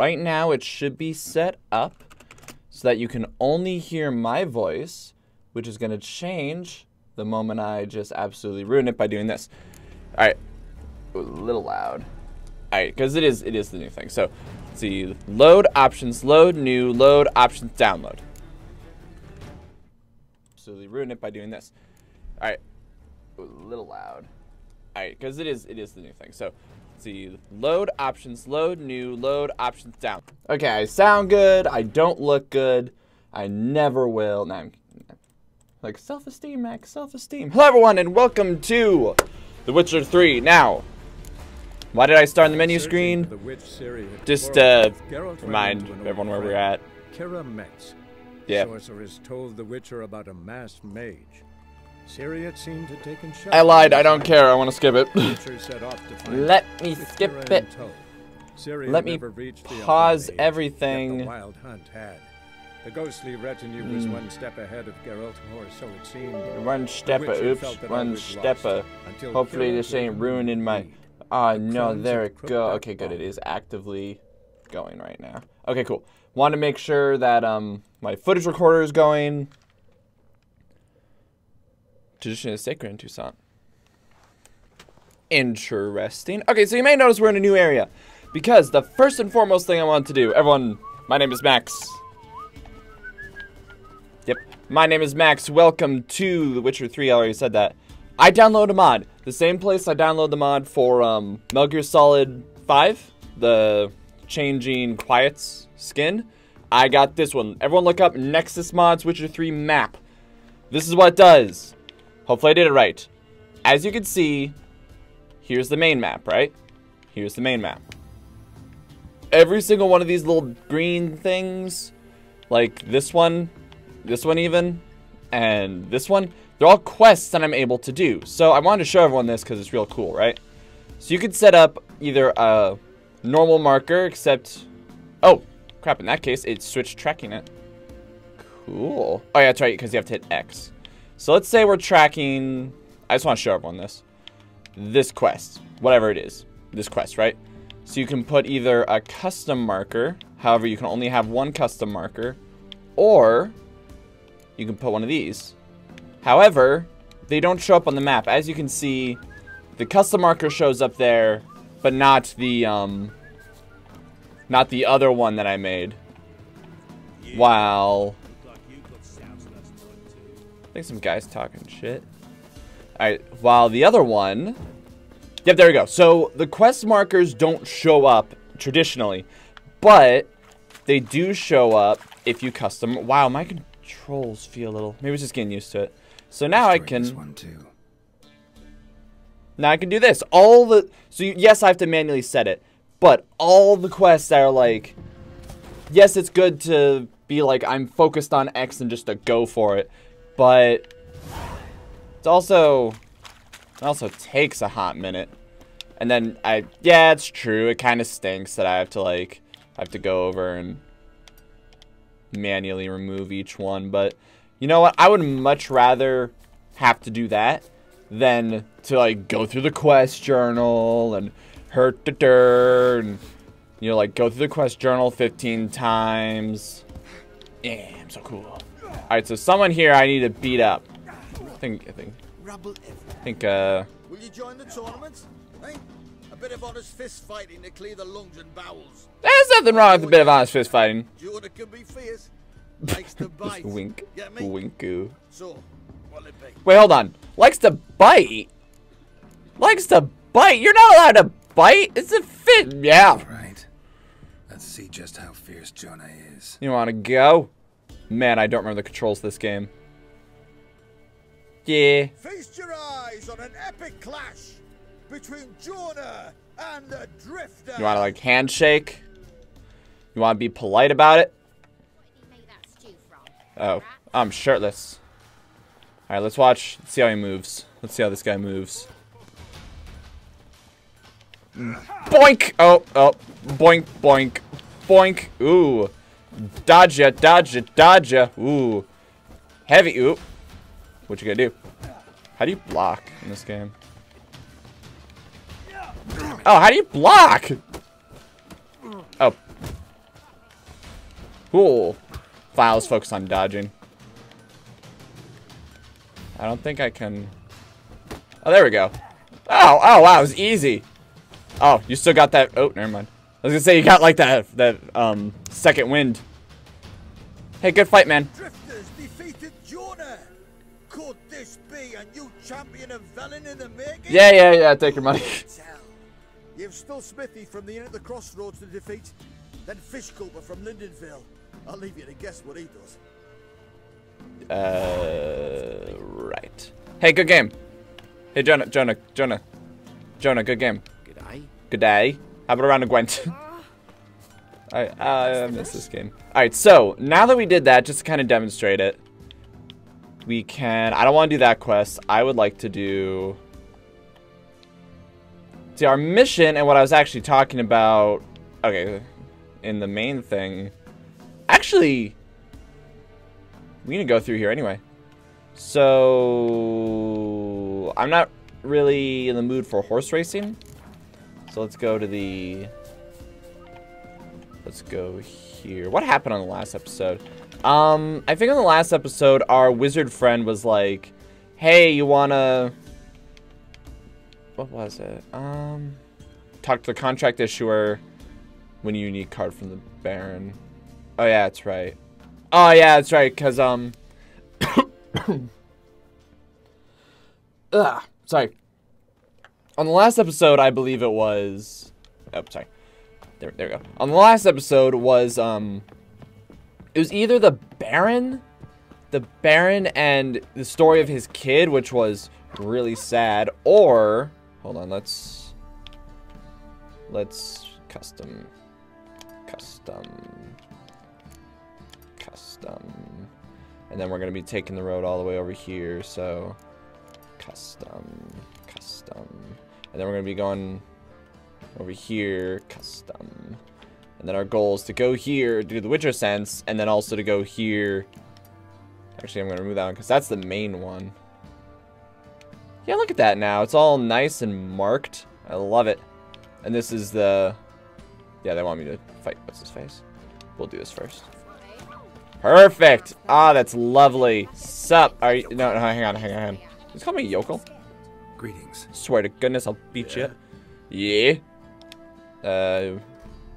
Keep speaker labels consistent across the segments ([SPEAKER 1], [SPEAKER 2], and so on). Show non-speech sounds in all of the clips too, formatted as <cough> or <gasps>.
[SPEAKER 1] Right now, it should be set up so that you can only hear my voice, which is going to change the moment I just absolutely ruin it by doing this. All right, a little loud. All right, because it is it is the new thing. So, let's see, load options, load new, load options, download. Absolutely ruin it by doing this. All right, a little loud. All right, because it is it is the new thing. So, see, load options, load new, load options down. Okay, I sound good. I don't look good. I never will. Nah, I'm like self-esteem, Max, self-esteem. Hello, everyone, and welcome to The Witcher 3. Now, why did I start on the menu screen?
[SPEAKER 2] The witch Ciri had
[SPEAKER 1] Just
[SPEAKER 2] quarreled
[SPEAKER 1] uh, remind
[SPEAKER 2] Renton, an old
[SPEAKER 1] everyone where we're at.
[SPEAKER 2] Keira Metz.
[SPEAKER 1] Yeah.
[SPEAKER 2] Sorceress told the Witcher about a masked mage. Ciri had seemed to taken shelter.
[SPEAKER 1] I lied. I don't care. I want to skip it.
[SPEAKER 2] The Witcher <laughs> set off to find
[SPEAKER 1] Let me skip it.
[SPEAKER 2] in
[SPEAKER 1] Let me
[SPEAKER 2] never reached
[SPEAKER 1] pause
[SPEAKER 2] Elven
[SPEAKER 1] everything.
[SPEAKER 2] The wild hunt had. The ghostly retinue was
[SPEAKER 1] Hmm.
[SPEAKER 2] one step ahead of Geralt, or so it seemed.
[SPEAKER 1] One stepper. Oops.
[SPEAKER 2] felt that all
[SPEAKER 1] One
[SPEAKER 2] was
[SPEAKER 1] stepper. Hopefully
[SPEAKER 2] Geralt
[SPEAKER 1] this ain't ruining my.
[SPEAKER 2] indeed.
[SPEAKER 1] Ah,
[SPEAKER 2] The
[SPEAKER 1] no, there it go. Okay, good. it is actively going right now. Okay, cool. Want to make sure that um my footage recorder is going. Tradition is sacred in Tucson. Interesting. Okay, so you may notice we're in a new area. Because the first and foremost thing I want to do, everyone, my name is Max. Yep, my name is Max. Welcome to The Witcher 3. I already said that. I download a mod. The same place I download the mod for um, Metal Gear Solid 5, the changing quiets skin. I got this one. Everyone look up Nexus Mods Witcher 3 map. This is what it does. Hopefully I did it right. As you can see, here's the main map, right? Here's the main map. Every single one of these little green things, like this one, this one even, and this one, they're all quests that I'm able to do. So I wanted to show everyone this because it's real cool, right? So you could set up either a normal marker, except, oh, crap, in that case, it switched tracking it. Cool. Oh yeah, that's right, because you have to hit X. So let's say we're tracking, I just want to show everyone this. This quest, whatever it is, this quest, right? So you can put either a custom marker, however, you can only have one custom marker, or you can put one of these. However, they don't show up on the map. As you can see, the custom marker shows up there, but not the um not the other one that I made. Wow. I think some guys talking shit. Alright, while the other one Yep, there we go. So the quest markers don't show up traditionally, but they do show up if you custom. Wow, my controls feel a little. Maybe it's just getting used to it. So now I
[SPEAKER 3] Destroy this
[SPEAKER 1] can.
[SPEAKER 3] one too.
[SPEAKER 1] Now I can do this. All the so you, yes, I have to manually set it, but all the quests that are like, yes, it's good to be like I'm focused on X and just to go for it, but it's also it also takes a hot minute. And then I yeah, it's true. It kind of stinks that I have to like I have to go over and manually remove each one, but you know what? I would much rather have to do that than to like go through the quest journal and hurt the dirt and you know like go through the quest journal 15 times. Yeah, I'm so cool. All right, so someone here I need to beat up. I think I think I think uh
[SPEAKER 3] Will you join the tournament? Hey, a bit of honest fist fighting to clear the lungs and bowels.
[SPEAKER 1] there's nothing wrong with a bit of honest fist fighting.
[SPEAKER 3] Jordan can be fierce. <laughs> Likes to bite.
[SPEAKER 1] Wink,
[SPEAKER 3] Get
[SPEAKER 1] winku.
[SPEAKER 3] So, what'll it be?
[SPEAKER 1] Wait, hold on. Likes to bite. Likes to bite. You're not allowed to bite. It's a fit. Yeah.
[SPEAKER 4] Right. Let's see just how fierce Jonah is.
[SPEAKER 1] You want to go? Man, I don't remember the controls this game. Yeah.
[SPEAKER 3] Feast your eyes on an epic clash between Jonah and the Drifter.
[SPEAKER 1] You want to like handshake? You want to be polite about it?
[SPEAKER 5] make that stew from?
[SPEAKER 1] Oh, I'm shirtless. All right, let's watch. Let's see how he moves. Let's see how this guy moves. Boink! Oh, oh, boink, boink, boink. Ooh, dodge ya, dodge ya, dodge ya. Ooh, heavy. Ooh, what you gonna do? How do you block in this game? Oh, how do you block? Oh. Cool. Files focus on dodging. I don't think I can... Oh, there we go. Oh, oh, wow, it was easy. Oh, you still got that... Oh, never mind. I was gonna say, you got, like, that, that, um, second wind. Hey, good fight, man.
[SPEAKER 3] Drifters defeated Jonah. Could this be a new champion of Velen in the making?
[SPEAKER 1] Yeah, yeah, yeah, take your money. <laughs>
[SPEAKER 3] Tell. You've still Smithy from the inn at the crossroads to defeat, then Fishculper from Lindenvale. I'll leave you to guess what he does.
[SPEAKER 1] Uh, right. Hey, good game. Hey, Jonah, Jonah, Jonah. Jonah, good game.
[SPEAKER 3] G'day.
[SPEAKER 1] Good day. How about around a Gwent? <laughs> I, I miss this game. Alright, so, now that we did that, just to kind of demonstrate it, we can... I don't want to do that quest. I would like to do... See, our mission and what I was actually talking about... Okay, in the main thing... Actually... We need to go through here anyway. So... I'm not really in the mood for horse racing. So let's go to the... Let's go here. What happened on the last episode? Um, I think on the last episode, our wizard friend was like, Hey, you wanna... What was it? Um, talk to the contract issuer when you need card from the Baron. Oh yeah, that's right. Oh yeah, that's right, because, um... Ugh, sorry. On the last episode, I believe it was... Oh, sorry. There, there we go. On the last episode was, um... It was either the Baron, the Baron and the story of his kid, which was really sad, or... Hold on, let's... Let's custom... Custom... Custom... And then we're going to be taking the road all the way over here, so... Custom... Custom... And then we're going to be going over here, custom. And then our goal is to go here, do the Witcher sense, and then also to go here. Actually, I'm going to remove that one because that's the main one. Yeah, look at that now. It's all nice and marked. I love it. And this is the... Yeah, they want me to fight. What's his face? We'll do this first. Perfect. Ah, that's lovely. Sup? Are you... No, no, hang on, hang on, hang on. Just call me Yokel.
[SPEAKER 4] Greetings.
[SPEAKER 1] Swear to goodness, I'll beat you. Yeah. Uh,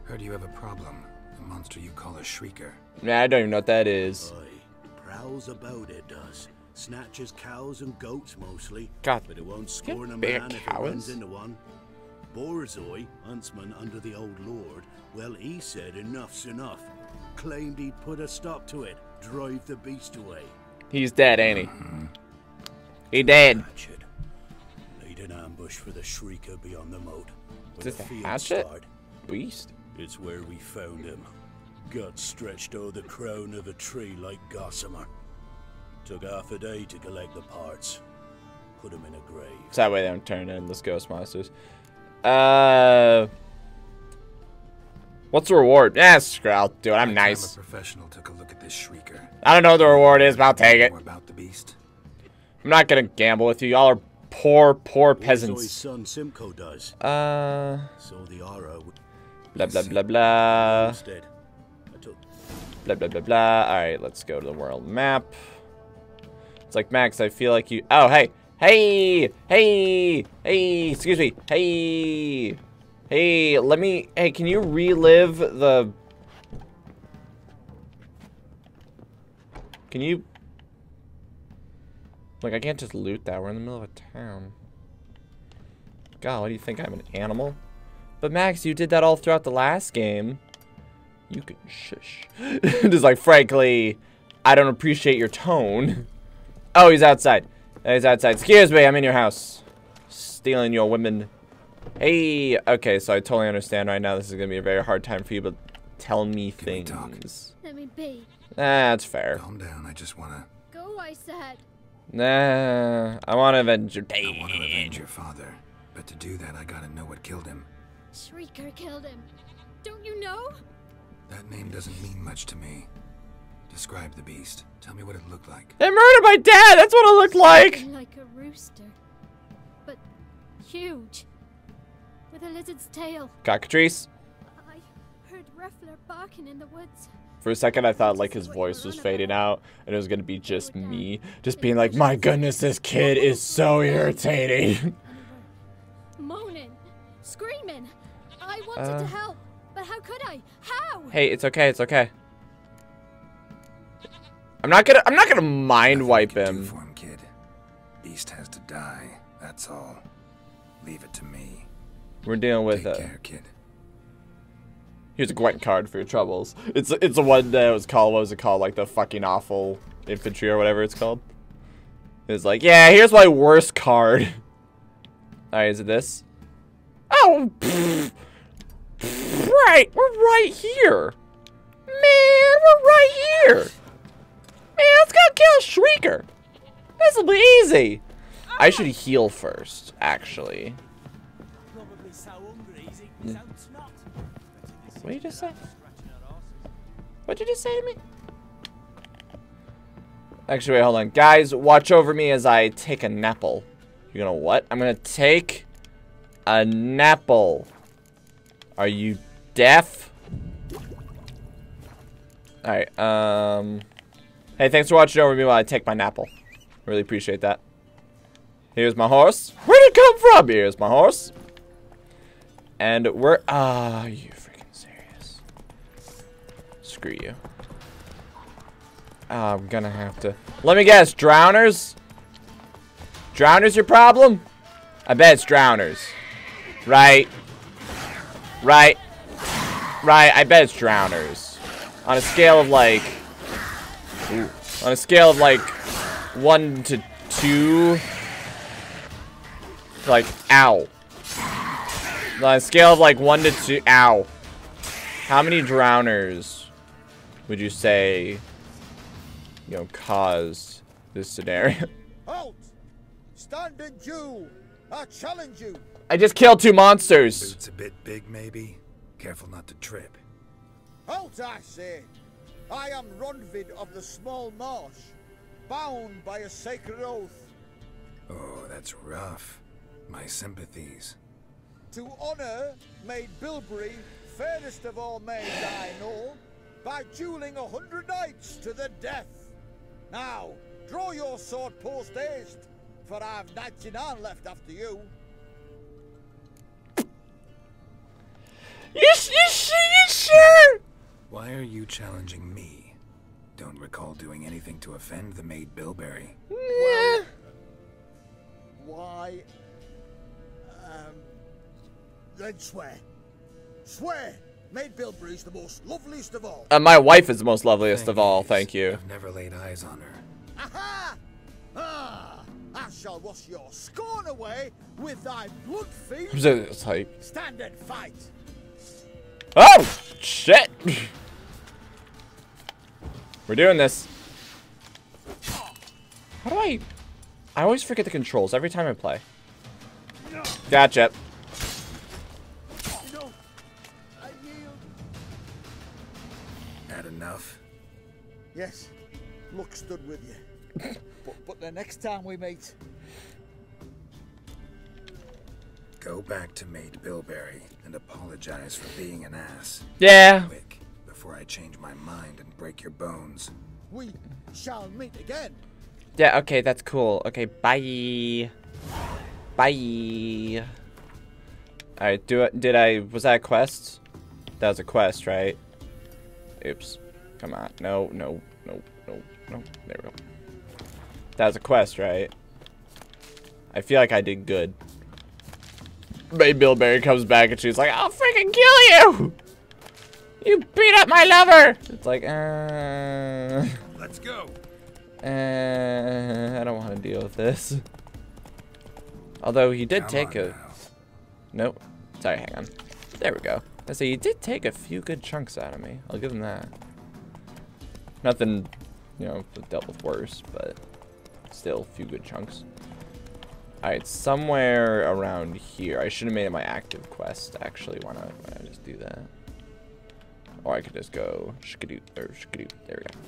[SPEAKER 4] Heard you have a problem. The monster you call a shrieker.
[SPEAKER 1] nah, I don't even know what that is.
[SPEAKER 3] Aye, prowls about it does. Snatches cows and goats mostly.
[SPEAKER 1] God,
[SPEAKER 3] But it won't
[SPEAKER 1] Get
[SPEAKER 3] scorn a
[SPEAKER 1] big
[SPEAKER 3] man if it
[SPEAKER 1] cows.
[SPEAKER 3] runs into one. Borzoi, huntsman under the old lord, well, he said enough's enough. Claimed he'd put a stop to it, drive the beast away.
[SPEAKER 1] He's dead, ain't he? He dead.
[SPEAKER 3] Hatchet. Laid an ambush for the shrieker beyond the moat. Where
[SPEAKER 1] Is
[SPEAKER 3] the
[SPEAKER 1] this a
[SPEAKER 3] fields
[SPEAKER 1] hatchet?
[SPEAKER 3] start.
[SPEAKER 1] Beast.
[SPEAKER 3] It's where we found him. Guts stretched o'er the crown of a tree like gossamer. Took half a day to collect the parts. Put him in a grave.
[SPEAKER 1] So that way they don't turn in. Let's go, monsters. Uh, what's the reward? Yeah, screw it, I'll do it. I'm nice.
[SPEAKER 4] A professional took a look at this shrieker.
[SPEAKER 1] I don't know what the reward is, but I'll take it.
[SPEAKER 4] More about the beast.
[SPEAKER 1] I'm not gonna gamble with you. Y'all are poor, poor peasants.
[SPEAKER 3] son Simcoe does.
[SPEAKER 1] Uh,
[SPEAKER 3] So the Ara w-
[SPEAKER 1] blah blah blah blah.
[SPEAKER 3] instead. I took
[SPEAKER 1] Blah blah blah blah. All right, let's go to the world map. It's like Max. I feel like you. Oh, hey, hey, hey, hey. Excuse me. Hey, hey. Let me. Hey, can you relive the? Can you? Like, I can't just loot that. We're in the middle of a town. God, what do you think? I'm an animal? But Max, you did that all throughout the last game. You can shush. <laughs> Just like, frankly, I don't appreciate your tone. Oh, he's outside. He's outside. Excuse me, I'm in your house. Stealing your women. Hey, okay, so I totally understand right now this is gonna be a very hard time for you, but tell me
[SPEAKER 4] Can we talk?
[SPEAKER 1] things.
[SPEAKER 5] Let me be.
[SPEAKER 1] That's fair.
[SPEAKER 4] Calm down. I just wanna.
[SPEAKER 5] Go, I said.
[SPEAKER 1] Nah, I want to avenge your
[SPEAKER 4] I want to avenge your father, but to do that, I gotta know what killed him.
[SPEAKER 5] Shrieker killed him. Don't you know?
[SPEAKER 4] That name doesn't mean much to me. Describe the beast. Tell me what it looked like.
[SPEAKER 1] They murdered my dad. That's what it looked like.
[SPEAKER 5] Like a rooster. But huge. With a lizard's tail.
[SPEAKER 1] Cockatrice.
[SPEAKER 5] I heard Ruffler barking in the woods.
[SPEAKER 1] For a second, I thought like his voice was fading out, and it was gonna be just me, just being like, "My goodness, this kid is so irritating."
[SPEAKER 5] And they were moaning, screaming. I wanted
[SPEAKER 1] Uh.
[SPEAKER 5] to help, but how could I? How?
[SPEAKER 1] hey, it's okay, it's okay. I'm not gonna, I'm not gonna mind
[SPEAKER 4] Nothing
[SPEAKER 1] wipe
[SPEAKER 4] do
[SPEAKER 1] him.
[SPEAKER 4] for him, kid. Beast has to die. That's all. Leave it to me.
[SPEAKER 1] We're dealing with
[SPEAKER 4] Take
[SPEAKER 1] it.
[SPEAKER 4] care, kid.
[SPEAKER 1] Here's a Gwent card for your troubles. It's it's the one that was called what was it called like the fucking awful infantry or whatever it's called. It's like yeah, here's my worst card. <laughs> All right, is it this? Oh. Pfft, right, we're right here, man. We're right here. Man, let's go kill Shrieker. This will be easy. I should heal first, actually. What did you just say? What'd you just say to me? Actually, wait, hold on. Guys, watch over me as I take a napple. You're gonna what? I'm gonna take a napple. Are you deaf? Alright, um... Hey, thanks for watching over me while I take my napple. Really appreciate that. Here's my horse. Where'd it come from? Here's my horse. And we're... Ah, you freaking serious. Screw you. Ah, I'm gonna have to... Let me guess, drowners? Drowners your problem? I bet it's drowners. Right. Right. Right, I bet it's drowners. On a scale of like... Ooh, on a scale of like... One to two... Like, ow. On a scale of like one to two, ow. How many drowners would you say, you know, caused this scenario?
[SPEAKER 6] Halt! Standing Jew! I challenge you!
[SPEAKER 1] I just killed two monsters.
[SPEAKER 4] Boots a bit big, maybe. Careful not to trip.
[SPEAKER 6] Halt, I say! I am Ronvid of the Small Marsh, bound by a sacred oath
[SPEAKER 4] Oh, that's rough. My sympathies.
[SPEAKER 6] to honor Maid Bilberry, fairest of all maids I know, by dueling a hundred knights to the death. Now, draw your sword post haste, for I've 99 left after you.
[SPEAKER 1] You, you, sure, you sure?
[SPEAKER 4] Why are you challenging me? Don't recall doing anything to offend the maid Bilberry.
[SPEAKER 1] Nah.
[SPEAKER 6] Why? Um. Then swear. Swear! Maid Bilberry's the most loveliest of all.
[SPEAKER 1] Uh, my wife is the most loveliest of all,
[SPEAKER 4] Please.
[SPEAKER 1] thank you.
[SPEAKER 4] I've never laid eyes on her.
[SPEAKER 6] Aha! Ah! I shall wash your scorn away with thy blood feet.
[SPEAKER 1] It's like,
[SPEAKER 6] Stand and fight.
[SPEAKER 1] oh, shit. We're doing this. How do I... I always forget the controls every time I play. Gotcha.
[SPEAKER 4] Had enough?
[SPEAKER 6] Yes. Luck stood with you. <laughs> but, but the next time we meet,
[SPEAKER 4] Go back to Maid Bilberry and apologize for being an ass.
[SPEAKER 1] Yeah.
[SPEAKER 4] Quick, before I change my mind and break your bones.
[SPEAKER 6] We shall meet again.
[SPEAKER 1] Yeah, okay, that's cool. Okay, bye. Bye. Alright, do it did I was that a quest? That was a quest, right? Oops. Come on. No, no, no, no, no. There we go. That was a quest, right? I feel like I did good. May Bilberry comes back and she's like, I'll freaking kill you! You beat up my lover! It's like, uh...
[SPEAKER 4] Let's go.
[SPEAKER 1] Uh, I don't want to deal with this. Although he did
[SPEAKER 4] Come
[SPEAKER 1] take a...
[SPEAKER 4] now.
[SPEAKER 1] Nope. Sorry, hang on. There we go. I say he did take a few good chunks out of me. I'll give him that. Nothing, you know, dealt with worse, but still a few good chunks. Alright, somewhere around here. I should have made it my active quest, actually. Why not, why not just do that? Or I could just go shkadoo, or. There we go.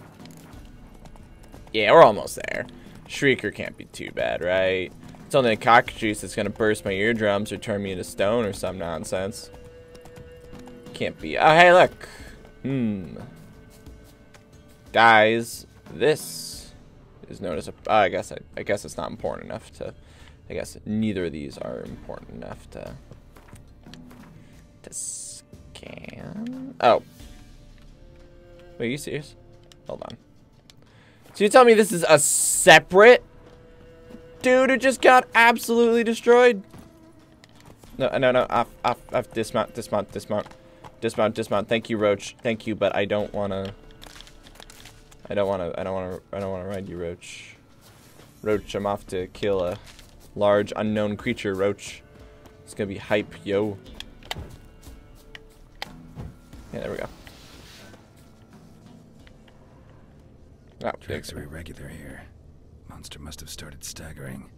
[SPEAKER 1] Yeah, we're almost there. Shrieker can't be too bad, right? It's only a cockatrice that's gonna burst my eardrums or turn me into stone or some nonsense. Can't be. Oh, hey, look. Hmm. Guys, this is known as a. Oh, I guess I, I guess it's not important enough to. I guess neither of these are important enough to. To scan. Oh. Wait, are you serious? Hold on. So you tell me this is a separate dude who just got absolutely destroyed? No, no, no. Off, off. Dismount, dismount, dismount, dismount, dismount. Thank you, Roach. Thank you, but I don't wanna. I don't wanna. I don't wanna. I don't wanna ride you, Roach. Roach, I'm off to kill a large unknown creature. Roach. It's gonna be hype, yo. Yeah, there we go. Oh,
[SPEAKER 4] Tracks are irregular here. Monster must have started staggering.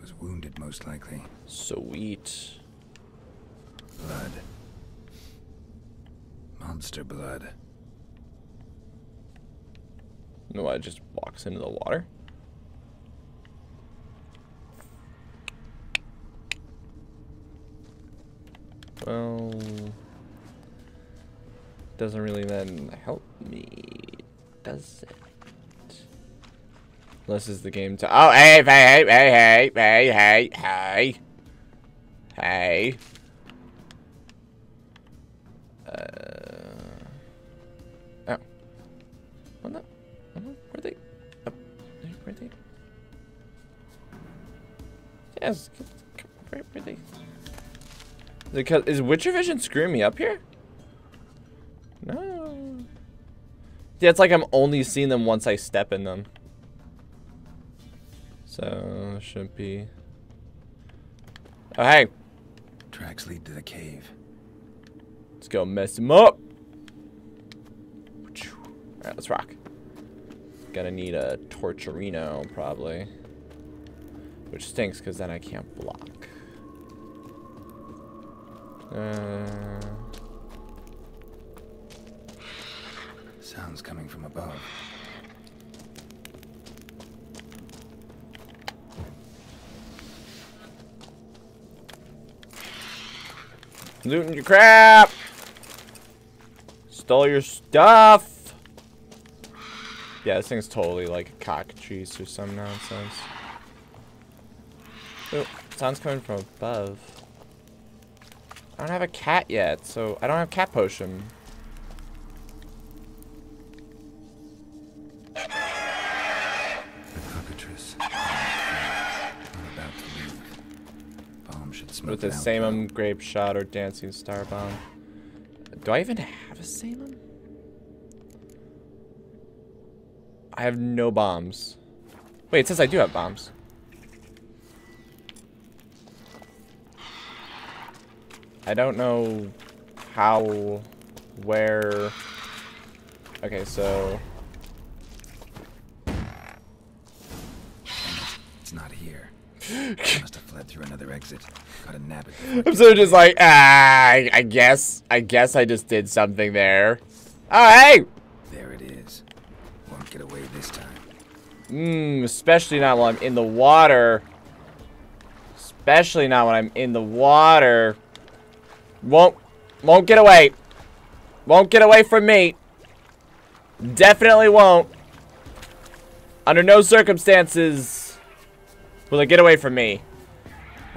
[SPEAKER 4] Was wounded, most likely.
[SPEAKER 1] Sweet.
[SPEAKER 4] Blood. Monster blood.
[SPEAKER 1] No, it just walks into the water. Well, doesn't really then help me, does it? Unless it's the game to. Oh, hey, hey, hey, hey, hey, hey, hey, hey. Uh. Oh. What no. Where they? Oh, where they? Yes. Where, where they? Is, it 'cause- is Witcher Vision screwing me up here? No. Yeah, it's like I'm only seeing them once I step in them. So, shouldn't be. Oh, hey.
[SPEAKER 4] Tracks lead to the cave.
[SPEAKER 1] Let's go mess him up. Alright, let's rock. Gonna need a Torturino, probably. Which stinks, because then I can't block. Uh,
[SPEAKER 4] Sounds coming from above.
[SPEAKER 1] looting your crap! Stole your stuff! Yeah, this thing's totally like a cockatrice or some nonsense. Oh, sounds coming from above. I don't have a cat yet, so I don't have cat potion.
[SPEAKER 4] The cockatrice. Not about to leave. Bomb should smoke
[SPEAKER 1] With the
[SPEAKER 4] same out,
[SPEAKER 1] um, Grape Shot, or Dancing Star Bomb. Do I even have a Samum? I have no bombs. Wait, it says I do have bombs. I don't know how, where. Okay, so.
[SPEAKER 4] It's not here. <gasps> Must have fled through another exit. Gotta nab it. before it
[SPEAKER 1] I'm so just like, ah, I, I guess, I guess I just did something there. Oh, hey!
[SPEAKER 4] There it is. Won't get away this time.
[SPEAKER 1] Mmm, especially not while I'm in the water. Especially not when I'm in the water. Won't, won't get away. Won't get away from me. Definitely won't. Under no circumstances will it get away from me.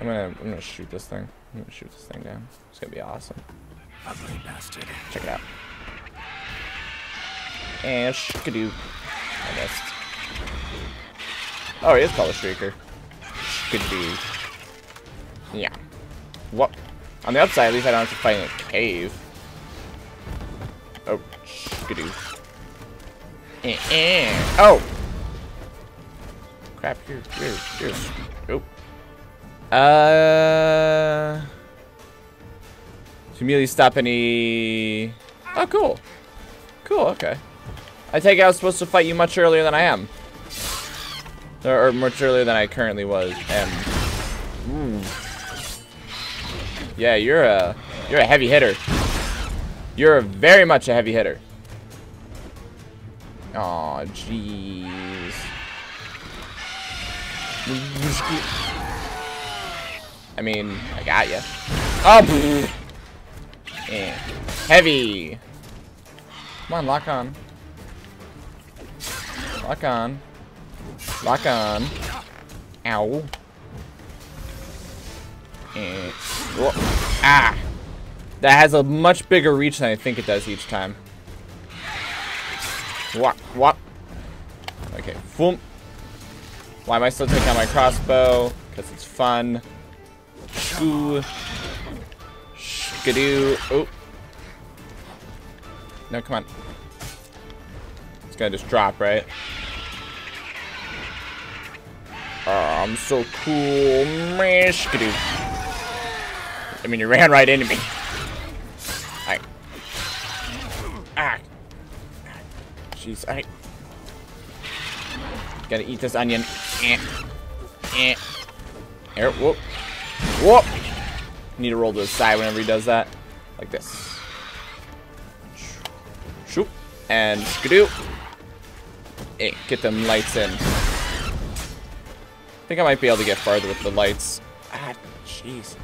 [SPEAKER 1] I'm gonna, I'm gonna shoot this thing. I'm gonna shoot this thing down. It's gonna be awesome.
[SPEAKER 4] Ugly bastard.
[SPEAKER 1] Check it out. And shkadoo. I missed. Oh, he is called a Shrieker. Shkadoo. Yeah. What? On the outside, at least I don't have to fight in a cave. Oh, shkadoo. Eh, eh. Oh! Crap, here, here, here. Oh. Uh... To immediately stop any... Oh, cool. Cool, okay. I take it I was supposed to fight you much earlier than I am. Or, or much earlier than I currently was. Am. Yeah, you're a you're a heavy hitter. You're very much a heavy hitter. Aw, jeez. I mean, I got you. Oh, yeah. Heavy. Come on, lock on. Lock on. Lock on. Ow. Eh. Ah! That has a much bigger reach than I think it does each time. What? What? Okay. Boom. Why am I still taking out my crossbow? Because it's fun. Ooh. Skadoo. Oh. No, come on. It's gonna just drop, right? Oh, I'm so cool. Skadoo. I mean, you ran right into me. Alright. Ah. Jeez, alright. Gotta eat this onion. Eh. Eh. Here, whoop. Whoop! Need to roll to the side whenever he does that. Like this. Shoop. And skadoo. Eh, get them lights in. I think I might be able to get farther with the lights. Ah, jeez.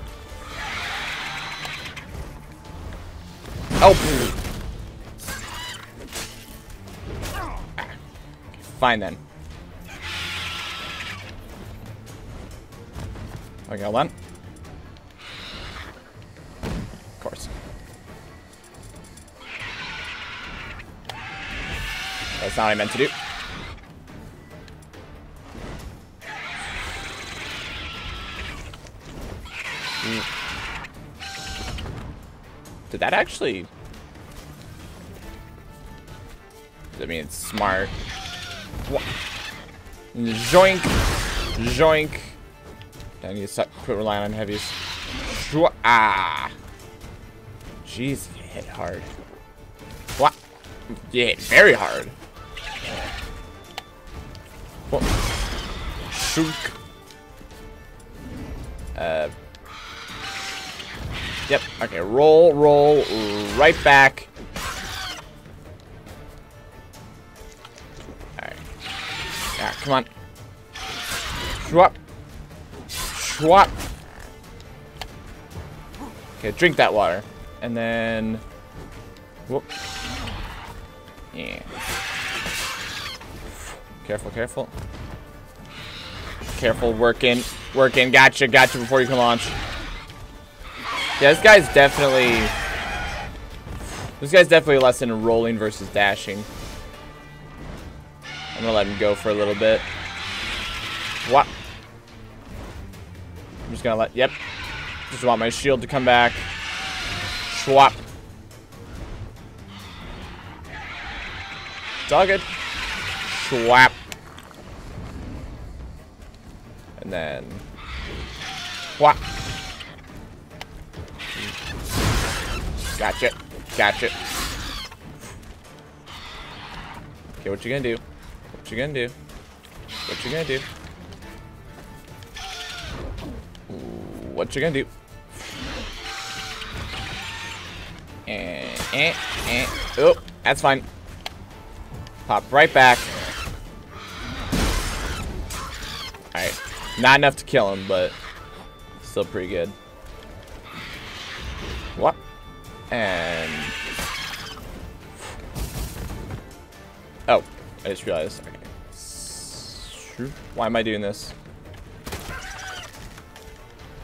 [SPEAKER 1] Oh. Fine then. Okay, hold on. That's not what I meant to do. Mm. Did that actually... I mean, it's smart. What? Joink. Joink. I need to stop, quit relying on heavies. Ah. Jeez, hit hard. What? Hit very hard. What? Shook. Uh. Yep. Okay. Roll, roll, right back. Alright. Yeah, come on. Swap. Swap. Okay, drink that water. And then... Whoop. Yeah. Careful, careful. Careful, working. Working. Gotcha, gotcha before you can launch. Yeah, this guy's definitely... This guy's definitely less in rolling versus dashing. I'm gonna let him go for a little bit. What? I'm just gonna let... Yep. Just want my shield to come back. Swap. It's all good. Swap. And then... Swap. Gotcha. Gotcha. Okay, what you gonna do? What you gonna do? What you gonna do? What you gonna do? And, and, and, oh, that's fine. Pop right back. Alright. Not enough to kill him, but Still pretty good. What? And... Oh, I just realized. Okay. Why am I doing this?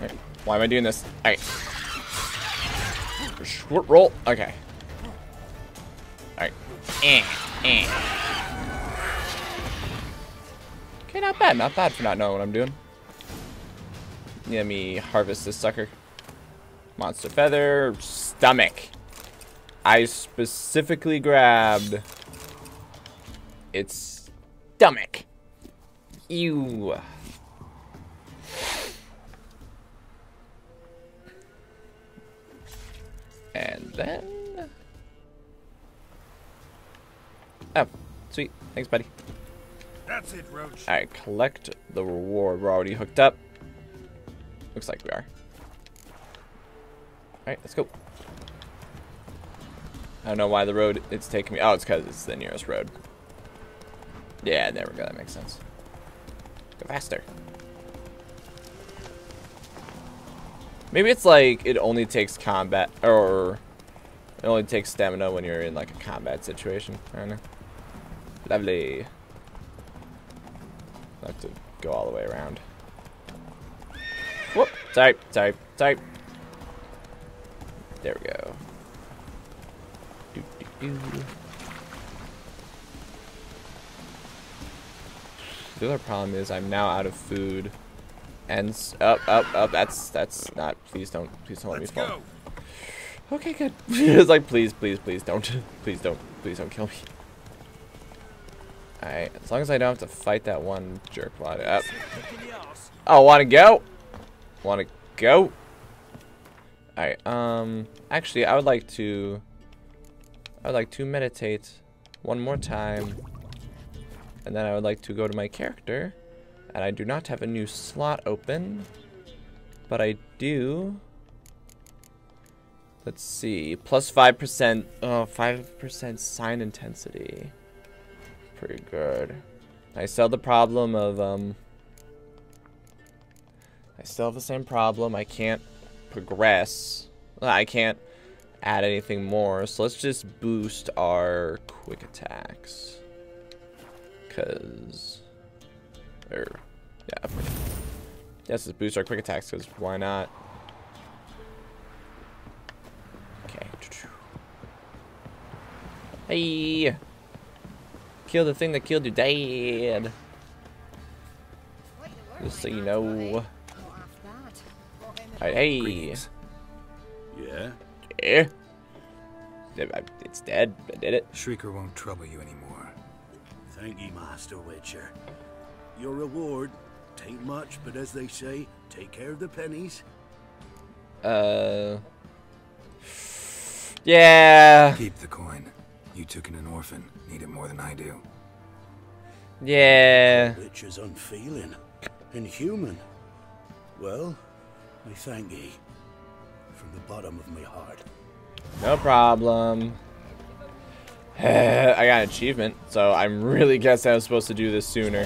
[SPEAKER 1] Okay. Why am I doing this? Short roll. Okay. Alright. Eh, eh. Okay, not bad. Not bad for not knowing what I'm doing. Let me harvest this sucker. Monster feather. Stomach. I specifically grabbed its stomach. Ew. And then... Oh, sweet. Thanks, buddy.
[SPEAKER 4] That's it, Roach.
[SPEAKER 1] Alright, collect the reward. We're already hooked up. Looks like we are. Alright, let's go. I don't know why the road it's taking me. Oh, it's because it's the nearest road. Yeah, there we go. That makes sense. Go faster. Maybe it's like it only takes combat, or it only takes stamina when you're in like a combat situation. I don't know. Lovely. I have to go all the way around. Whoop! Type, type, type. There we go. Do, do, do. The other problem is I'm now out of food. And up, up, up. That's that's not. Please don't. Please don't let me
[SPEAKER 4] Let's
[SPEAKER 1] fall.
[SPEAKER 4] go.
[SPEAKER 1] Okay, good. <laughs> it's like, please, please, please don't. please don't. Please don't kill me. Alright, as long as I don't have to fight that one jerk while I up. Oh, wanna go? Wanna go? Alright, um actually I would like to I would like to meditate one more time. And then I would like to go to my character. And I do not have a new slot open. But I do Let's see. Plus 5%. Oh, 5% sign intensity. Pretty good. I still have the problem of, um... I still have the same problem. I can't progress. I can't add anything more. So let's just boost our quick attacks. Because... Or, yeah. Let's boost our quick attacks, because why not? Okay. Hey! Kill the thing that killed your dad. Just so you know. Alright, hey.
[SPEAKER 3] Yeah?
[SPEAKER 1] Yeah. Yeah, It's dead. I did it.
[SPEAKER 4] Shrieker won't trouble you anymore.
[SPEAKER 3] Thank you, Master Witcher. Your reward, tain't much, but as they say, take care of the pennies.
[SPEAKER 1] Uh. Yeah.
[SPEAKER 4] Keep the coin. You took in an orphan. Need it more than I do.
[SPEAKER 1] Yeah.
[SPEAKER 3] Which is unfeeling, inhuman. Well, I thank ye. From the bottom of my heart.
[SPEAKER 1] No problem. <sighs> I got an achievement, so I'm really guessing I was supposed to do this sooner.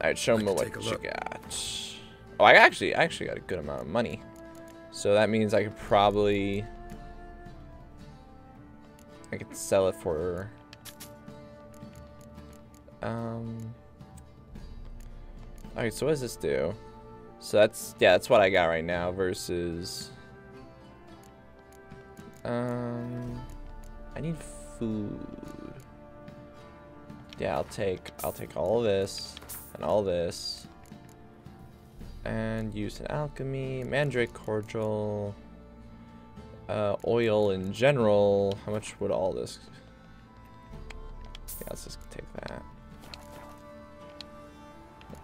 [SPEAKER 1] Alright, show
[SPEAKER 4] I
[SPEAKER 1] me
[SPEAKER 4] could
[SPEAKER 1] what
[SPEAKER 4] take a
[SPEAKER 1] you
[SPEAKER 4] look.
[SPEAKER 1] got. Oh, I actually, I actually got a good amount of money. So that means I could probably... I could sell it for... Um... Alright, so what does this do? So that's, yeah, that's what I got right now versus... Um... I need food. Yeah, I'll take, I'll take all this and all this. And use an alchemy, mandrake cordial, uh, oil in general. How much would all this? Yeah, let's just take that.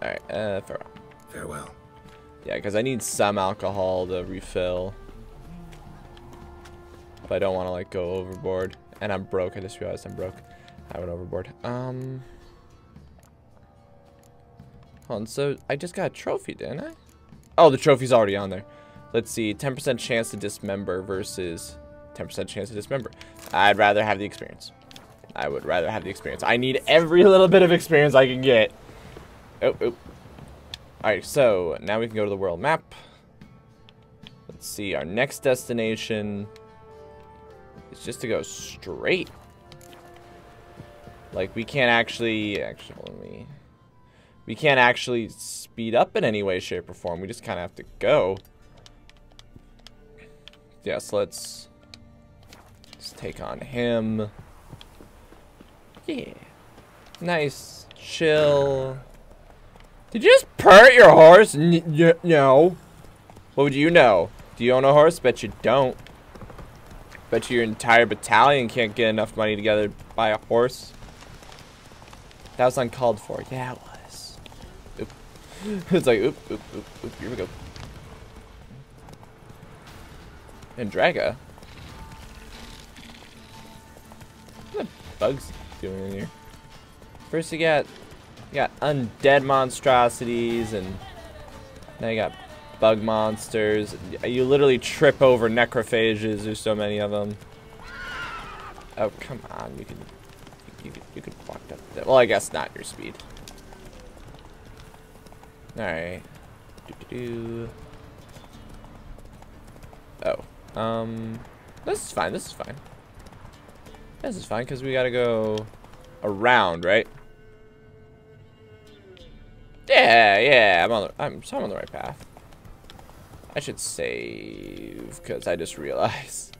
[SPEAKER 1] Alright, uh, farewell.
[SPEAKER 4] Farewell.
[SPEAKER 1] Yeah, because I need some alcohol to refill. But I don't want to, like, go overboard. And I'm broke. I just realized I'm broke. I went overboard. Um... Hold on, so I just got a trophy, didn't I? Oh, the trophy's already on there. Let's see, 10% chance to dismember versus 10% chance to dismember. I'd rather have the experience. I would rather have the experience. I need every little bit of experience I can get. Oh, oh. Alright, so now we can go to the world map. Let's see, our next destination is just to go straight. Like, we can't actually... Actually, let me... We can't actually speed up in any way, shape, or form. We just kind of have to go. Yes, let's... Let's take on him. Yeah. Nice. Chill. Did you just pert your horse? No. What would you know? Do you own a horse? Bet you don't. Bet you your entire battalion can't get enough money together to buy a horse. That was uncalled for. Yeah, it was. Oop. <laughs> it's like, oop, oop, oop, oop. Here we go. Endrega. What the bugs doing in here? First you got, you got undead monstrosities, and now you got bug monsters. You literally trip over necrophages. There's so many of them. Oh come on, you can, you can, you can walk up. There. Well, I guess not your speed. All right. Do -do -do. Oh, um, this is fine. This is fine. This is fine because we gotta go around, right? Yeah, yeah, I'm on the, I'm, so I'm on the right path. I should save, because I just realized.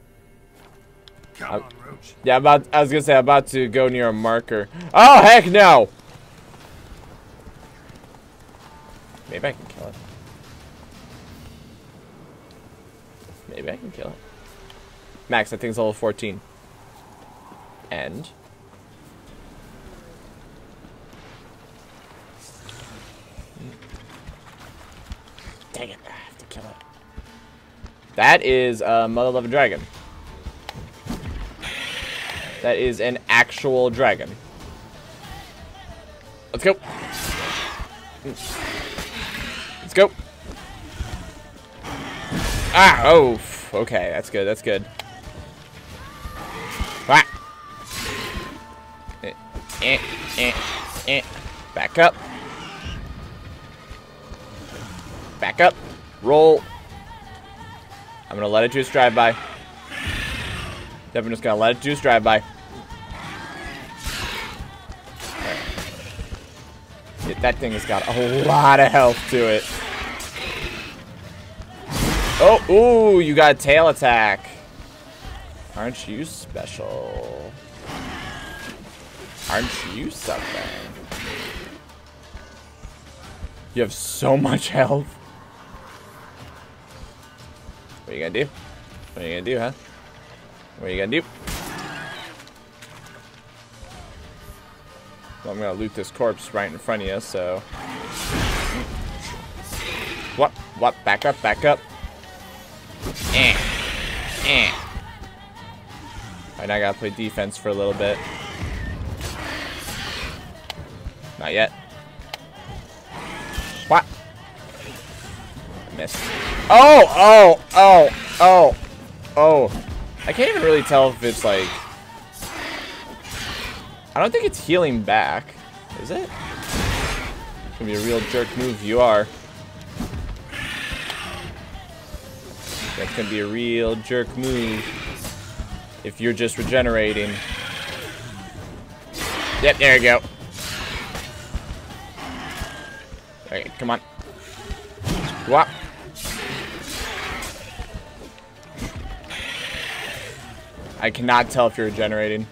[SPEAKER 4] Come on, Roach.
[SPEAKER 1] Yeah, I'm about, I was to say, I'm about to go near a marker. Oh, heck no! Maybe I can kill it. Maybe I can kill it. Max, I think it's level 14. And... Dang it, I have to kill it. That is a Mother Loving Dragon. That is an actual dragon. Let's go. Let's go. Ah, oh, okay, that's good, that's good. Ah. Eh, eh, eh, eh. Back up. Back up. Roll. I'm gonna let it juice drive by. Definitely just gonna let it juice drive by. That thing has got a lot of health to it. Oh, ooh, you got a tail attack. Aren't you special? Aren't you something? You have so much health. What are you gonna do? What are you gonna do, huh? What are you gonna do? Well, I'm gonna loot this corpse right in front of you, so... What? What? Back up, back up. Eh. Eh. Alright, now I gotta play defense for a little bit. Not yet. What? I missed. Oh, oh, oh, oh, oh. I can't even really tell if it's like... I don't think it's healing back. Is it? It's gonna be a real jerk move. You are. That's gonna be a real jerk move. If you're just regenerating. Yep, there you go. Alright, come on. What? I cannot tell if you're regenerating.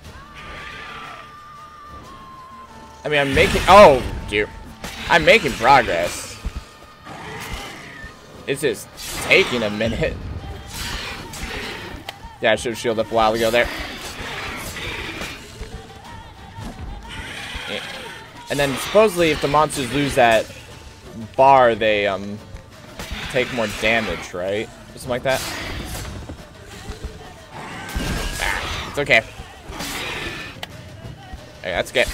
[SPEAKER 1] I mean, I'm making... Oh, dear. I'm making progress. It's just taking a minute. Yeah, I should have shielded up a while ago there. And then supposedly if the monsters lose that bar, they um take more damage, right? Something like that. Ah, it's okay. Hey, that's good.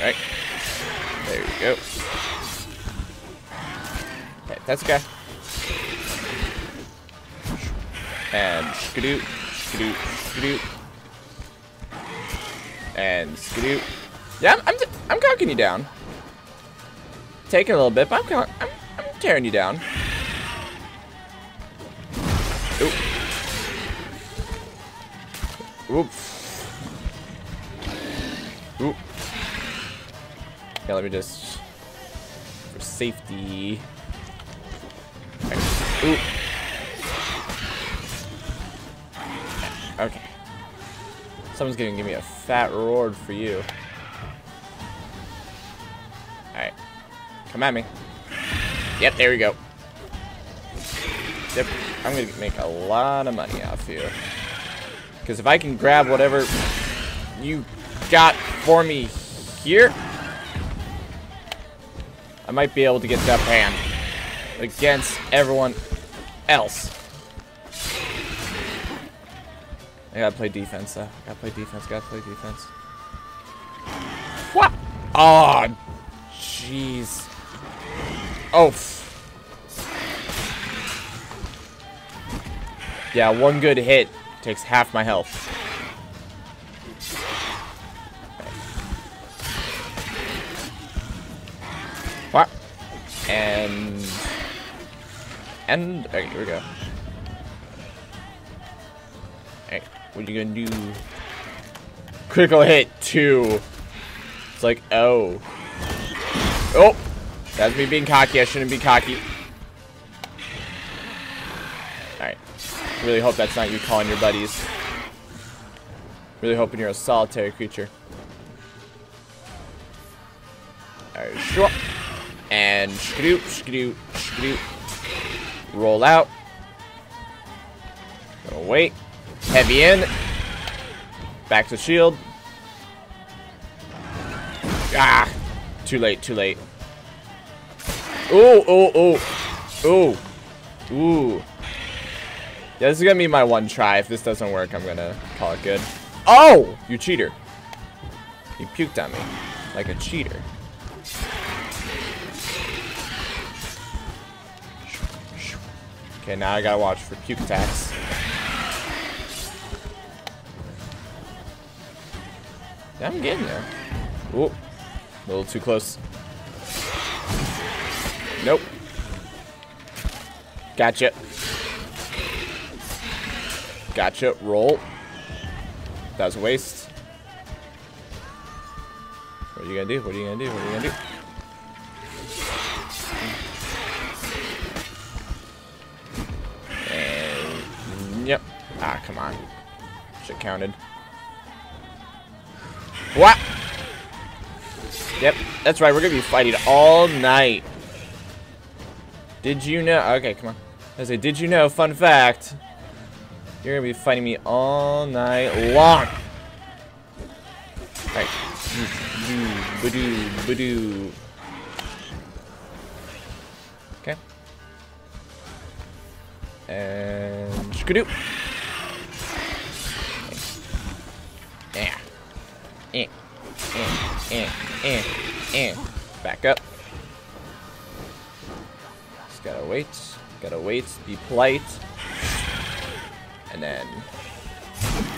[SPEAKER 1] Right. There we go. Okay, that's okay. And skadoot, skadoot, skadoot. And skadoot. Yeah, I'm, I'm, I'm cocking you down. taking a little bit, but I'm, I'm, I'm tearing you down. Oop. Oop. Oop. Yeah, let me just for safety. Okay. Oop. Okay. Someone's gonna give me a fat reward for you. Alright. Come at me. Yep, there we go. Yep. I'm gonna make a lot of money off you. Because if I can grab whatever you got for me here, I might be able to get that hand against everyone else. I gotta play defense though. Gotta play defense, gotta play defense. What? Oh, jeez. Oh. Yeah, one good hit takes half my health. What? And... And... Okay, here we go. What you gonna do? Critical hit, two. It's like, oh. Oh! That's me being cocky. I shouldn't be cocky. Alright. Really hope that's not you calling your buddies. Really hoping you're a solitary creature. Alright, sure. And skidoo, skidoo, skidoo. Roll out. Gonna wait. Heavy in. Back to shield. Ah! Too late, too late. Ooh, ooh, ooh. Ooh. Ooh. Yeah, this is gonna be my one try. If this doesn't work, I'm gonna call it good. Oh! You cheater. You puked on me. Like a cheater. Okay, now I gotta watch for puke attacks. I'm getting there. Ooh. A little too close. Nope. Gotcha. Gotcha. Roll. That was a waste. What are you gonna do? What are you gonna do? What are you gonna do? And yep. Ah, come on. Shit counted. What? Yep, that's right. We're gonna be fighting all night. Did you know? Okay, come on. I say, did you know? Fun fact. You're gonna be fighting me all night long. Alright. Badoo, badoo. Okay. And skadoo. Yeah. Eh. Eh. Eh. Eh. Eh. Back up. Just gotta wait. Gotta wait. Be polite. And then...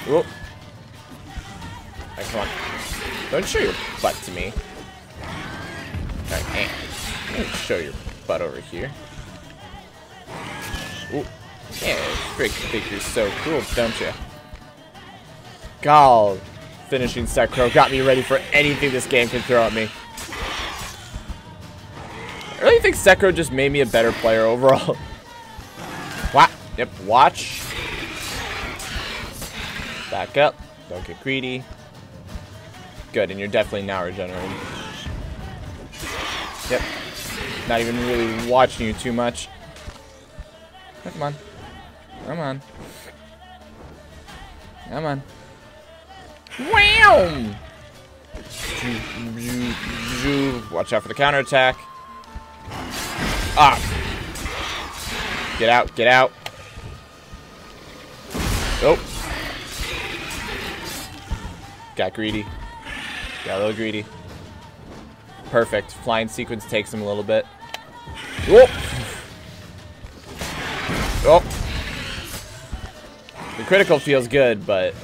[SPEAKER 1] Whoop. Alright, come on. Don't show your butt to me. Alright, eh. Show your butt over here. Ooh. Yeah, freak think you're so cool, don't you? God, finishing Sekiro got me ready for anything this game can throw at me. I really think Sekiro just made me a better player <laughs> overall. What? Yep, watch. Back up. Don't get greedy. Good, and you're definitely now regenerating. Yep. Not even really watching you too much. Come on. Come on. Come on. Wham! Watch out for the counterattack. Ah! Get out, get out. Oh. Got greedy. Got a little greedy. Perfect. Flying sequence takes him a little bit. Whoop! Oh. The critical feels good, but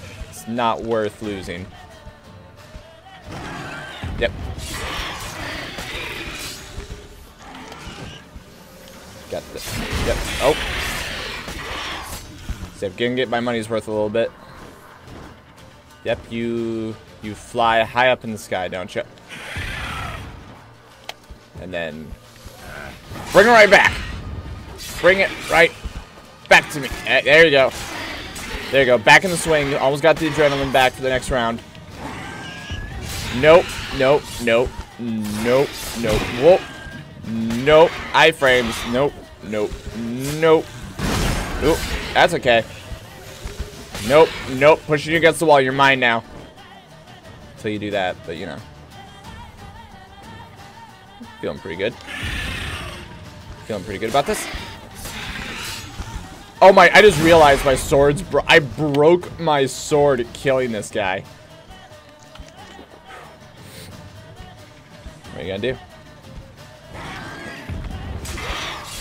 [SPEAKER 1] not worth losing. Yep. Got the. Yep. Oh. See, I'm gonna get my money's worth a little bit. Yep, you you fly high up in the sky, don't you? And then bring it right back. Bring it right back to me. Eh, There you go. There you go. Back in the swing. Almost got the adrenaline back for the next round. Nope. Nope. Nope. Nope. Nope. Whoop. Nope. Iframes. Nope. Nope. Nope. Nope. That's okay. Nope. Nope. Pushing you against the wall. You're mine now. Until you do that, but you know. Feeling pretty good. Feeling pretty good about this. Oh my, I just realized my sword's bro- I broke my sword killing this guy. What are you gonna do?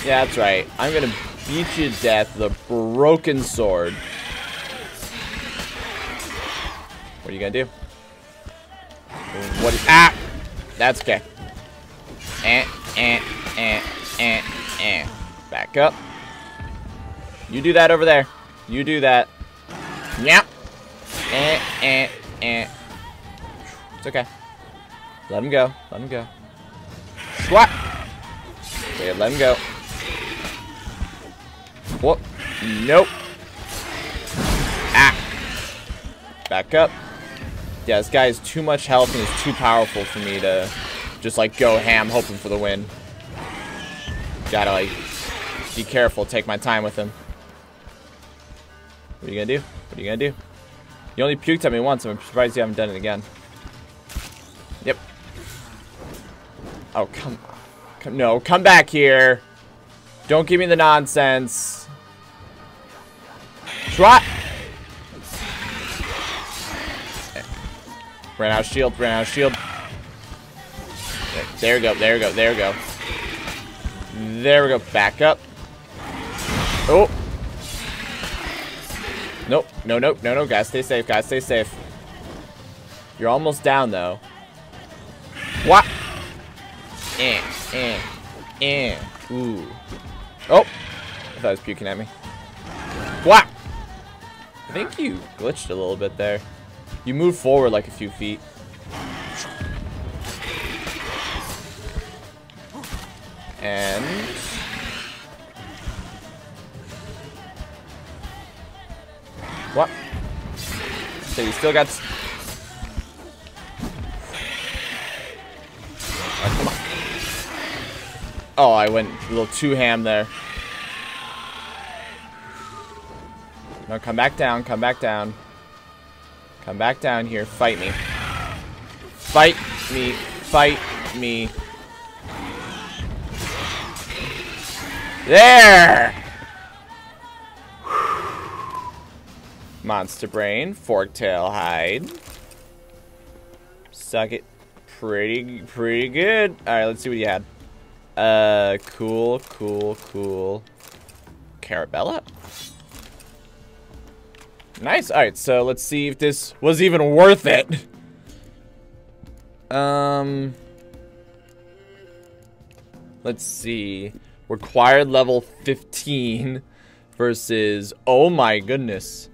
[SPEAKER 1] Yeah, that's right. I'm gonna beat you to death with a broken sword. What are you gonna do? What? Ah! That's okay. Eh, eh, eh, eh, eh. Back up. You do that over there. You do that. Yep. Eh, eh, eh. It's okay. Let him go. Let him go. Squat. Okay, let him go. Whoop. Nope. Ah. Back up. Yeah, this guy has too much health and is too powerful for me to just like go ham hoping for the win. Gotta like be careful, take my time with him. What are you gonna do? What are you gonna do? You only puked at me once, I'm surprised you haven't done it again. Yep. Oh, come, come, no, come back here. Don't give me the nonsense. Swat! Ran out shield, ran out shield. There we go, there we go, there we go. There we go, back up. Oh! Nope, no, no, no, no, guys, stay safe, guys, stay safe. You're almost down, though. What? Eh, eh, eh. Ooh. Oh! I thought it was puking at me. What? I think you glitched a little bit there. You moved forward like a few feet. And... What? So you still got... Oh. Oh, I went a little too ham there. No, come back down, come back down. Come back down here, fight me. Fight me, fight me. There! Monster Brain, Forktail Hide. Suck it. Pretty, pretty good. Alright, let's see what you had. Uh, cool, cool, cool. Carabella? Nice. Alright, so let's see if this was even worth it. Um... Let's see. Required level 15 versus... Oh my goodness.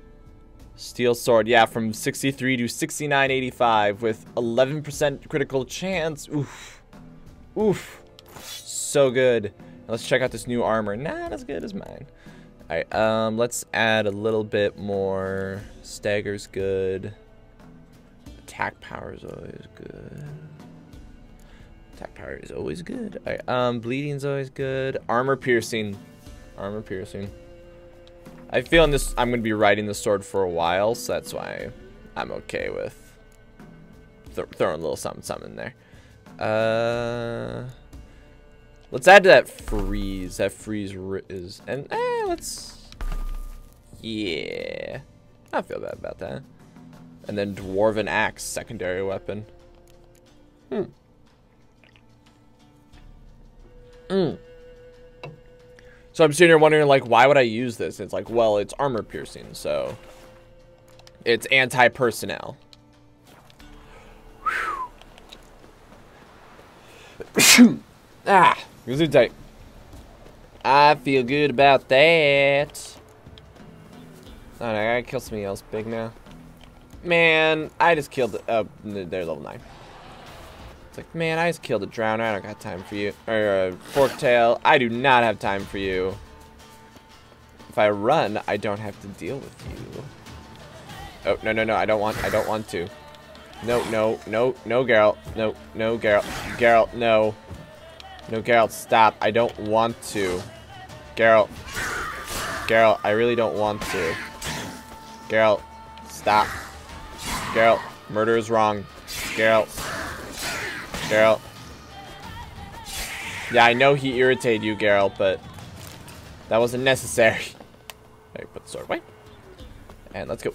[SPEAKER 1] Steel Sword, yeah, from 63 to 69.85 with 11% critical chance. Oof. Oof. So good. Let's check out this new armor. Not as good as mine. Alright, um, let's add a little bit more. Stagger's good. Attack power is always good. Attack power is always good. Alright, um, bleeding's always good. Armor piercing. Armor piercing. I feel in this I'm gonna be riding the sword for a while, so that's why I'm okay with th throwing a little something something in there. Uh, let's add to that freeze. That freeze is and eh, let's yeah. I feel bad about that. And then dwarven axe, secondary weapon. Hmm. Hmm. So I'm sitting here wondering, like, why would I use this? It's like, well, it's armor piercing, so it's anti-personnel. <sighs> ah, tight. I feel good about that. Alright, I gotta kill something else big now. Man, I just killed oh, they're level 9. It's like, man, I just killed a drowner. I don't got time for you. Or a forktail. I do not have time for you. If I run, I don't have to deal with you. Oh, no, no, no. I don't want, I don't want to. No, no, no, no, Geralt. No, no, Geralt. Geralt, no. No, Geralt, stop. I don't want to. Geralt. Geralt, I really don't want to. Geralt, stop. Geralt, murder is wrong. Geralt. Geralt. Yeah, I know he irritated you, Geralt, but that wasn't necessary. <laughs> Alright, put the sword away. And let's go.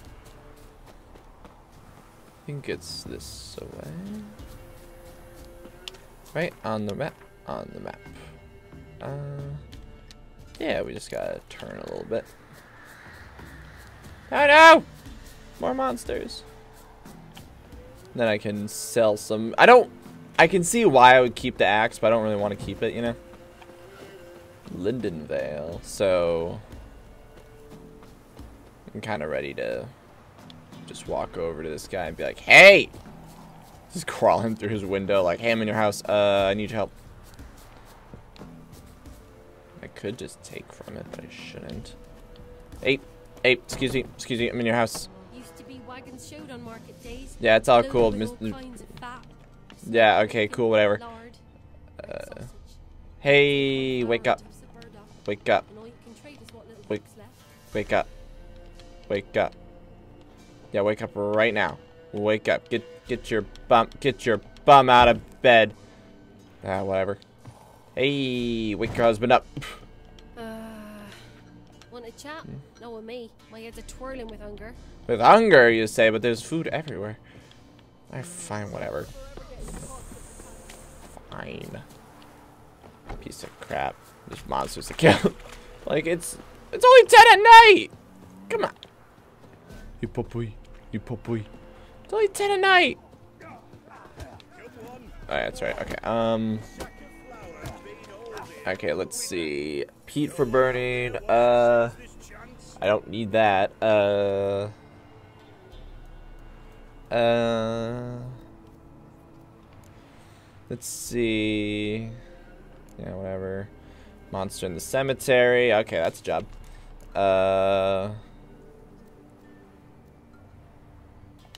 [SPEAKER 1] I think it's this way. Right on the map. On the map. Uh, yeah, we just gotta turn a little bit. Oh no! More monsters. Then I can sell some. I don't. I can see why I would keep the axe, but I don't really want to keep it, you know? Lindenvale. So. I'm kind of ready to just walk over to this guy and be like, hey! Just crawling through his window like, hey, I'm in your house. Uh, I need your help. I could just take from it, but I shouldn't. Hey, hey, excuse me, excuse me, I'm in your house.
[SPEAKER 5] Used to be wagons showed on market days.
[SPEAKER 1] Yeah, it's all
[SPEAKER 5] loaded
[SPEAKER 1] cool.
[SPEAKER 5] with
[SPEAKER 1] Yeah, okay, cool, whatever. Uh, hey, wake up,
[SPEAKER 5] tufts of burdock,
[SPEAKER 1] wake up,
[SPEAKER 5] and all you can trade is what little
[SPEAKER 1] Wake- wake up, wake up. Yeah, wake up right now. Wake up. Get get your bum get your bum out of bed. Ah, whatever. Hey, wake your husband up.
[SPEAKER 5] Uh, want a chat?
[SPEAKER 1] Hmm.
[SPEAKER 5] No, with me. My head's a twirling with hunger.
[SPEAKER 1] With hunger, you say, but there's food everywhere. I fine, whatever. Fine. Piece of crap. There's monsters to kill. <laughs> like it's it's only ten at night. Come on. You puppy. You puppy. It's only ten at night. Alright, that's right. Okay. Um. Okay, let's see. Peat for burning. Uh. I don't need that. Uh. Uh. Let's see. Yeah, whatever. Monster in the cemetery. Okay, that's a job. Uh.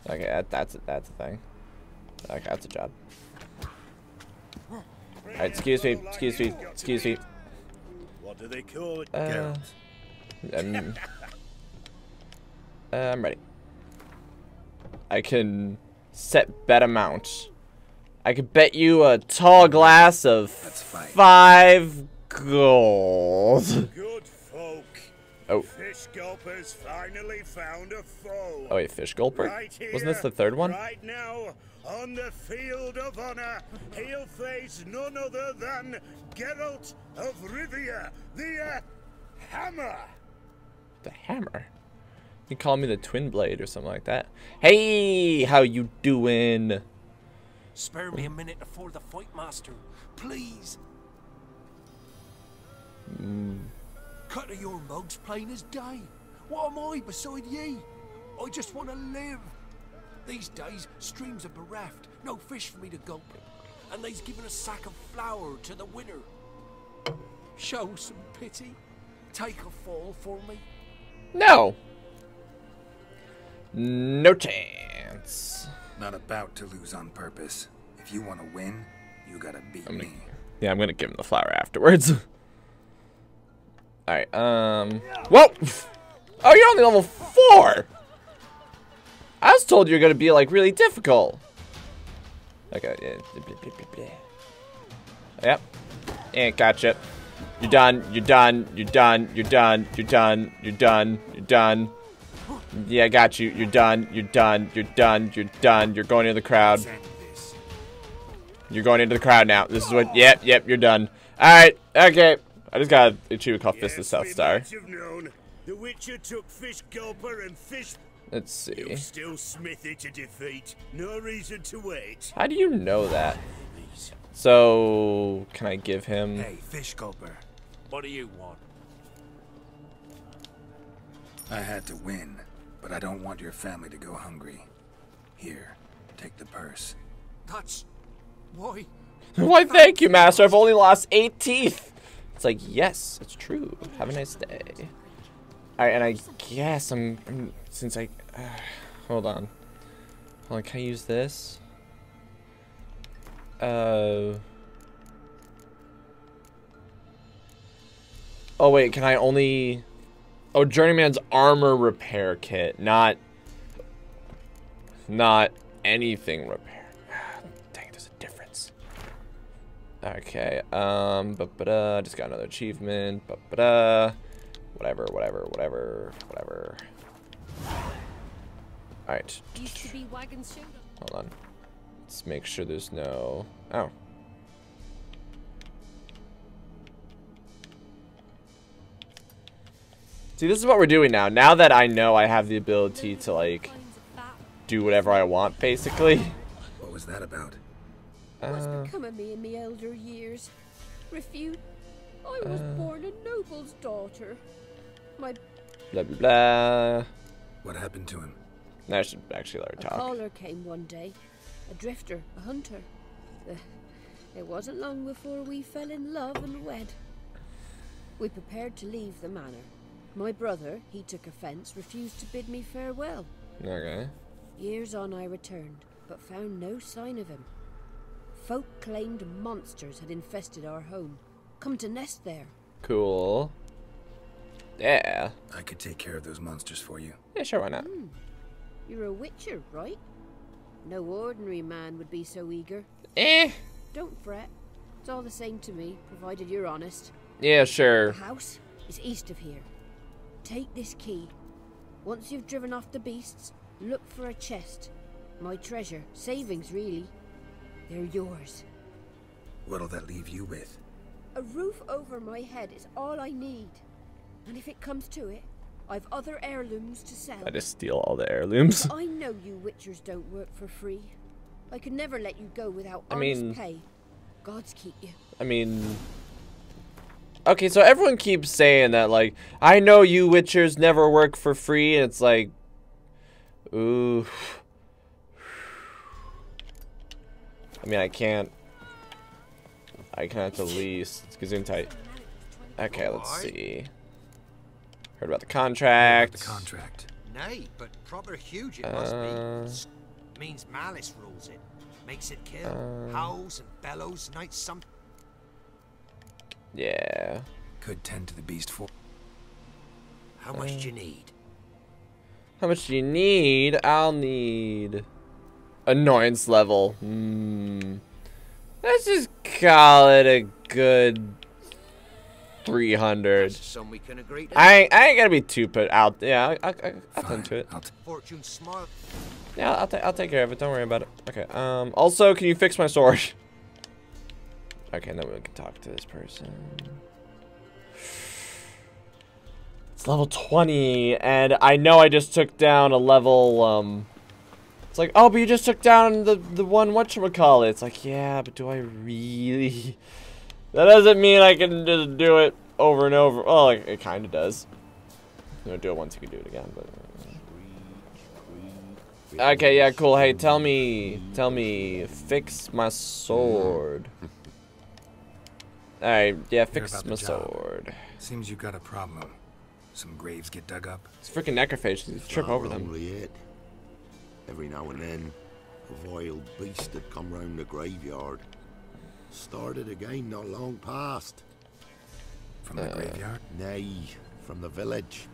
[SPEAKER 1] Okay, that, that's a, that's a thing. Okay, that's a job. Alright, excuse me, excuse me, excuse me.
[SPEAKER 3] What do they call it?
[SPEAKER 1] Uh, um, uh, I'm ready. I can set bet amount. I could bet you a tall glass of five gold.
[SPEAKER 3] Good folk.
[SPEAKER 1] Oh.
[SPEAKER 3] Fish gulpers finally found a foe.
[SPEAKER 1] Oh wait, fish gulper?
[SPEAKER 3] Right here,
[SPEAKER 1] Wasn't this the third one?
[SPEAKER 3] Right now, on the field of honor, he'll face none other than Geralt of Rivia, the uh, Hammer.
[SPEAKER 1] The hammer. You call me the twin blade or something like that. Hey, how you doing?
[SPEAKER 7] Spare me a minute before the fight, Master. Please. Hmm. Cut of your mugs plain as day. What am I beside ye? I just want to live. These days, streams are bereft, no fish for me to gulp. And they's given a sack of flour to the winner. Show some pity. Take a fall for me.
[SPEAKER 1] No. No chance.
[SPEAKER 4] Not about to lose on purpose. If you want to win, you gotta beat
[SPEAKER 1] gonna-
[SPEAKER 4] me.
[SPEAKER 1] Yeah, I'm gonna give him the flower afterwards. <laughs> Alright, um... Whoa! <laughs> Oh, you're only level 4! I was told you were gonna be, like, really difficult. Okay, yeah. Yep. Yeah, gotcha. You're done, you're done, you're done, you're done, you're done, you're done, you're done. Yeah, I got you. You're done, you're done, you're done, you're done. You're going into the crowd. You're going into the crowd now. This is what. Yep, yep. You're done. All right. Okay. I just got a chew called Fist of
[SPEAKER 3] Yes,
[SPEAKER 1] South Star.
[SPEAKER 3] might have known. The Witcher took Fish Gulper and Fish.
[SPEAKER 1] Let's see.
[SPEAKER 3] You've still Smithy to defeat. No reason to wait.
[SPEAKER 1] How do you know that? So can I give him?
[SPEAKER 4] Hey, fish gulper.
[SPEAKER 7] What do you want?
[SPEAKER 4] I had to win, but I don't want your family to go hungry. Here, take the purse.
[SPEAKER 7] That's why.
[SPEAKER 1] Why, thank you, Master. I've only lost eight teeth. It's like, yes, it's true. Have a nice day. Alright, and I guess I'm, I'm since I, uh, hold on. Hold on, can I use this? Uh. Oh wait, can I only? Oh, Journeyman's armor repair kit, not, not anything repair. <sighs> Dang, there's a difference. Okay, um, but uh, just got another achievement, uh, whatever, whatever, whatever, whatever. All right,
[SPEAKER 5] Used to be wagon shoulder.
[SPEAKER 1] hold on. Let's make sure there's no. Oh. See, this is what we're doing now. Now that I know I have the ability to like
[SPEAKER 5] Kinds of that.
[SPEAKER 1] do whatever I want, basically.
[SPEAKER 4] What was that about?
[SPEAKER 8] What's
[SPEAKER 1] Uh,
[SPEAKER 8] become of me in my elder years? Refute. I was
[SPEAKER 1] Uh.
[SPEAKER 8] born a noble's daughter. My
[SPEAKER 1] blah blah blah.
[SPEAKER 4] What happened to him?
[SPEAKER 1] No, I should actually let her
[SPEAKER 8] a
[SPEAKER 1] talk.
[SPEAKER 8] caller came one day, a drifter, a hunter. Uh, it wasn't long before we fell in love and wed. We prepared to leave the manor. My brother, he took offence, refused to bid me farewell.
[SPEAKER 1] Okay.
[SPEAKER 8] Years on, I returned, but found no sign of him. Folk claimed monsters had infested our home, come to nest there.
[SPEAKER 1] Cool. Yeah.
[SPEAKER 4] I could take care of those monsters for you.
[SPEAKER 1] Yeah, sure, why not?
[SPEAKER 8] You're a witcher, right? No ordinary man would be so eager.
[SPEAKER 1] Eh.
[SPEAKER 8] Don't fret. It's all the same to me, provided you're honest.
[SPEAKER 1] Yeah, sure.
[SPEAKER 8] The house is east of here. Take this key. Once you've driven off the beasts, look for a chest. My treasure, savings really. They're yours.
[SPEAKER 4] What'll that leave you with?
[SPEAKER 8] A roof over my head is all I need. And if it comes to it, I've other heirlooms to sell.
[SPEAKER 1] I just steal all the heirlooms. <laughs>
[SPEAKER 8] I know you witchers don't work for free. I could never let you go without
[SPEAKER 1] I
[SPEAKER 8] honest
[SPEAKER 1] mean-
[SPEAKER 8] pay. Gods keep you.
[SPEAKER 1] I mean, okay, so everyone keeps saying that, like, I know you Witchers never work for free, and it's like, ooh. I mean, I can't. I can at the least. It's Gazoon tight. Okay, let's see. Heard about the contract.
[SPEAKER 4] The contract.
[SPEAKER 9] Nay, but proper huge it must be.
[SPEAKER 1] Uh,
[SPEAKER 9] Means malice rules it. Makes it kill.
[SPEAKER 1] Uh.
[SPEAKER 9] Howls and bellows, nights some.
[SPEAKER 1] Yeah.
[SPEAKER 4] Could tend to the beast for.
[SPEAKER 9] How much do you need?
[SPEAKER 1] How much do you need? I'll need annoyance level. Hmm. Let's just call it a good 300.
[SPEAKER 9] Some we can agree to.
[SPEAKER 1] I ain't, I ain't gonna be too put out. Yeah, I, I, I'll tend to it.
[SPEAKER 9] Fortune smile.
[SPEAKER 1] Yeah, I'll, ta- I'll take care of it. Don't worry about it. Okay. Um. Also, can you fix my sword? <laughs> Okay, then we can talk to this person. It's level 20, and I know I just took down a level, um... It's like, oh, but you just took down the, the one whatchamacallit. It's like, yeah, but do I really... <laughs> That doesn't mean I can just do it over and over. Well, it, it kind of does. You know, do it once, you can do it again, but... Okay, yeah, cool. Hey, tell me, tell me, fix my sword. Alright, yeah, fix my sword.
[SPEAKER 4] Seems you got a problem. Some graves get dug up.
[SPEAKER 1] It's freaking necrophages. You trip over them.
[SPEAKER 10] Only it. Every now and then, a vile beast had come round the graveyard. Started again not long past.
[SPEAKER 4] From the uh. graveyard.
[SPEAKER 10] Nay, from the village.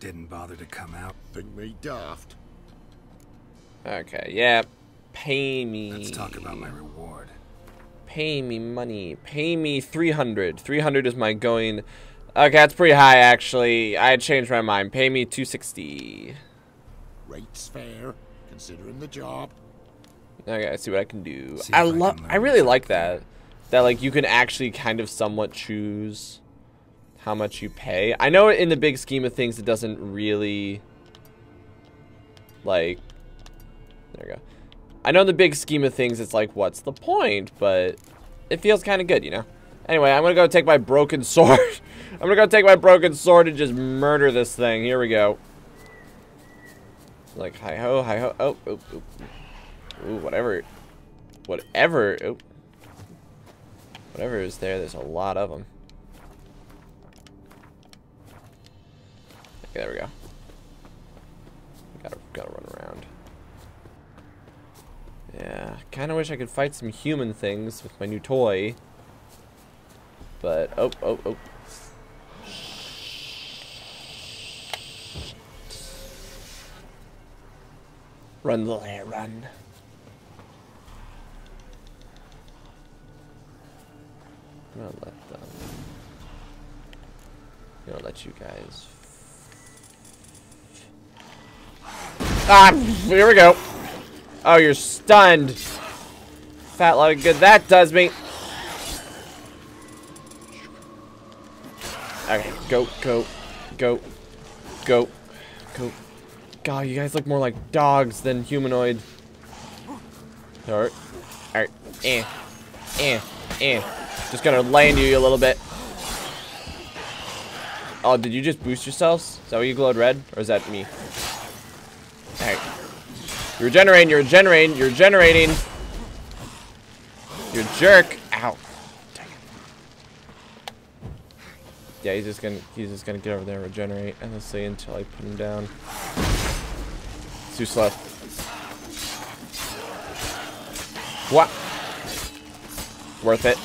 [SPEAKER 4] Didn't bother to come out.
[SPEAKER 10] Think me daft.
[SPEAKER 1] Okay, yeah. Pay me.
[SPEAKER 4] Let's talk about my reward.
[SPEAKER 1] Pay me money. Pay me 300. 300 is my going. Okay, that's pretty high, actually. I changed my mind. Pay me 260.
[SPEAKER 10] Rates fair, considering the job.
[SPEAKER 1] Okay, I see what I can do.
[SPEAKER 4] See
[SPEAKER 1] I
[SPEAKER 4] if I
[SPEAKER 1] love. I really like that. That like you can actually kind of somewhat choose how much you pay. I know in the big scheme of things, it doesn't really like. There we go. I know in the big scheme of things, it's like, what's the point? But it feels kind of good, you know. Anyway, I'm gonna go take my broken <laughs> sword. I'm gonna go take my broken sword and just murder this thing. Here we go. Like, hi ho, hi ho. Oh, oh, oh. Ooh, whatever. Whatever. Oh. Whatever is there, there's a lot of them. Okay, there we go. Gotta, gotta run around. Yeah, kind of wish I could fight some human things with my new toy. But, oh, oh, oh. Run, little hair, run. I'm gonna let them. I'm gonna let you guys. Ah, here we go. Oh, you're stunned. Fat lot of good that does me. Okay, go, go, go, go, go. God, you guys look more like dogs than humanoid. Alright. Alright. Eh. Eh. Eh. Just gonna land you a little bit. Oh, did you just boost yourselves? Is that why you glowed red? Or is that me? Alright. You're regenerating, you're regenerating, you're regenerating. You jerk. Ow. Yeah, he's just gonna he's just gonna get over there and regenerate endlessly until I put him down. It's too slow. What? Worth it.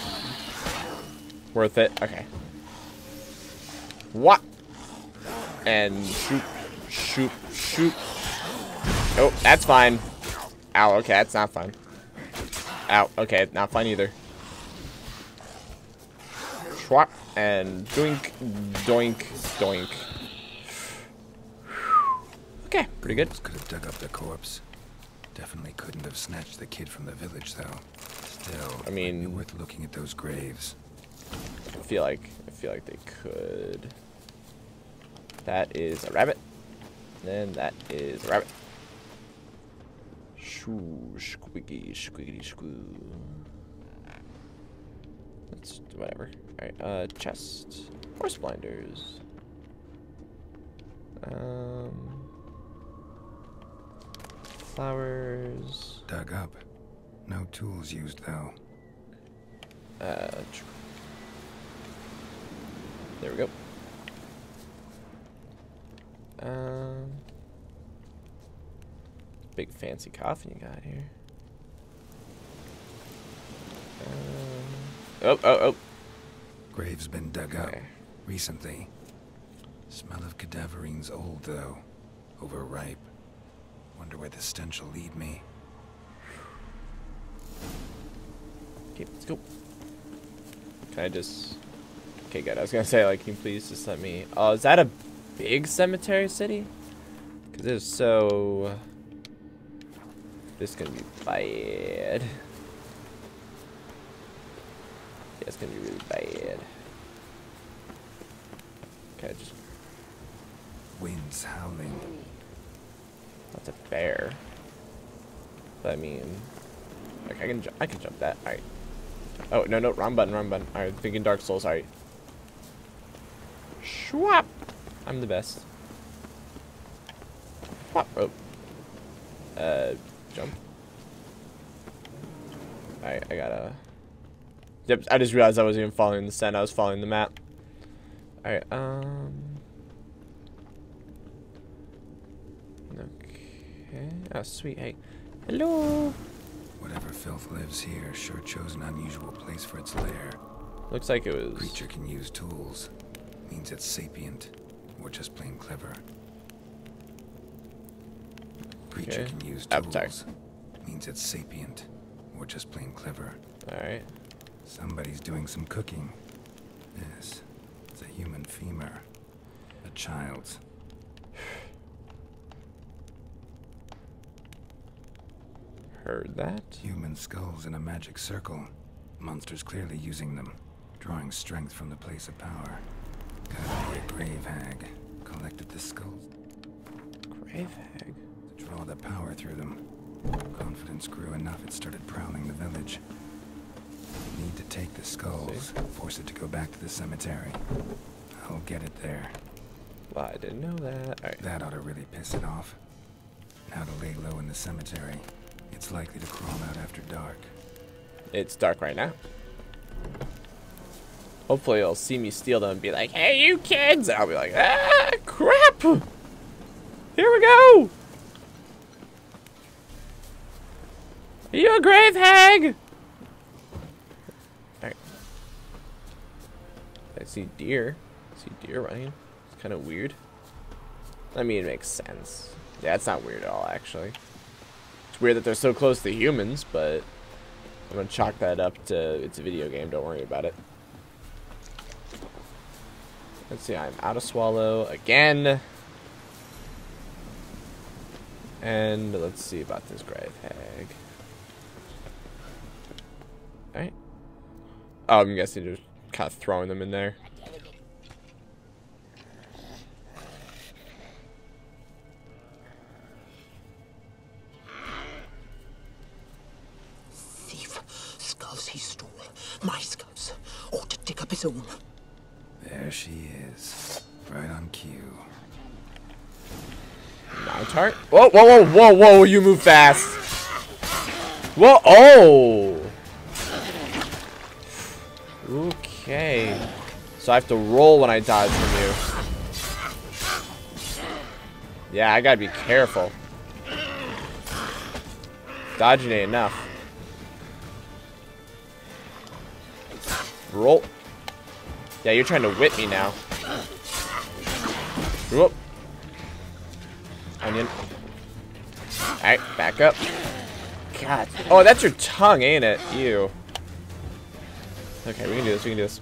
[SPEAKER 1] Worth it. Okay. What? And shoot, shoot, shoot. Oh, that's fine. Ow, okay, that's not fine. Ow, okay, not fine either. Swap and doink, doink, doink. Okay, pretty good.
[SPEAKER 4] Could have dug up the corpse. Definitely couldn't have snatched the kid from the village, though. Still,
[SPEAKER 1] I mean,
[SPEAKER 4] worth looking at those graves.
[SPEAKER 1] I feel like I feel like they could. That is a rabbit. Then that is a rabbit. Shoo, squeaky, squeaky, squoo. That's whatever. Alright, uh, chest. Horse blinders. Um. Flowers.
[SPEAKER 4] Dug up. No tools used, though.
[SPEAKER 1] Uh, there we go. Um, big fancy coffin you got here. Um, oh, oh, oh.
[SPEAKER 4] Grave's been dug up. Recently. Smell of cadaverine's old, though. Overripe. Wonder where the stench will lead me.
[SPEAKER 1] Okay, let's go. Can I just... Okay, good. I was gonna say, like, can you please just let me... Oh, is that a big cemetery city? Because it's so... This is gonna be bad. Yeah, it's gonna be really bad. Okay, just...
[SPEAKER 4] Winds howling.
[SPEAKER 1] That's a bear. But I mean... Like, I can, I can jump that. Alright. Oh, no, no, wrong button, wrong button. Alright, thinking Dark Souls, alright. Schwap! I'm the best. Schwap! Oh. Uh, jump. Alright, I gotta... Yep, I just realized I wasn't even following the sand, I was following the map. Alright, um... Okay. Oh, sweet, hey. Hello!
[SPEAKER 4] Whatever filth lives here sure chose an unusual place for its lair.
[SPEAKER 1] Looks like it was...
[SPEAKER 4] Creature can use tools. Means it's sapient. Or just plain clever. Creature
[SPEAKER 1] Okay.
[SPEAKER 4] can use tools. Means it's sapient. Or just plain clever.
[SPEAKER 1] Alright.
[SPEAKER 4] Somebody's doing some cooking. This. It's a human femur. A child's. <sighs>
[SPEAKER 1] Heard that.
[SPEAKER 4] Human skulls in a magic circle. Monsters clearly using them. Drawing strength from the place of power. Gotta be a grave hag. Collected the skulls
[SPEAKER 1] Grave hag.
[SPEAKER 4] Draw the power through them. Confidence grew enough it started prowling the village. Need to take the skulls, force it to go back to the cemetery. I'll get it there.
[SPEAKER 1] Well, I didn't know that. All right.
[SPEAKER 4] That ought to really piss it off. Now to lay low in the cemetery. It's likely to crawl out after dark.
[SPEAKER 1] It's dark right now. Hopefully it'll see me steal them and be like, hey, you kids! I'll be like, ah, crap! Here we go! You a grave hag? Alright. I see deer. I see deer running. It's kind of weird. I mean, it makes sense. Yeah, it's not weird at all, actually. It's weird that they're so close to humans, but I'm gonna chalk that up to it's a video game. Don't worry about it. Let's see. I'm out of swallow again. And let's see about this grave hag. Alright. Oh, I'm guessing just kind of throwing them in there.
[SPEAKER 11] Thief. Skulls he stole. My skulls. Ought to dig up his own.
[SPEAKER 4] There she is. Right on cue.
[SPEAKER 1] Mount heart? Whoa, whoa, whoa, whoa, whoa, you move fast. Whoa, oh. So I have to roll when I dodge from you. Yeah, I gotta be careful. Dodging ain't enough. Roll. Yeah, you're trying to whip me now. Whoop. Onion. Alright, back up. God. Oh, that's your tongue, ain't it? You. Okay, we can do this, we can do this.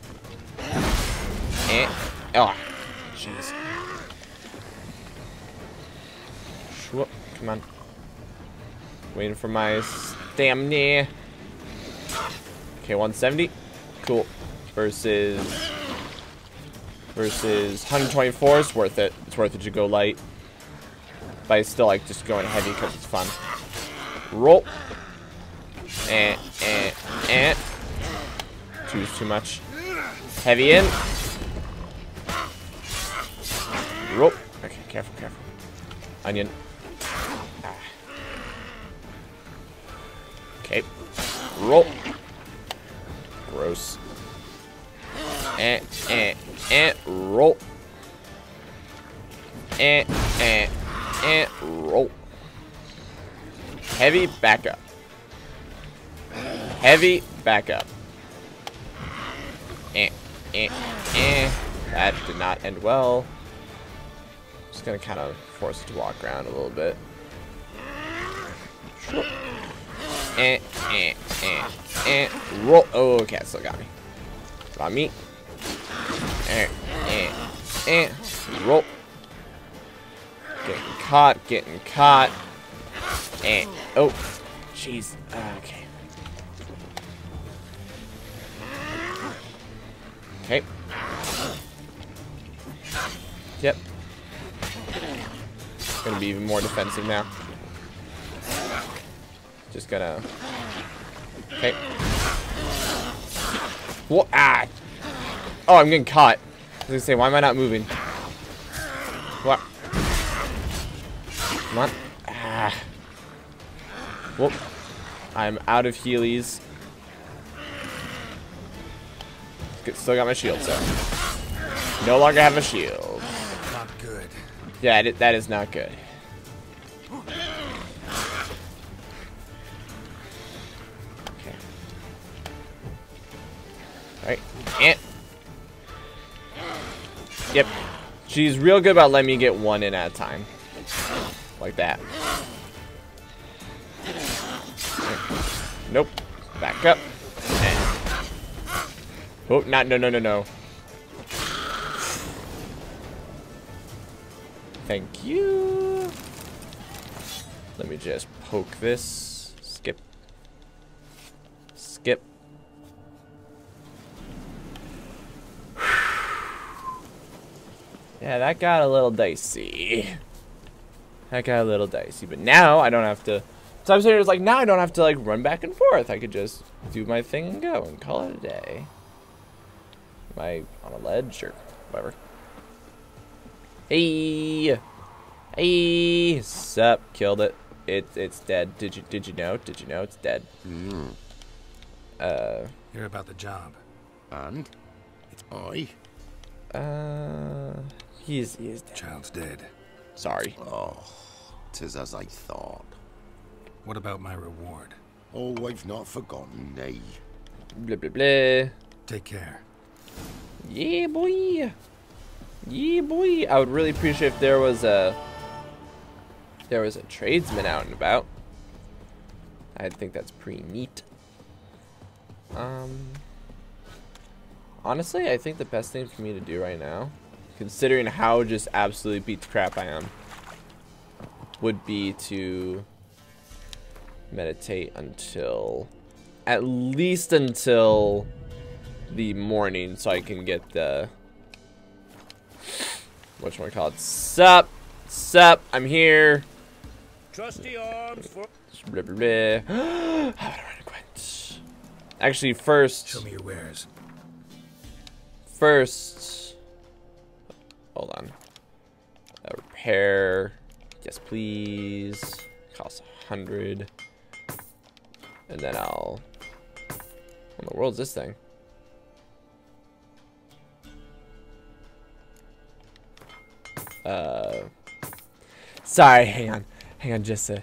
[SPEAKER 1] Eh. Oh. Jeez. Whoop. Come on. Waiting for my stamina. Okay, 170. Cool. Versus... Versus 124 is worth it. It's worth it to go light. But I still like just going heavy because it's fun. Roll. And, and, and. Two's too much. Heavy in. Roll. Okay, careful, careful. Onion. Ah. Okay. Roll. Gross. And, and, and, roll. And, and, and roll. Heavy backup. Heavy backup. Eh, eh, eh. That did not end well. Just gonna kind of force it to walk around a little bit. Eh, eh, eh, eh. Roll. Oh, okay, still got me. Got me. Eh, eh, eh. Roll. Getting caught, getting caught. And, oh, jeez. Okay. Okay. Yep. Gonna be even more defensive now. Just gonna. Okay. What? Ah! Oh, I'm getting caught. I was gonna say, why am I not moving? What? Come on. Ah. Whoop. I'm out of healies. Still got my shield, so. No longer have a shield. Yeah, that is not good. Okay. Alright. Yep. She's real good about letting me get one in at a time. Like that. Nope. Back up. Oh, not no no no no. Thank you. Let me just poke this. Skip. Skip. Yeah, that got a little dicey. That got a little dicey, but now I don't have to So I'm saying it's like now I don't have to like run back and forth. I could just do my thing and go and call it a day. Am I on a ledge or whatever? Hey, hey, sup? Killed it. It it's dead. Did you did you know? Did you know it's dead?
[SPEAKER 10] Mm.
[SPEAKER 1] Uh.
[SPEAKER 4] Hear about the job.
[SPEAKER 10] And? It's I.
[SPEAKER 1] Uh. He's he is dead.
[SPEAKER 4] Child's dead.
[SPEAKER 1] Sorry.
[SPEAKER 10] Oh, tis as I thought.
[SPEAKER 4] What about my reward?
[SPEAKER 10] Oh, I've not forgotten, nay.
[SPEAKER 1] Blah blah blah.
[SPEAKER 4] Take care.
[SPEAKER 1] Yeah, boy. Yeah, boy. I would really appreciate if there was a there was a tradesman out and about. I think that's pretty neat. Um, honestly, I think the best thing for me to do right now, considering how just absolutely beat the crap I am, would be to meditate until, at least until the morning so I can get the which one called sup. Sup. I'm here.
[SPEAKER 3] Trusty arms for
[SPEAKER 1] blah, blah, blah. <gasps> How do I quit? actually first.
[SPEAKER 4] Show me your wares.
[SPEAKER 1] first. Hold on. A repair. Yes please. Costs a hundred. And then I'll what in the world is this thing Uh, sorry, hang on, hang on, just a,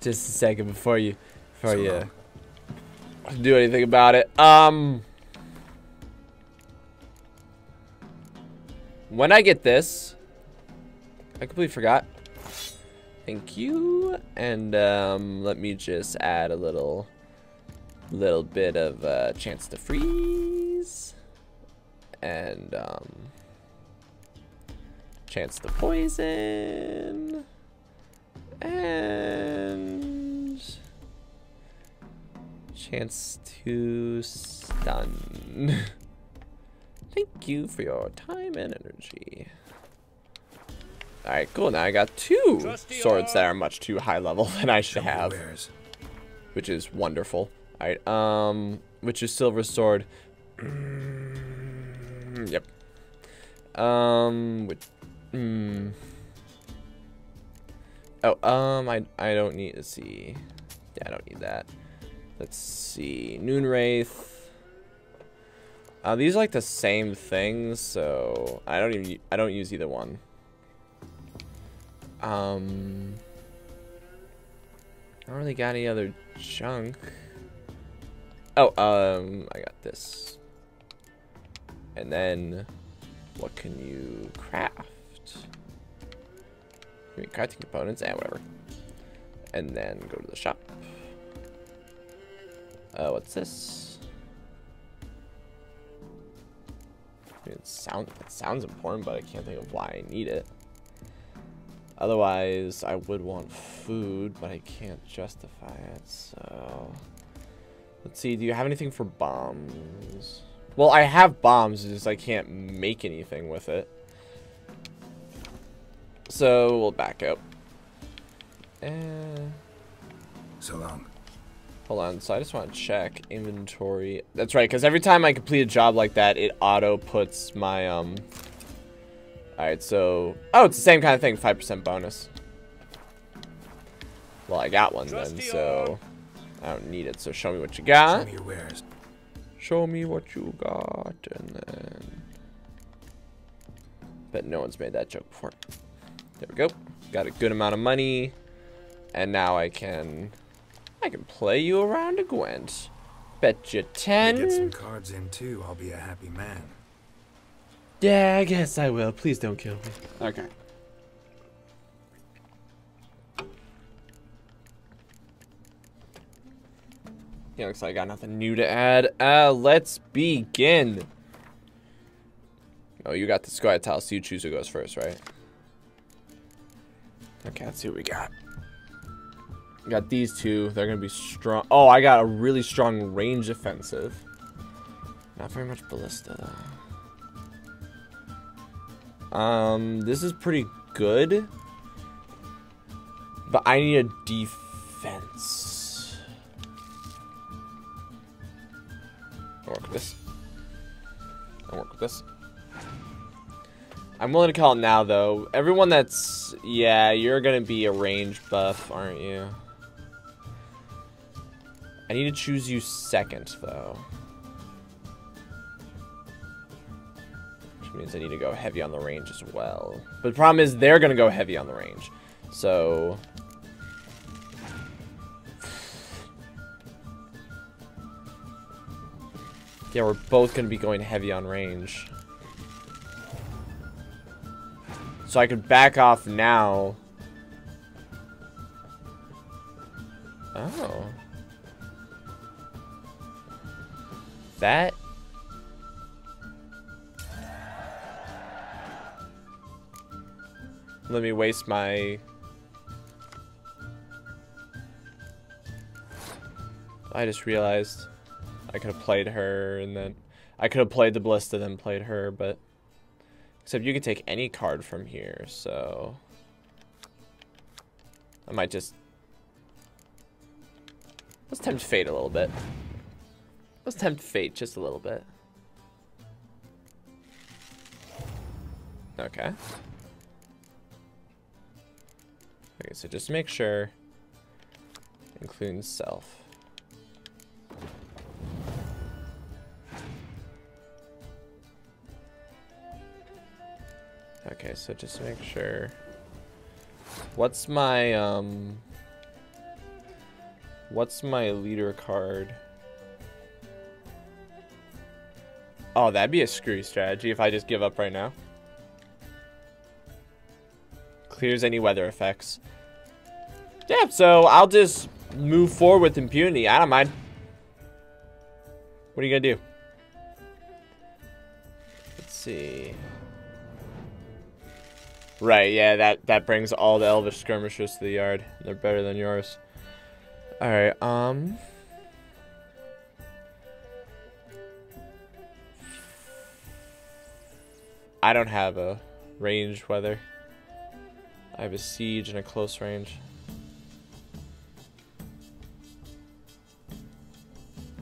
[SPEAKER 1] just a second before you, before
[SPEAKER 4] So
[SPEAKER 1] you
[SPEAKER 4] long.
[SPEAKER 1] do anything about it. Um, when I get this, I completely forgot. Thank you, and um, let me just add a little, little bit of uh, chance to freeze, and um chance to poison and chance to stun. <laughs> Thank you for your time and energy. Alright, cool. Now I got two
[SPEAKER 3] Trusty
[SPEAKER 1] swords that are much too high level <laughs> than I should
[SPEAKER 4] Show me your
[SPEAKER 1] have,
[SPEAKER 4] wares.
[SPEAKER 1] which is wonderful. Alright, um, which is silver sword. <clears throat> Yep. Um, which Hmm. Oh, um, I I don't need to see. Yeah, I don't need that. Let's see. Noon Wraith. Uh, these are like the same things, so I don't even I don't use either one. Um, I don't really got any other junk. Oh, um, I got this. And then, what can you craft? I crafting components, and whatever. And then go to the shop. Uh, what's this? It, it sounds important, but I can't think of why I need it. Otherwise, I would want food, but I can't justify it, so... Let's see, do you have anything for bombs? Well, I have bombs, it's just I can't make anything with it. So, we'll back up. And...
[SPEAKER 4] So long.
[SPEAKER 1] Hold on, so I just want to check inventory. That's right, because every time I complete a job like that, it auto puts my, um... Alright, so... Oh, it's the same kind of thing, 5% bonus. Well, I got one then,
[SPEAKER 3] Trusty
[SPEAKER 1] so... I don't need it, so show me what you got.
[SPEAKER 4] Show
[SPEAKER 1] got.
[SPEAKER 4] me your wares.
[SPEAKER 1] Show me what you got, and then... Bet no one's made that joke before. There we go. Got a good amount of money. And now I can... I can play you around a Gwent. Bet you
[SPEAKER 4] ten. I get some cards in too, I'll be a happy man.
[SPEAKER 1] Yeah, I guess I will. Please don't kill me. Okay. Yeah, looks like I got nothing new to add. Uh, let's begin. Oh, you got the squad tile, so you choose who goes first, right? Okay, let's see what we got. We got these two. They're gonna be strong. Oh, I got a really strong range offensive. Not very much ballista though. Um, this is pretty good. But I need a Defense. I'll work with this. I'll work with this. I'm willing to call it now, though. Everyone that's... Yeah, you're going to be a range buff, aren't you? I need to choose you second, though. Which means I need to go heavy on the range as well. But the problem is they're going to go heavy on the range. So... Yeah, we're both going to be going heavy on range. So I could back off now. Oh. That... Let me waste my... I just realized I could have played her and then... I could have played the Ballista then played her, but... Except you can take any card from here, so... I might just... Let's tempt fate a little bit. Let's tempt fate just a little bit. Okay. Okay, so just make sure, including self. Okay, so just make sure. What's my, um... What's my leader card? Oh, that'd be a screwy strategy if I just give up right now. Clears any weather effects. Yeah, so I'll just move forward with impunity. I don't mind. What are you gonna do? Let's see. Right, yeah, that, that brings all the Elvish skirmishers to the yard. They're better than yours. Alright, um... I don't have a range weather. I have a siege and a close range.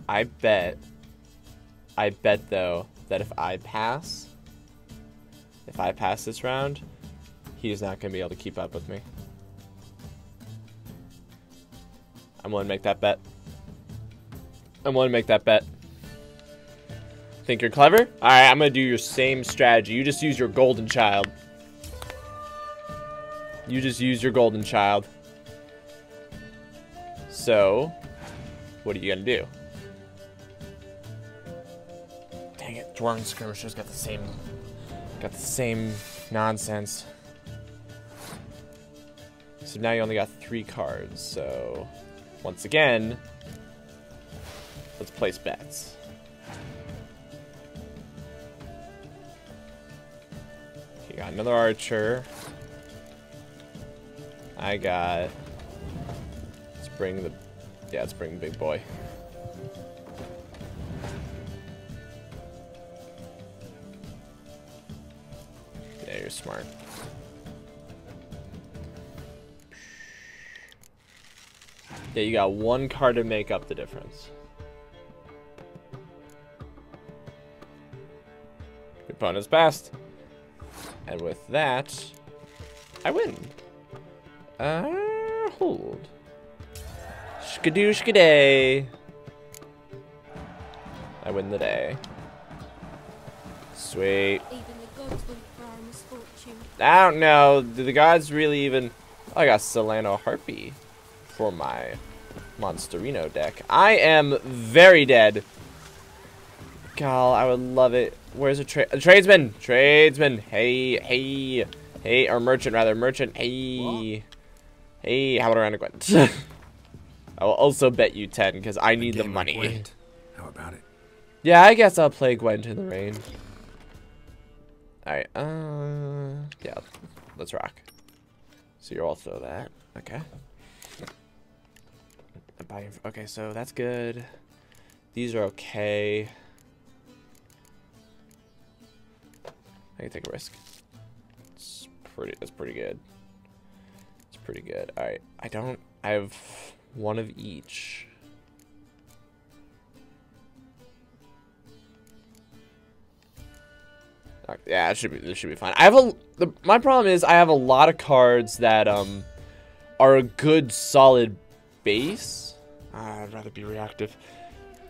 [SPEAKER 1] I bet, I bet though, that if I pass, if I pass this round, he's not going to be able to keep up with me. I'm willing to make that bet. I'm willing to make that bet. Think you're clever? Alright, I'm going to do your same strategy. You just use your golden child. You just use your golden child. So, what are you going to do? Dang it, Dwarven Skirmishers got the same... Got the same nonsense. So now you only got three cards, so... Once again, let's place bets. You got another archer. I got... Let's bring the... Yeah, let's bring the big boy. Yeah, you're smart. Yeah, you got one card to make up the difference. Your opponent's passed. And with that, I win. Uh, hold. Skadoo skaday. I win the day. Sweet.
[SPEAKER 5] Even the gods wouldn't bear misfortune.
[SPEAKER 1] I don't know. Do the gods really even... Oh, I got Celaeno Harpy for my Monsterino deck. I am very dead. Gal, I would love it. Where's a, tra a tradesman? Tradesman. Hey, hey. Hey, or merchant rather. Merchant. Hey. What? Hey, how about a Gwent? <laughs> I will also bet you 10 because I need the money.
[SPEAKER 4] How about it?
[SPEAKER 1] Yeah, I guess I'll play Gwent in the rain. Alright, uh, yeah, let's rock. So you're also that, okay. Okay, so that's good. These are okay. I can take a risk. It's pretty, that's pretty good. It's pretty good. Alright, I don't, I have One of each. Yeah, it should be. This should be fine. I have a. The, my problem is I have a lot of cards that um are a good solid base. Ah, I'd rather be reactive.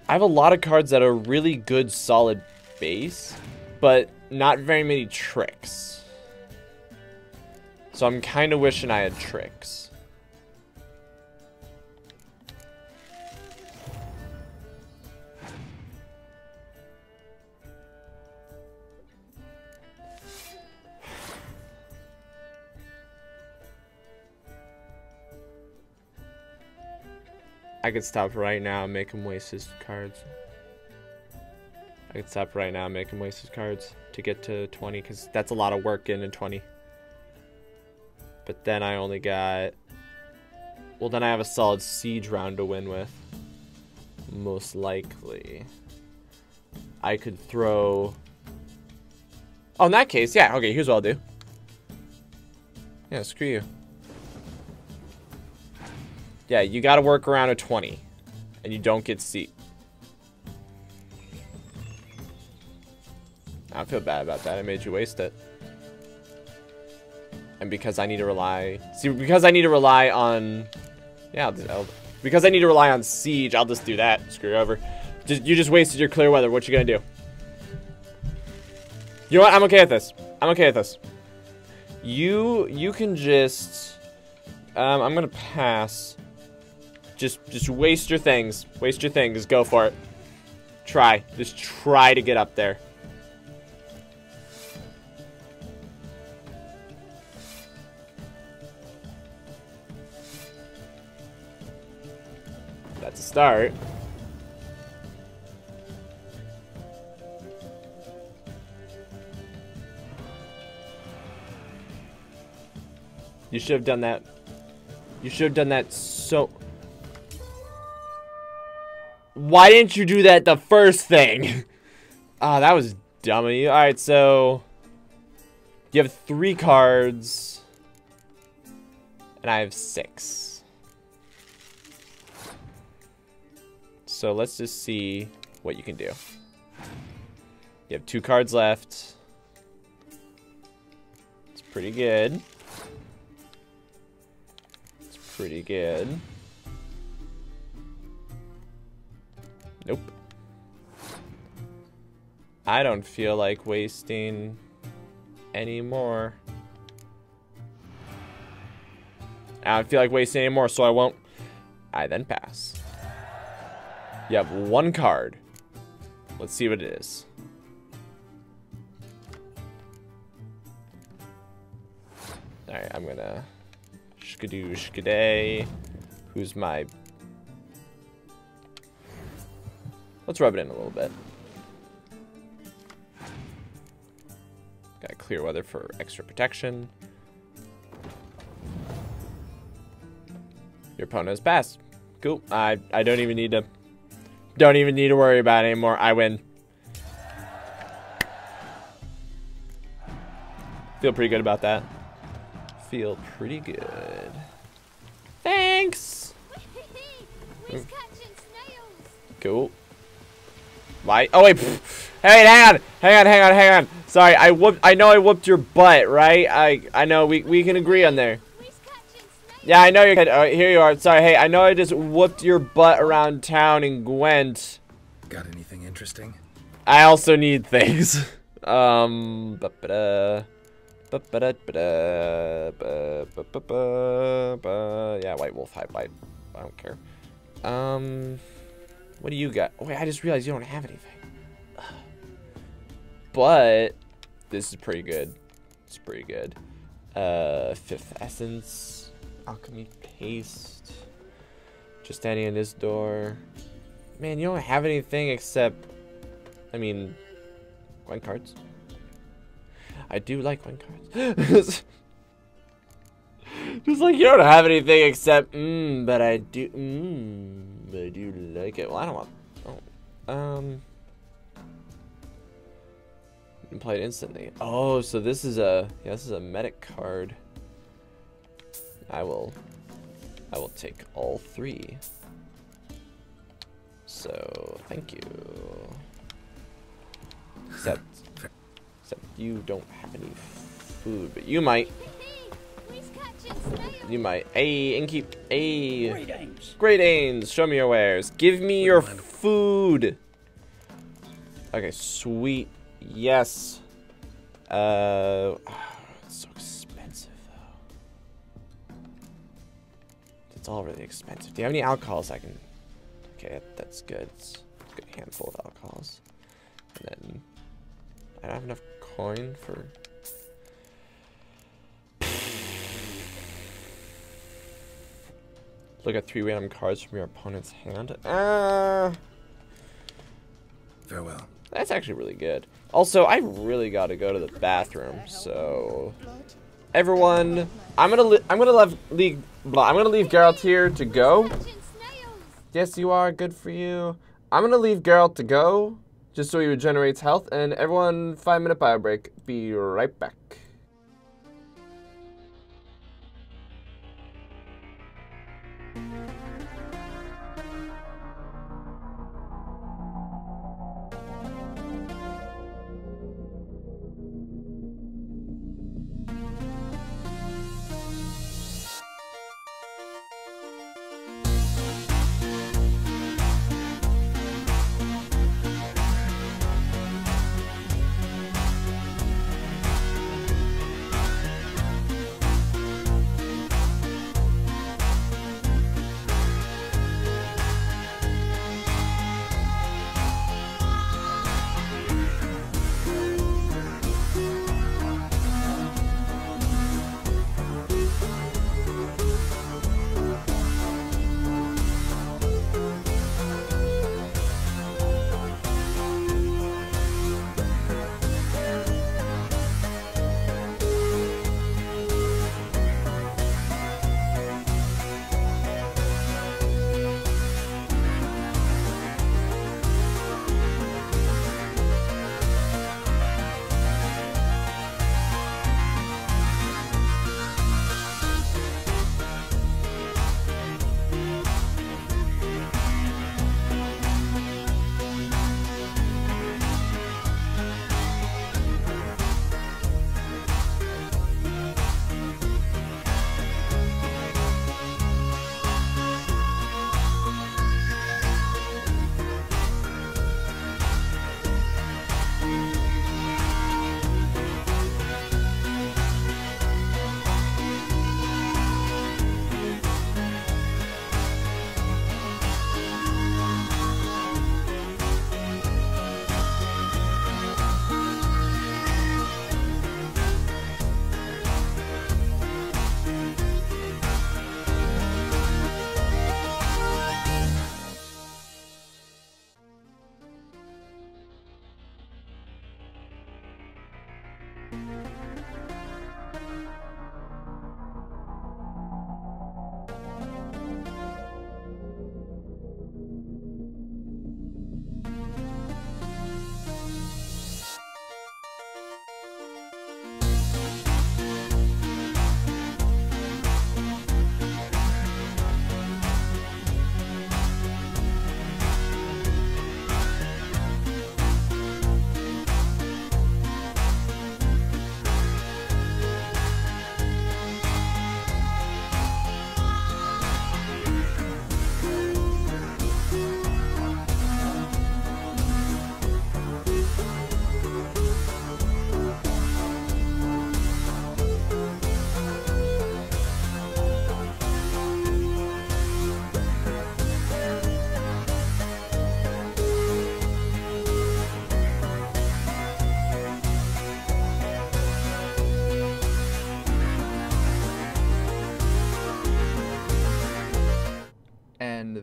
[SPEAKER 1] I have a lot of cards that are really good solid base, but not very many tricks. So I'm kind of wishing I had tricks. I could stop right now and make him waste his cards. I could stop right now and make him waste his cards to get to 20 because that's a lot of work in a 20. But then I only got... Well, then I have a solid siege round to win with. Most likely. I could throw... Oh, in that case, yeah. Okay, here's what I'll do. Yeah, screw you. Yeah, you gotta work around a 20. And you don't get seat. I feel bad about that. I made you waste it. And because I need to rely... See, because I need to rely on... Yeah, I'll, I'll, because I need to rely on Siege, I'll just do that. Screw over. Just, you just wasted your clear weather. What you gonna do? You know what? I'm okay with this. I'm okay with this. You you can just... Um, I'm gonna pass. Just just waste your things. Waste your things. Go for it. Try. Just try to get up there. That's a start. You should have done that. You should have done that so... Why didn't you do that the first thing? <laughs> Ah, that was dumb of you. Alright, so... You have three cards. And I have six. So let's just see what you can do. You have two cards left. It's pretty good. It's pretty good. Nope. I don't feel like wasting any more. I don't feel like wasting any more, so I won't. I then pass. You have one card. Let's see what it is. Alright, I'm gonna shkadoo shkaday. Who's my Let's rub it in a little bit. Got clear weather for extra protection. Your opponent has passed. Cool. I I don't even need to don't even need to worry about it anymore. I win. Feel pretty good about that. Feel pretty good. Thanks. <laughs> Cool. Why? Oh wait. Pff. Hey, hang on, hang on, hang on, hang on. Sorry, I whooped. I know I whooped your butt, right? I I know we we can agree on there. Yeah, I know you're. Oh, here you are. Sorry. Hey, I know I just whooped your butt around town in Gwent.
[SPEAKER 4] Got anything interesting?
[SPEAKER 1] I also need things. um. ba -ba. Yeah, White Wolf, high bite. I don't care. Um. What do you got? Wait, I just realized you don't have anything. <sighs> But this is pretty good. It's pretty good. Uh, fifth essence, alchemy paste. Just standing in this door. Man, you don't have anything except, I mean, coin cards. I do like coin cards. <laughs> Just like you don't have anything except, mmm, but I do, mmm, but I do like it. Well, I don't want, oh, um, it instantly. Oh, so this is a, yeah, this is a medic card. I will I will take all three. So, thank you. Except, except you don't have any food, but you might. You might. Hey, Inkeep. Hey.
[SPEAKER 12] Great Ames.
[SPEAKER 1] Great Ames. Show me your wares. Give me your food. Okay, sweet. Yes. Uh, <sighs> it's so expensive though. It's all really expensive. Do you have any alcohols I can? Okay, that's good. It's a good handful of alcohols. And then I don't have enough coin for. Look at three random cards from your opponent's hand. Ah.
[SPEAKER 4] Farewell.
[SPEAKER 1] That's actually really good. Also, I really got to go to the bathroom, so everyone, I'm gonna I'm gonna leave, leave I'm gonna leave Geralt here to go. Yes, you are. Good for you. I'm gonna leave Geralt to go, just so he regenerates health. And everyone, five minute bio break. Be right back.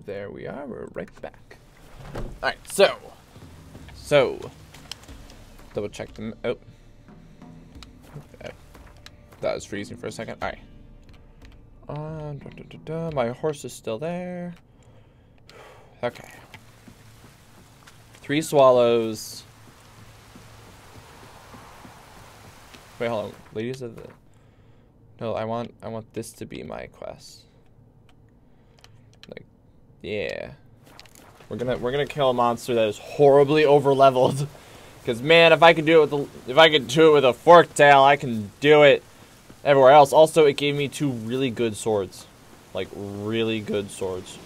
[SPEAKER 1] There we are. We're right back. All right. So, so double check them. Oh, okay. that was freezing for a second. All right. Uh, da, da, da. My horse is still there. Okay. Three swallows. Wait, hold on. Ladies of the. No, I want I want this to be my quest. Yeah. We're gonna we're gonna kill a monster that is horribly over leveled. Cause man, if I could do it with the, if I could do it with a fork tail, I can do it everywhere else. Also, it gave me two really good swords, like really good swords.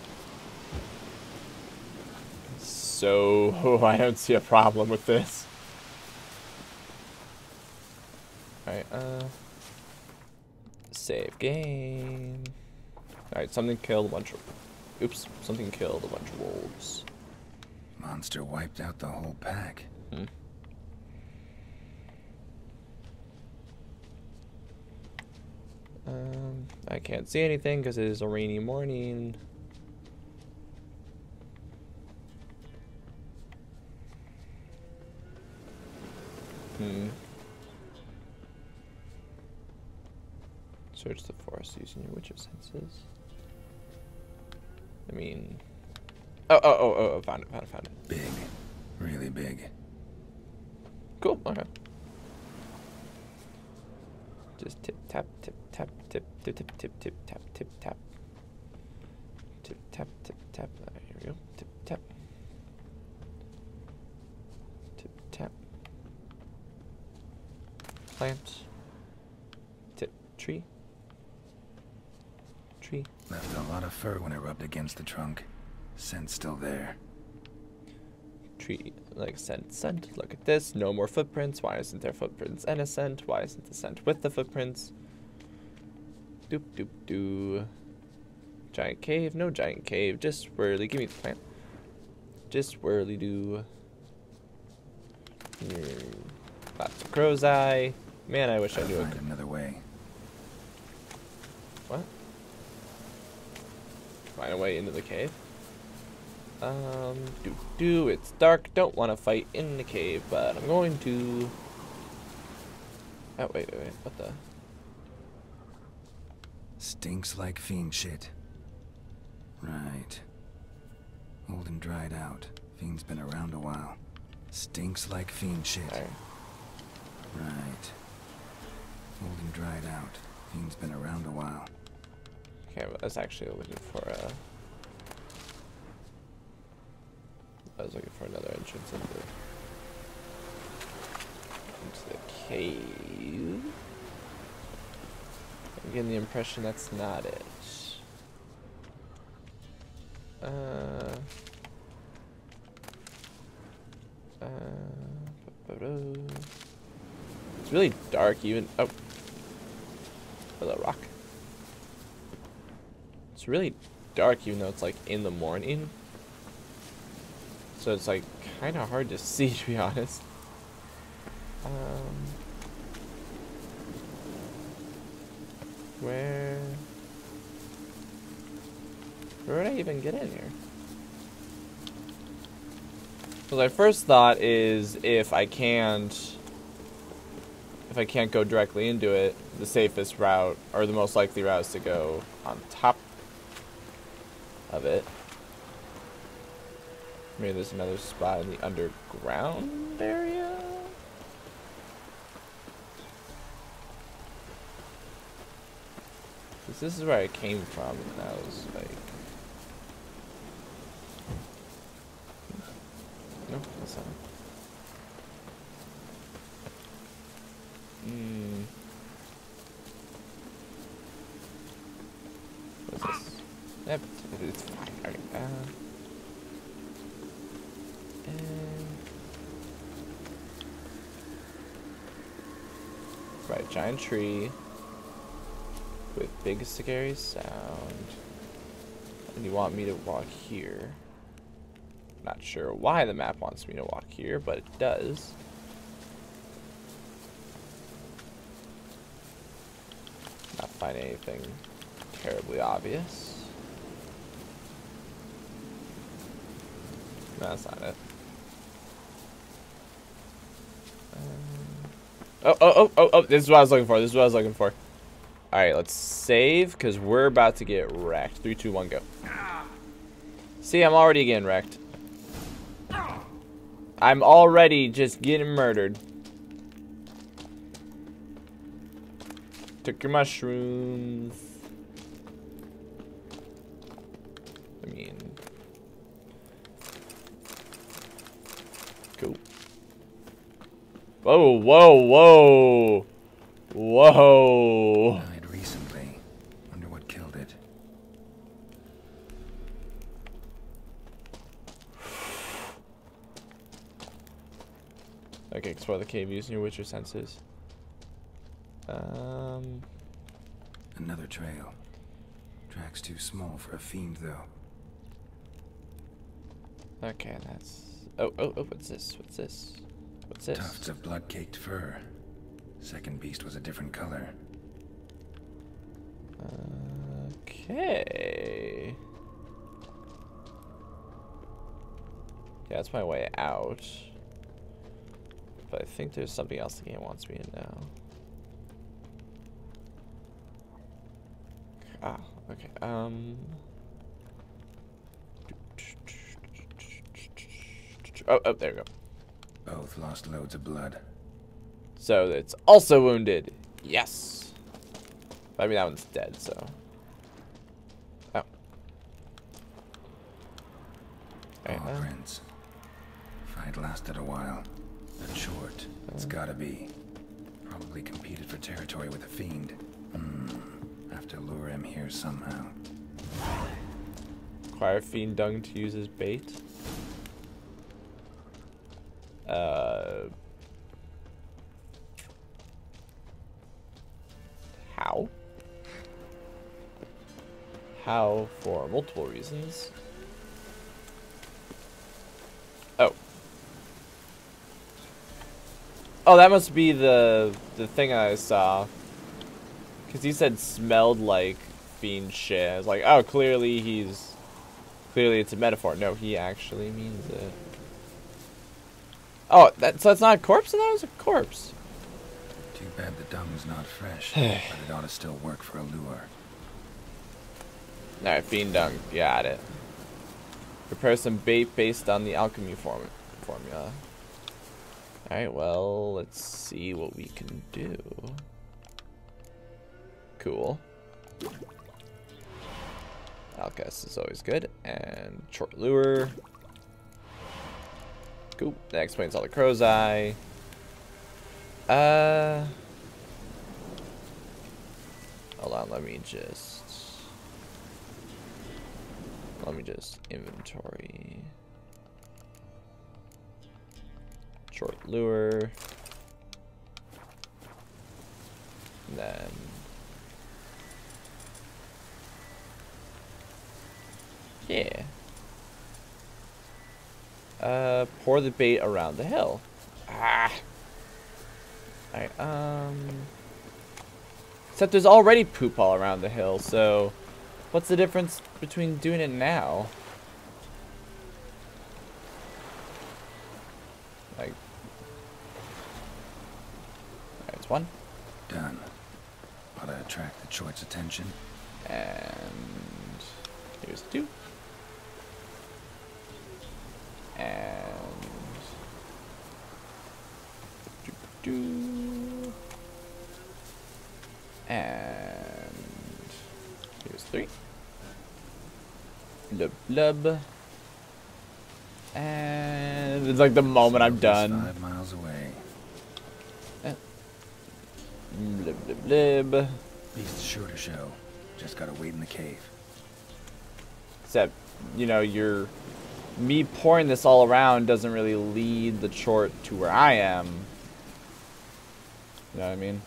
[SPEAKER 1] So <laughs> I don't see a problem with this. Alright, uh save game. Alright, something killed a bunch of oops, something killed a bunch of wolves.
[SPEAKER 4] Monster wiped out the whole pack.
[SPEAKER 1] Hmm. Um, I can't see anything because it is a rainy morning. Hmm. Search the forest using your Witcher senses. I mean, oh, oh, oh, oh, oh, found it, found it, found it.
[SPEAKER 4] Big, really big.
[SPEAKER 1] Cool. Okay. Just tip tap tip tap tip tip tip tip tip tap tip tap. Tip tap tip tap. Uh, here we go. Tip tap. Tip tap. Plant. Tip tree.
[SPEAKER 4] Left a lot of fur when it rubbed against the trunk. Scent still there.
[SPEAKER 1] tree like scent scent. Look at this. No more footprints. Why isn't there footprints and a scent? Why isn't the scent with the footprints? Doop doop doo. Giant cave. No giant cave. Just swirly give me the plant. Just swirly do lots of crow's eye. Man i wish i
[SPEAKER 4] Gotta
[SPEAKER 1] knew
[SPEAKER 4] find
[SPEAKER 1] it
[SPEAKER 4] another way.
[SPEAKER 1] what find a way into the cave um, do do. It's dark. Don't want to fight in the cave, but I'm going to. Oh wait, wait, wait. What the?
[SPEAKER 4] Stinks like fiend shit. Right. Old and dried out. Fiend's been around a while. Stinks like fiend shit.
[SPEAKER 1] Sorry.
[SPEAKER 4] Right. Old and dried out. Fiend's been around a while.
[SPEAKER 1] Okay, was actually looking for a. I was looking for another entrance into into the cave. I'm getting the impression that's not it. Uh. Uh. It's really dark, even. Oh. Hello, rock. It's really dark, even though it's like in the morning. So it's like kind of hard to <laughs> see, to be honest. Um, where? Where would I even get in here? Because my first thought is if I can't, if I can't go directly into it, the safest route or the most likely route is to go on top of it. Maybe there's another spot in the underground area. Cause this is where I came from, and I was like, no, that's not. Hmm. What's this? Yep, it's fine. Okay. Uh, and right, giant tree with big scary sound. And you want me to walk here. Not sure why the map wants me to walk here, but it does. Not find anything terribly obvious. No, that's not it. Um, oh, oh, oh, oh, oh, this is what I was looking for. This is what I was looking for. Alright, let's save, because we're about to get wrecked. Three, two, one, go. See, I'm already getting wrecked. I'm already just getting murdered. Took your mushrooms. I mean, Whoa, whoa, whoa. Whoa.
[SPEAKER 4] Died recently. Wonder what killed it.
[SPEAKER 1] Okay, explore the cave using your Witcher senses. Um,
[SPEAKER 4] Another trail. Track's too small for a fiend, though.
[SPEAKER 1] okay, that's. Oh, oh, oh, what's this? What's this? What's this?
[SPEAKER 4] Tufts of blood-caked fur. Second beast was a different color.
[SPEAKER 1] Okay. Yeah, that's my way out. But I think there's something else the game wants me to know. Ah, okay. Um. Oh, oh, there we go.
[SPEAKER 4] Both lost loads of blood.
[SPEAKER 1] So it's also wounded. Yes. I mean, that one's dead, so. Oh. Alright,
[SPEAKER 4] Paw
[SPEAKER 1] uh,
[SPEAKER 4] prints. Fight lasted a while. But short. It's gotta be. Probably competed for territory with a fiend. Hmm. Have to lure him here somehow.
[SPEAKER 1] Acquire fiend dung to use as bait. Uh. How? How for multiple reasons. Oh. Oh, that must be the the thing I saw. Cause he said smelled like fiend shit. I was like, oh, clearly he's clearly it's a metaphor. No, he actually means it. Oh, that so that's not a corpse. I thought it was a corpse.
[SPEAKER 4] Too bad the dung's not fresh, <sighs> but it ought to still work for a lure.
[SPEAKER 1] Alright, fiend dung. Got it. Prepare some bait based on the alchemy form formula. Alright, well, let's see what we can do. Cool. Alcast is always good. And short lure. That explains all the crow's eye. Uh. Hold on, let me just. Let me just inventory. Short lure. And then. Yeah. Uh, pour the bait around the hill. Ah. Alright, um. Except there's already poop all around the hill, so. What's the difference between doing it now? Like. Alright, it's one.
[SPEAKER 4] Done. But I attract the choice attention.
[SPEAKER 1] And. Here's two. And. And. Here's three. Blub blub. And it's like the moment I'm done.
[SPEAKER 4] Five miles away.
[SPEAKER 1] Uh, blib blib blib.
[SPEAKER 4] Beast's sure to show. Just gotta wait in the cave.
[SPEAKER 1] Except, you know, you're me pouring this all around doesn't really lead the chort to where I am. You know what I mean?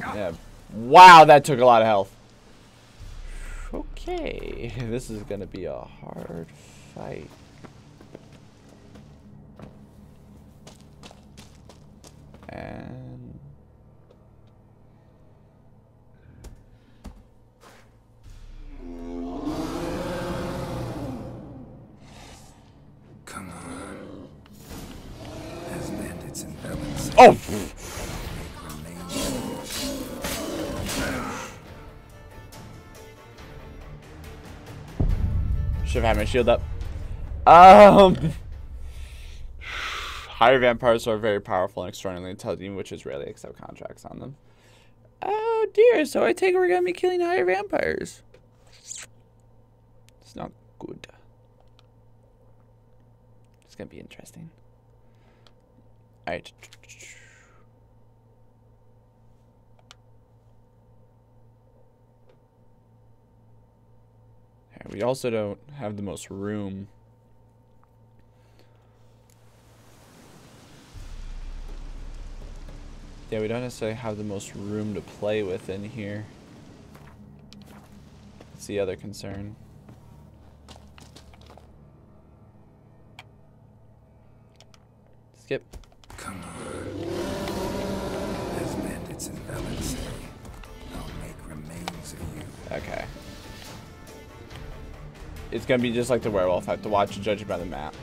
[SPEAKER 1] Yeah. Wow, that took a lot of health. Okay, <laughs> this is gonna be a hard fight. And Oh! Should have had my shield up. Um. Higher vampires are very powerful and extraordinarily intelligent, which is rarely accept contracts on them. Oh dear, so I take it we're gonna be killing higher vampires. It's not good. It's gonna be interesting. Right. We also don't have the most room. Yeah, we don't necessarily have the most room to play with in here. That's the other concern. Skip. Okay. It's gonna be just like the werewolf. I have to watch and judge it by the map.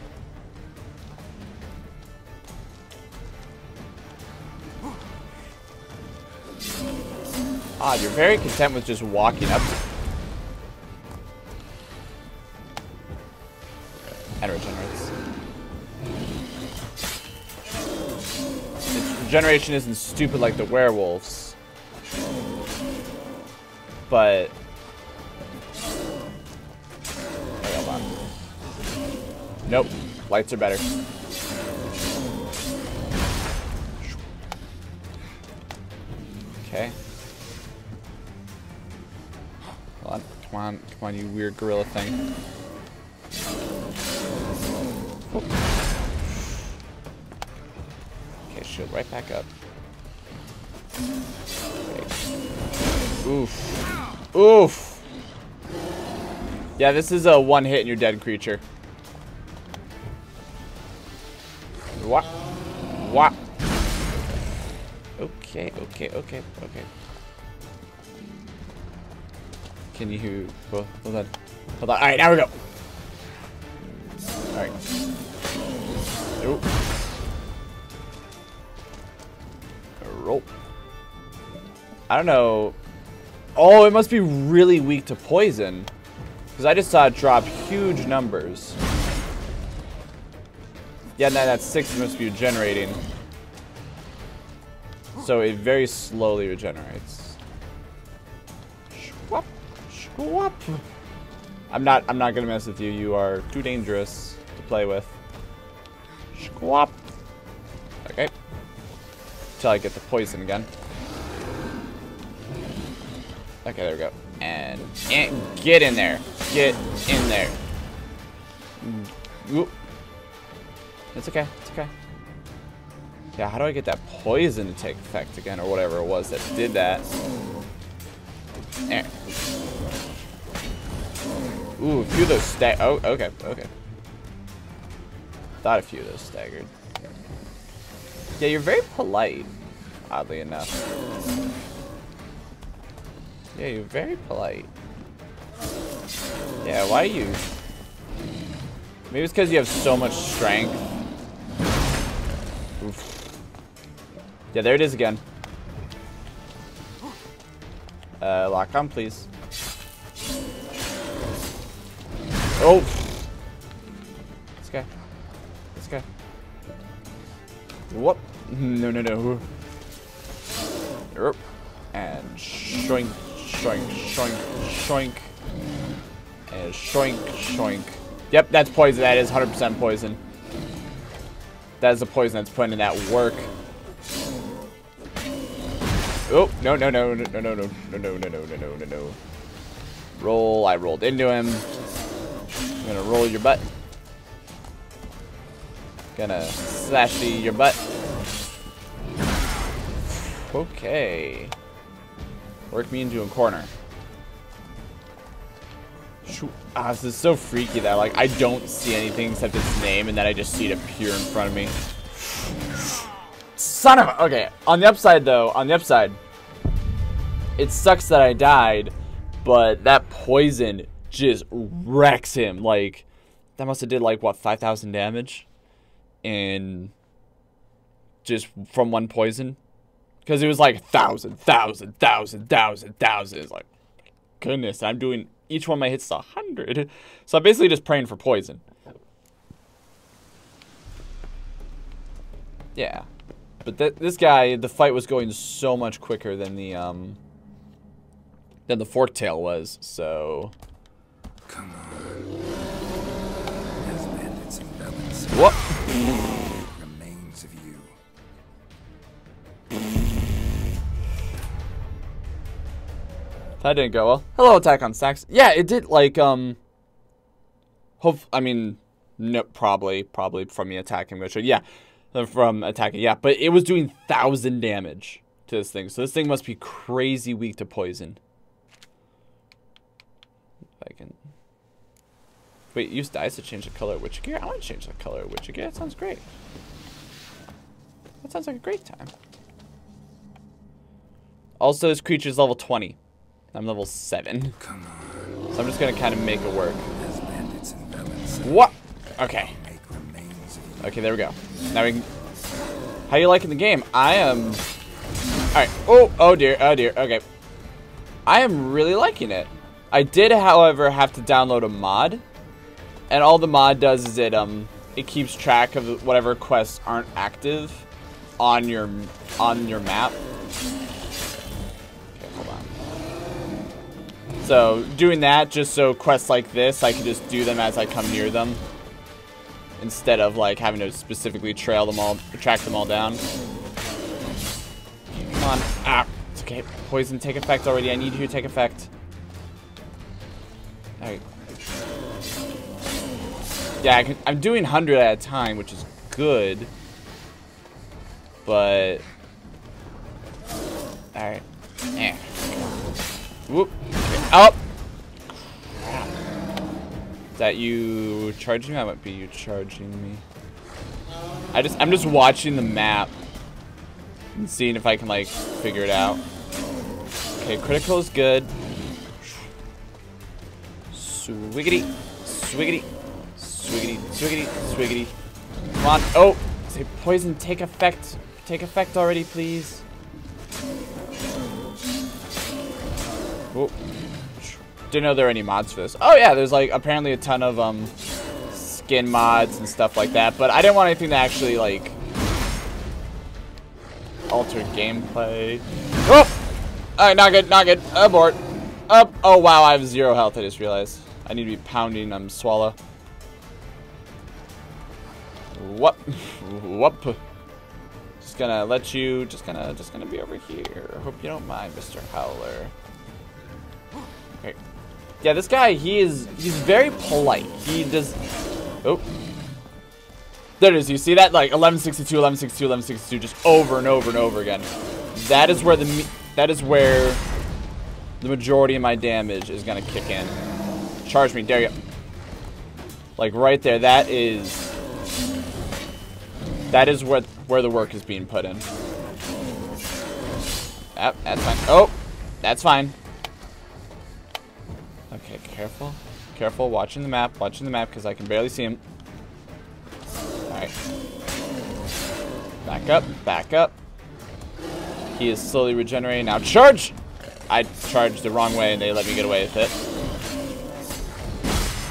[SPEAKER 1] Odd, you're very content with just walking up And regenerates. Its regeneration isn't stupid like the werewolves. But. Nope. Lights are better. Okay. Hold on. Come on. Come on, you weird gorilla thing. Okay, shield right back up. Oof. Oof. Yeah, this is a one hit and you're dead creature. What? What? Okay, okay, okay, okay. Can you... Well, hold on. Hold on. Alright, now we go. Alright. Nope. Roll. I don't know. Oh, it must be really weak to poison. Because I just saw it drop huge numbers. Yeah, no, that's six must be regenerating. So it very slowly regenerates. Schwap, schwap. I'm not I'm not gonna mess with you. You are too dangerous to play with. Squap. Okay. Till I get the poison again. Okay, there we go. And, and get in there. Get in there. Oop. It's okay. It's okay. Yeah, how do I get that poison to take effect again, or whatever it was that did that? There. Ooh, a few of those stag- Oh, okay, okay. Thought a few of those staggered. Yeah, you're very polite, oddly enough. Yeah, you're very polite. Yeah, why are you... Maybe it's because you have so much strength. Oof. Yeah, there it is again. Uh, lock on, please. Oh! This guy. This guy. What? No, no, no. And shoink, shoink, shoink, shoink. And shoink, shoink. Yep, that's poison. That is 100% poison. That is the poison that's putting in that work. Oh, no, no, no, no, no, no, no, no, no, no, no, no, no. Roll. I rolled into him. I'm gonna roll your butt. Gonna slash the, your butt. Okay. Work me into a corner. Ah, this is so freaky that like I don't see anything except its name and then I just see it appear in front of me. Son of a okay. On the upside though, on the upside, it sucks that I died, but that poison just wrecks him. Like that must have did like what five thousand damage, and just from one poison, because it was like thousand, thousand, thousand, thousand, thousand. It's like goodness, I'm doing each one of my hits a hundred, so I'm basically just praying for poison. Yeah, but th this guy, the fight was going so much quicker than the um than the fork tail was. So
[SPEAKER 4] Come on. As bandits and.
[SPEAKER 1] What?
[SPEAKER 4] Remains of you.
[SPEAKER 1] That didn't go well. Hello, Attack on Stacks. Yeah, it did, like, um... Hope I mean, no, probably, probably from me attacking. Which yeah, uh, from attacking. Yeah, but it was doing thousand damage to this thing. So this thing must be crazy weak to poison. If I can. Wait, use dice to change the color of Witcher gear. I want to change the color of Witcher gear. That sounds great. That sounds like a great time. Also, this creature's level 20. I'm level 7.
[SPEAKER 4] Come on.
[SPEAKER 1] So I'm just gonna kind of make it work.
[SPEAKER 4] As bandits and villains.
[SPEAKER 1] What? Okay.
[SPEAKER 4] Make remains of you.
[SPEAKER 1] Okay, there we go. Now we can... How you liking the game? I am... Alright. Oh, oh dear, oh dear. Okay. I am really liking it. I did, however, have to download a mod. And all the mod does is it, um... It keeps track of whatever quests aren't active on your on your map. So, doing that just so quests like this, I can just do them as I come near them instead of like having to specifically trail them all, track them all down. Come on, ah, it's okay. Poison take effect already. I need you to take effect. All right. Yeah, I can, I'm doing 100 at a time, which is good. But all right. Yeah. Whoop. Oh. That you charging me? I might be you charging me. I just I'm just watching the map and seeing if I can like figure it out. Okay, critical is good. Swiggity, swiggity, swiggity, swiggity, swiggity. Come on. Oh, say poison take effect. Take effect already, please. Didn't know there were any mods for this. Oh yeah, there's like apparently a ton of um skin mods and stuff like that, but I didn't want anything to actually like alter gameplay. Oh! Alright, not good, not good. Abort. Up. Oh wow, I have zero health, I just realized. I need to be pounding um swallow. Whoop. Whoop. Just gonna let you just gonna just gonna be over here. Hope you don't mind, Mr. Howler. Yeah, this guy, he is, he's very polite. He does, oh. There it is, you see that? Like, 1162, 1162, 1162, just over and over and over again. That is where the, that is where the majority of my damage is gonna kick in. Charge me, there you go. Like, right there, that is, that is what, where the work is being put in. Yep, that's fine. Oh, that's fine. Okay, careful. Careful, watching the map, watching the map, because I can barely see him. Alright. Back up, back up. He is slowly regenerating. Now charge! I charged the wrong way and they let me get away with it.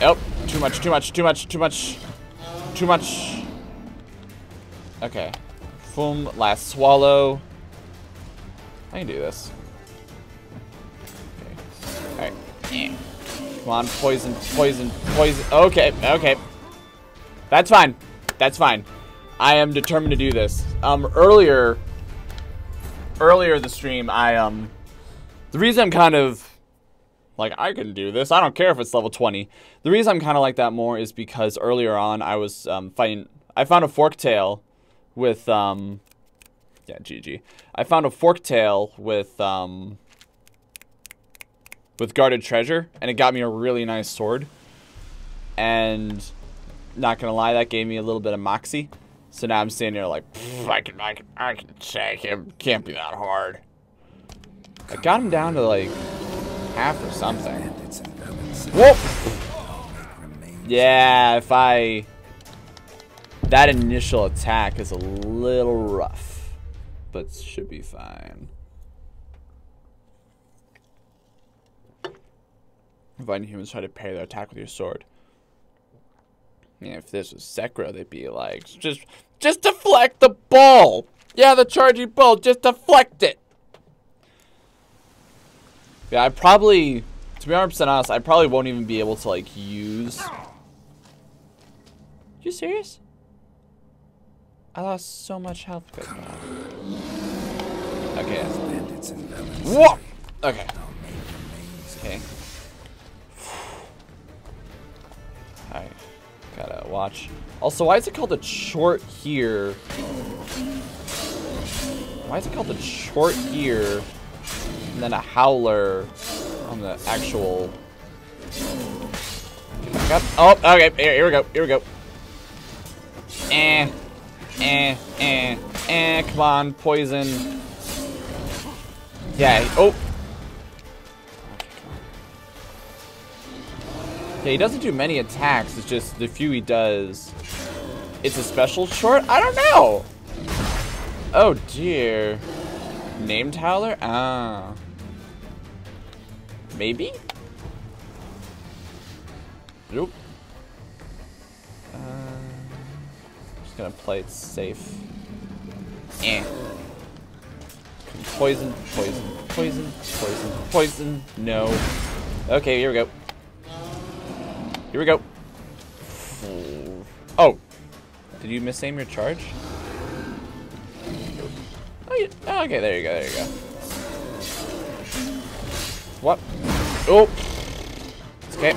[SPEAKER 1] Oh, too much, too much, too much, too much. Too much. Okay. Boom, last swallow. I can do this. Okay. Alright. Come on, poison, poison, poison. Okay, okay. That's fine. That's fine. I am determined to do this. Um, earlier, earlier the stream, I, um, the reason I'm kind of, like, I can do this. I don't care if it's level 20. The reason I'm kind of like that more is because earlier on I was, um, fighting, I found a fork tail with, um, yeah, GG. I found a fork tail with, um, with guarded treasure, and it got me a really nice sword. And not gonna lie, that gave me a little bit of moxie. So now I'm standing here like, I can, I can, I can check him. Can't be that hard. I got him down to like half or something. Whoop! Yeah, if I that initial attack is a little rough, but should be fine. Inviting humans try to parry their attack with your sword. Yeah, if this was Sekiro, they'd be like, just, just deflect the ball. Yeah, the charging ball, just deflect it. Yeah, I probably, to be 100% honest, I probably won't even be able to like use. You serious? I lost so much health. Okay. What? Okay. Okay. I gotta watch. Also, why is it called a chort here? Why is it called a chort here and then a howler on the actual? Oh, okay. Here, here we go. Here we go. Eh, eh, eh, eh. Come on, poison. Yeah. Oh. Yeah, he doesn't do many attacks. It's just the few he does. It's a special chort? I don't know. Oh, dear. Named Howler? Ah. Maybe? Nope. Uh, just gonna play it safe. Eh. Poison, poison, poison, poison, poison. No. Okay, here we go. Here we go. Oh. Did you misaim your charge? Oh, you, oh, okay, there you go, there you go. What? Oh. It's okay.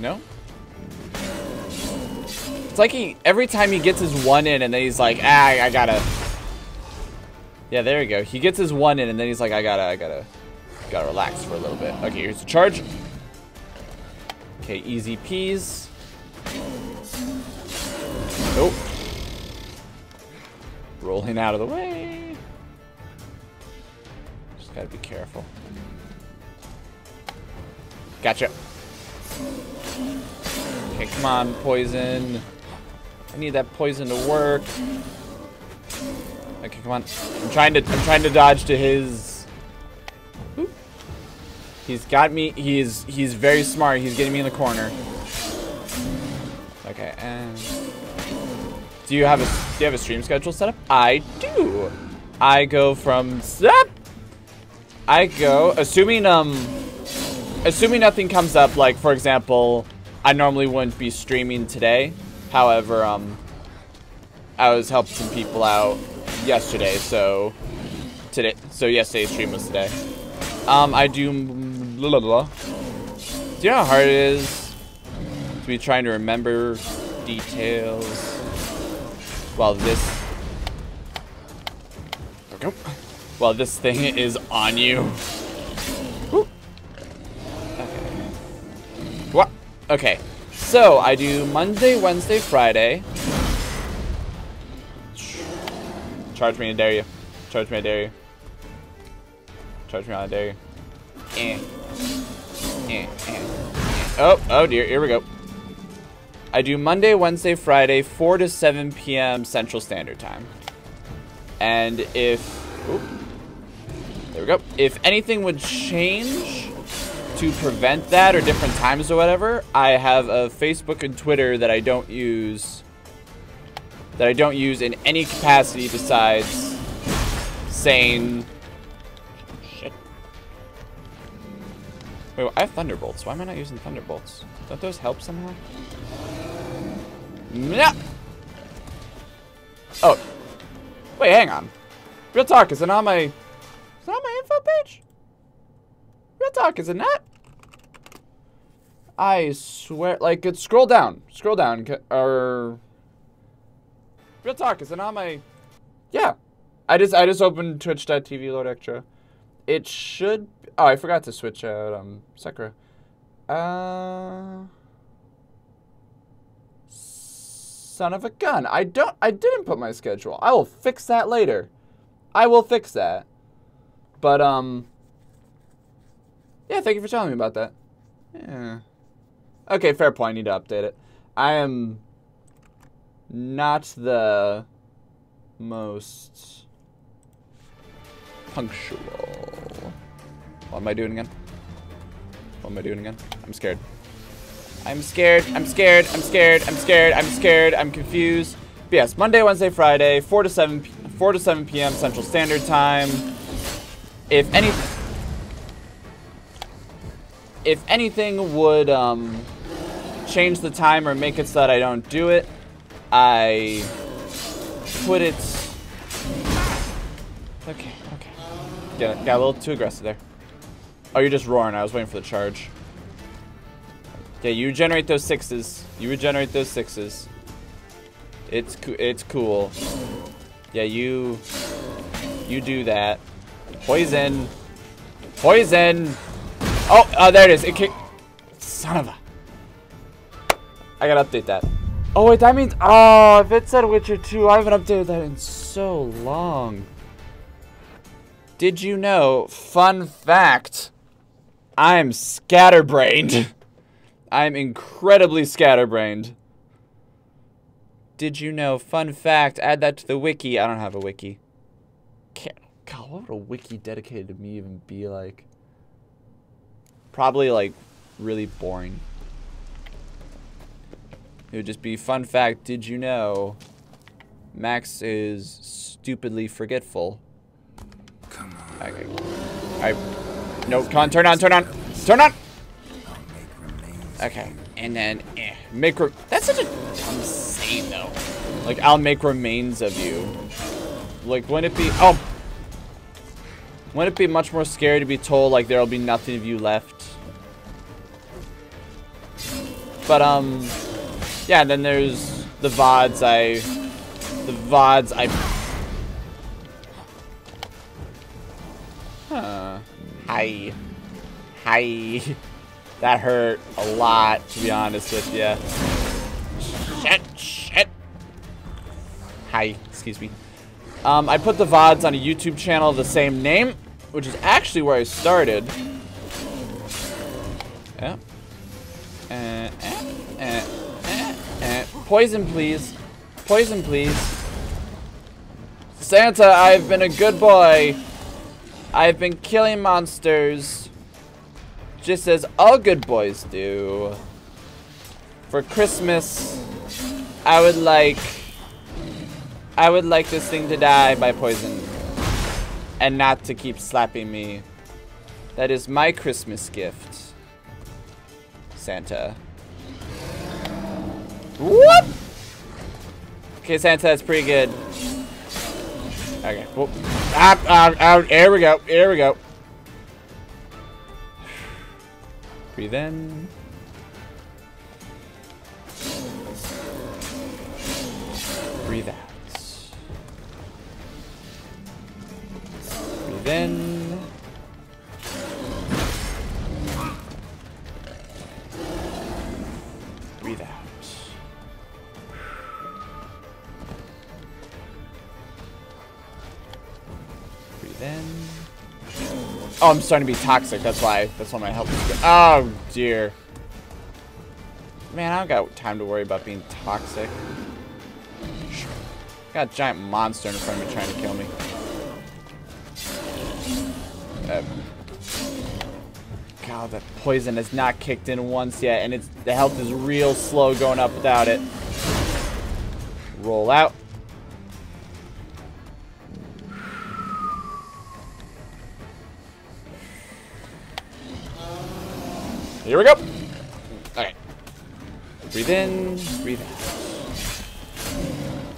[SPEAKER 1] No? It's like he, every time he gets his one in and then he's like, ah, I gotta. Yeah, there you go. He gets his one in and then he's like, I gotta, I gotta, gotta relax for a little bit. Okay, here's the charge. Okay, easy peas. Nope. Rolling out of the way. Just gotta be careful. Gotcha. Okay, come on, poison. I need that poison to work. Okay, come on. I'm trying to I'm trying to dodge to his. He's got me. He's he's very smart. He's getting me in the corner. Okay, and do you have a do you have a stream schedule set up? I do. I go from step. I go assuming um assuming nothing comes up like for example, I normally wouldn't be streaming today. However, um I was helping some people out yesterday, so today so yesterday's stream was today. Um I do blah, blah, blah. Do you know how hard it is to be trying to remember details while this there while this thing is on you. Okay. What? Okay. So I do Monday, Wednesday, Friday. Charge me, I dare you. Charge me, I dare you. Charge me, I dare you. Eh. Eh, eh. Oh, oh dear, here we go. I do Monday, Wednesday, Friday, 4 to 7 p.m. Central Standard Time. And if... There we go. If anything would change to prevent that or different times or whatever, I have a Facebook and Twitter that I don't use that I don't use in any capacity besides saying Wait, I have Thunderbolts. Why am I not using Thunderbolts? Don't those help somehow? No. Oh. Wait, hang on. Real talk, is it on my... Is it on my info page? Real talk, is it not? I swear, like, it, scroll down. Scroll down, or... Real talk, is it on my... Yeah. I just I just opened twitch.tv Lord Ectro. It should... Oh, I forgot to switch out um Sekiro. Uh... Son of a gun. I don't... I didn't put my schedule. I will fix that later. I will fix that. But, um... Yeah, thank you for telling me about that. Yeah. Okay, fair point. I need to update it. I am not the most punctual. What am I doing again? What am I doing again? I'm scared. I'm scared. I'm scared. I'm scared. I'm scared. I'm scared. I'm confused. But yes, Monday, Wednesday, Friday, 4 to 7 4 to 7 p.m. Central Standard Time. If any if anything would um, change the time or make it so that I don't do it, I put it. Okay, okay. Got, got a little too aggressive there. Oh, you're just roaring. I was waiting for the charge. Yeah, you regenerate those sixes. You regenerate those sixes. It's co it's cool. Yeah, you you do that. Poison. Poison. Oh, uh, there it is. It kicked. Son of a. I gotta update that. Oh wait, that means oh, if it said Witcher 2, I haven't updated that in so long. Did you know? Fun fact. I'm scatterbrained. I'm incredibly scatterbrained. Did you know? Fun fact. Add that to the wiki. I don't have a wiki. Can't, God, what would a wiki dedicated to me even be like? Probably like really boring. It would just be fun fact. Did you know? Max is stupidly forgetful.
[SPEAKER 4] Come on.
[SPEAKER 1] Okay. I. No, come on, turn on, turn on, turn on. Okay, and then eh, make. That's such a saying though. Like I'll make remains of you. Like wouldn't it be? Oh. Wouldn't it be much more scary to be told like there'll be nothing of you left? But um, yeah. Then there's the vods. I, the vods. I. Huh. Hi. Hi. <laughs> That hurt a lot, to be honest with you. Shit, shit. Hi, excuse me. Um, I put the VODs on a YouTube channel of the same name, which is actually where I started. Yeah. Uh, uh, uh. Poison, please. Poison, please. Santa, I've been a good boy. I've been killing monsters. Just as all good boys do. For Christmas, I would like... I would like this thing to die by poison. And not to keep slapping me. That is my Christmas gift. Santa. What? Okay, Santa, that's pretty good. Okay. Well, ah, ah, ah, there we go. There we go. Breathe in. Breathe out. Breathe in. In. Oh, I'm starting to be toxic. That's why. That's why my health is good. Oh, dear. Man, I don't got time to worry about being toxic. Got a giant monster in front of me trying to kill me. Uh, God, that poison has not kicked in once yet, and it's the health is real slow going up without it. Roll out. Here we go. Okay. Breathe in, breathe out.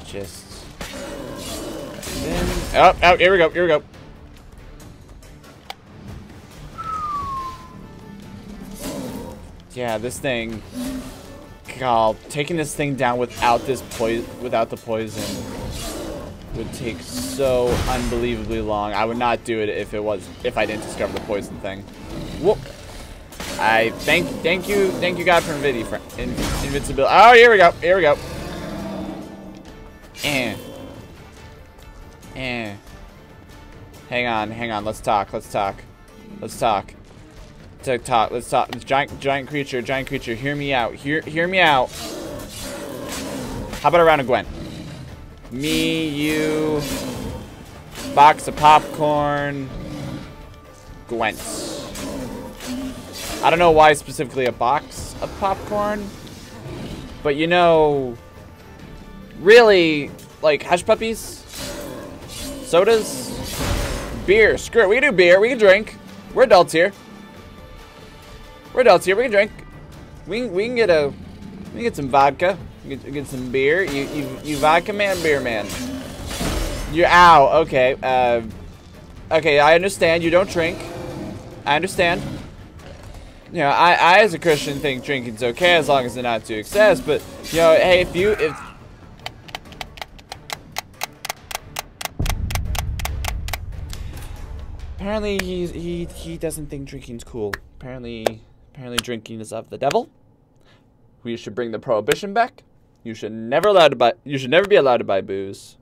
[SPEAKER 1] Just breathe in. Oh, oh, here we go, here we go. Yeah, this thing. God, taking this thing down without this poison, without the poison, would take so unbelievably long. I would not do it if it was if I didn't discover the poison thing. Whoop. I thank thank you thank you God for invidi for in, invincibility. Oh, here we go. Here we go. Eh. Eh. Hang on, hang on. Let's talk. Let's talk. Let's talk. Let's talk. Let's talk. This giant giant creature, giant creature. Hear me out. Hear hear me out. How about a round of Gwent? Me, you, box of popcorn, Gwent. I don't know why specifically a box of popcorn, but you know, really, like hush puppies, sodas, beer. Screw it, we can do beer, we can drink. We're adults here. We're adults here, we can drink. We can, we can get a, we can get some vodka, we get some beer. You, you, you vodka man, beer man. You're, ow, okay. Uh, okay, I understand, you don't drink. I understand. You know, I, I as a Christian think drinking's okay as long as it's not to excess. But you know, hey, if you if apparently he he he doesn't think drinking's cool. Apparently, apparently drinking is of the devil. We should bring the prohibition back. You should never allowed to buy. You should never be allowed to buy booze.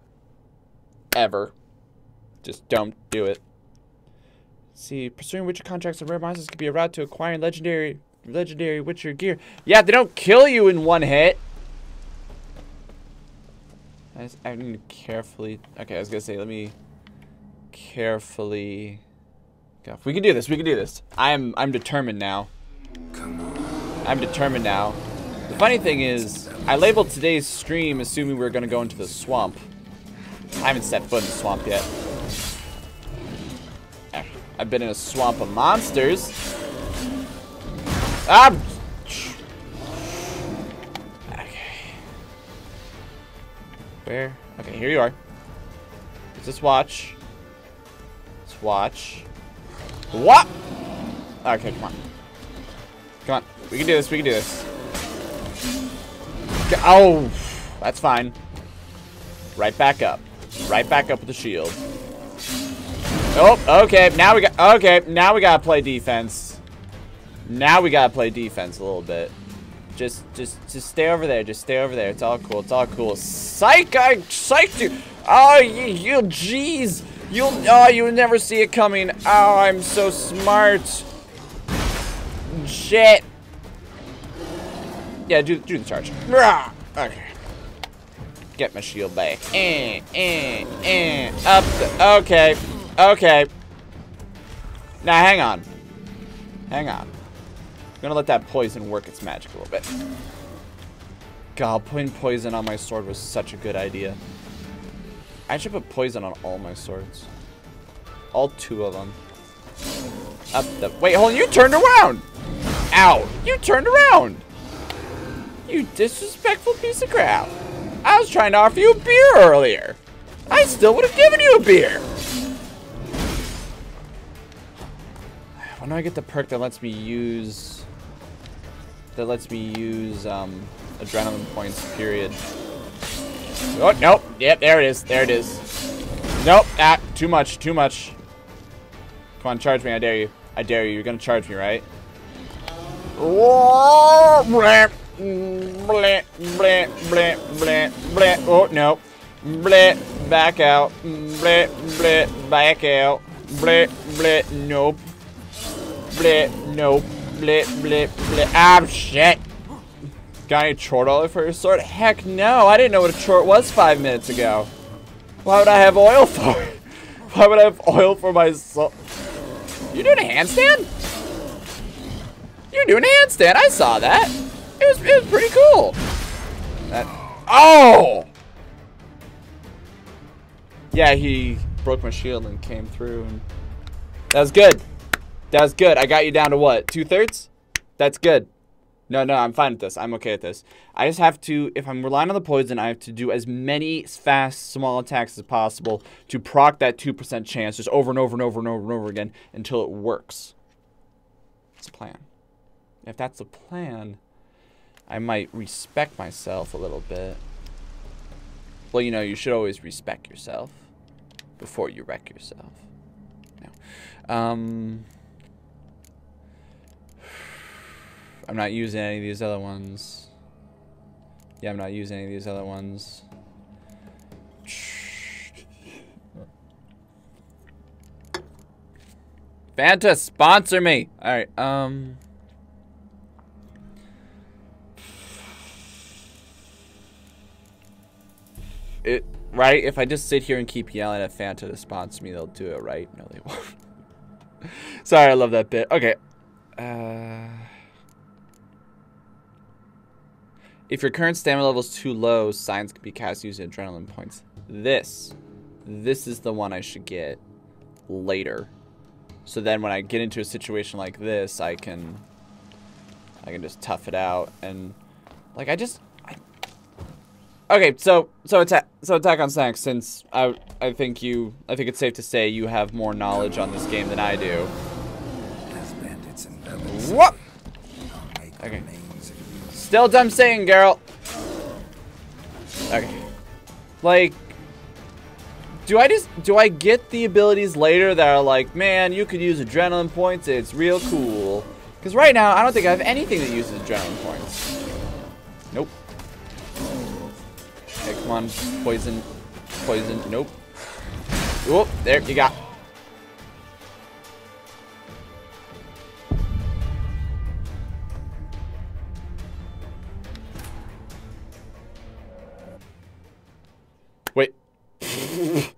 [SPEAKER 1] Ever. Just don't do it. See, pursuing Witcher contracts and rare monsters could be a route to acquiring legendary legendary Witcher gear. Yeah, they don't kill you in one hit. I, just, I need to carefully. Okay, I was gonna say, let me carefully. We can do this. We can do this. I'm I'm determined now. I'm determined now. The funny thing is, I labeled today's stream assuming we are gonna go into the swamp. I haven't set foot in the swamp yet. I've been in a swamp of monsters. Ah! Okay. Where? Okay, here you are. Let's just watch. Let's watch. What? Okay, come on. Come on. We can do this. We can do this. Oh, that's fine. Right back up. Right back up with the shield. Oh, okay. Now we got. Okay, now we gotta play defense. Now we gotta play defense a little bit. Just, just, just stay over there. Just stay over there. It's all cool. It's all cool. Psych! I psyched you. Oh, you, you, jeez. You'll, oh, you'll never see it coming. Oh, I'm so smart. Shit. Yeah, do, do the charge. Okay. Get my shield back. Eh, eh, eh. Up the, okay. Okay. Now, hang on. Hang on. I'm gonna let that poison work its magic a little bit. God, putting poison on my sword was such a good idea. I should put poison on all my swords. All two of them. Up the- Wait, hold on, you turned around! Ow! You turned around! You disrespectful piece of crap. I was trying to offer you a beer earlier. I still would have given you a beer. When do I get the perk that lets me use... That lets me use, um, adrenaline points, period. Oh, nope. Yep, there it is. There it is. Nope. Ah, too much. Too much. Come on, charge me. I dare you. I dare you. You're gonna charge me, right? Oh, bleh, bleh, bleh, bleh, bleh, bleh. Oh, no. Bleh, back out. Bleh, bleh, back out. Bleh, bleh, nope. Bleh, nope. Bleh, bleh, bleh. Ah, shit. Got any chort oil for your sword? Heck no. I didn't know what a chort was five minutes ago. Why would I have oil <laughs> for it? Why would I have oil for my? You doing a handstand? You're doing a handstand. I saw that. It was, it was pretty cool. That, oh! Yeah, he broke my shield and came through. And that was good. That was good. I got you down to what? Two thirds? That's good. No, no, I'm fine with this. I'm okay with this. I just have to, if I'm relying on the poison, I have to do as many fast, small attacks as possible to proc that 2% chance just over and over and over and over and over again until it works. That's a plan. If that's a plan, I might respect myself a little bit. Well, you know, you should always respect yourself before you wreck yourself. No. Um... I'm not using any of these other ones. Yeah, I'm not using any of these other ones. Fanta, sponsor me! Alright, um... It, right? If I just sit here and keep yelling at Fanta to sponsor me, they'll do it, right? No, they won't. <laughs> Sorry, I love that bit. Okay. Uh... If your current stamina level is too low, signs can be cast using adrenaline points. This, this is the one I should get later. So then when I get into a situation like this, I can, I can just tough it out. And, like, I just, I, okay, so, so attack, so Attack on Snacks, since I, I think you, I think it's safe to say you have more knowledge on this game than I do.
[SPEAKER 4] As bandits and.
[SPEAKER 1] What? Okay. Still dumb saying, girl. Okay. Like, do I just do I get the abilities later that are like, man, you could use adrenaline points. It's real cool. Because right now, I don't think I have anything that uses adrenaline points. Nope. Okay, come on, poison, poison. Nope. Whoop, there you got. <laughs>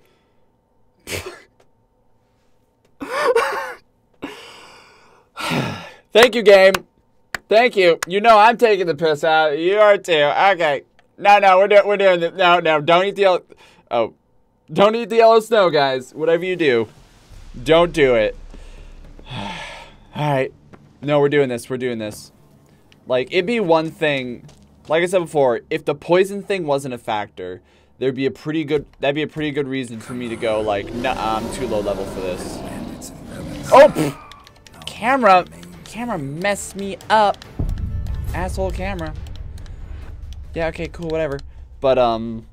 [SPEAKER 1] Thank you, game. Thank you. You know I'm taking the piss out. You are too. Okay. No, no, we're doing we're doing this. No, no, don't eat the yellow. Oh, don't eat the yellow snow, guys. Whatever you do, don't do it. <sighs> All right. No, we're doing this. We're doing this. Like it'd be one thing. Like I said before, if the poison thing wasn't a factor, there'd be a pretty good. That'd be a pretty good reason for me to go like, nah, I'm too low level for this. Oh, pff. camera, camera messed me up. Asshole camera. Yeah, okay, cool, whatever. But, um...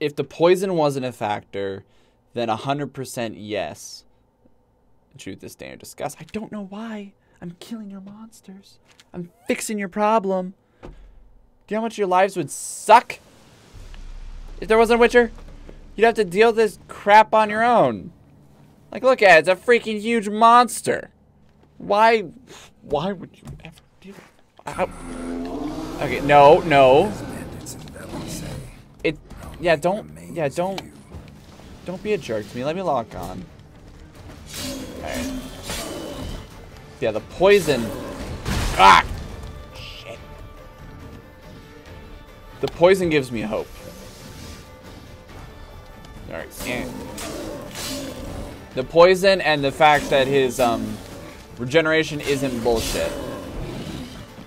[SPEAKER 1] If the poison wasn't a factor, then 100% yes. Truth is standard discuss. I don't know why. I'm killing your monsters. I'm fixing your problem. Do you know how much your lives would suck? If there wasn't a Witcher? You'd have to deal this crap on your own. Like, look at it. It's a freaking huge monster. Why... Why would you ever do that? Okay, no, no. It, yeah, don't, yeah, don't, don't be a jerk to me. Let me lock on. Yeah, the poison. Ah! The poison gives me hope. Alright, yeah. The poison and the fact that his, um, regeneration isn't bullshit.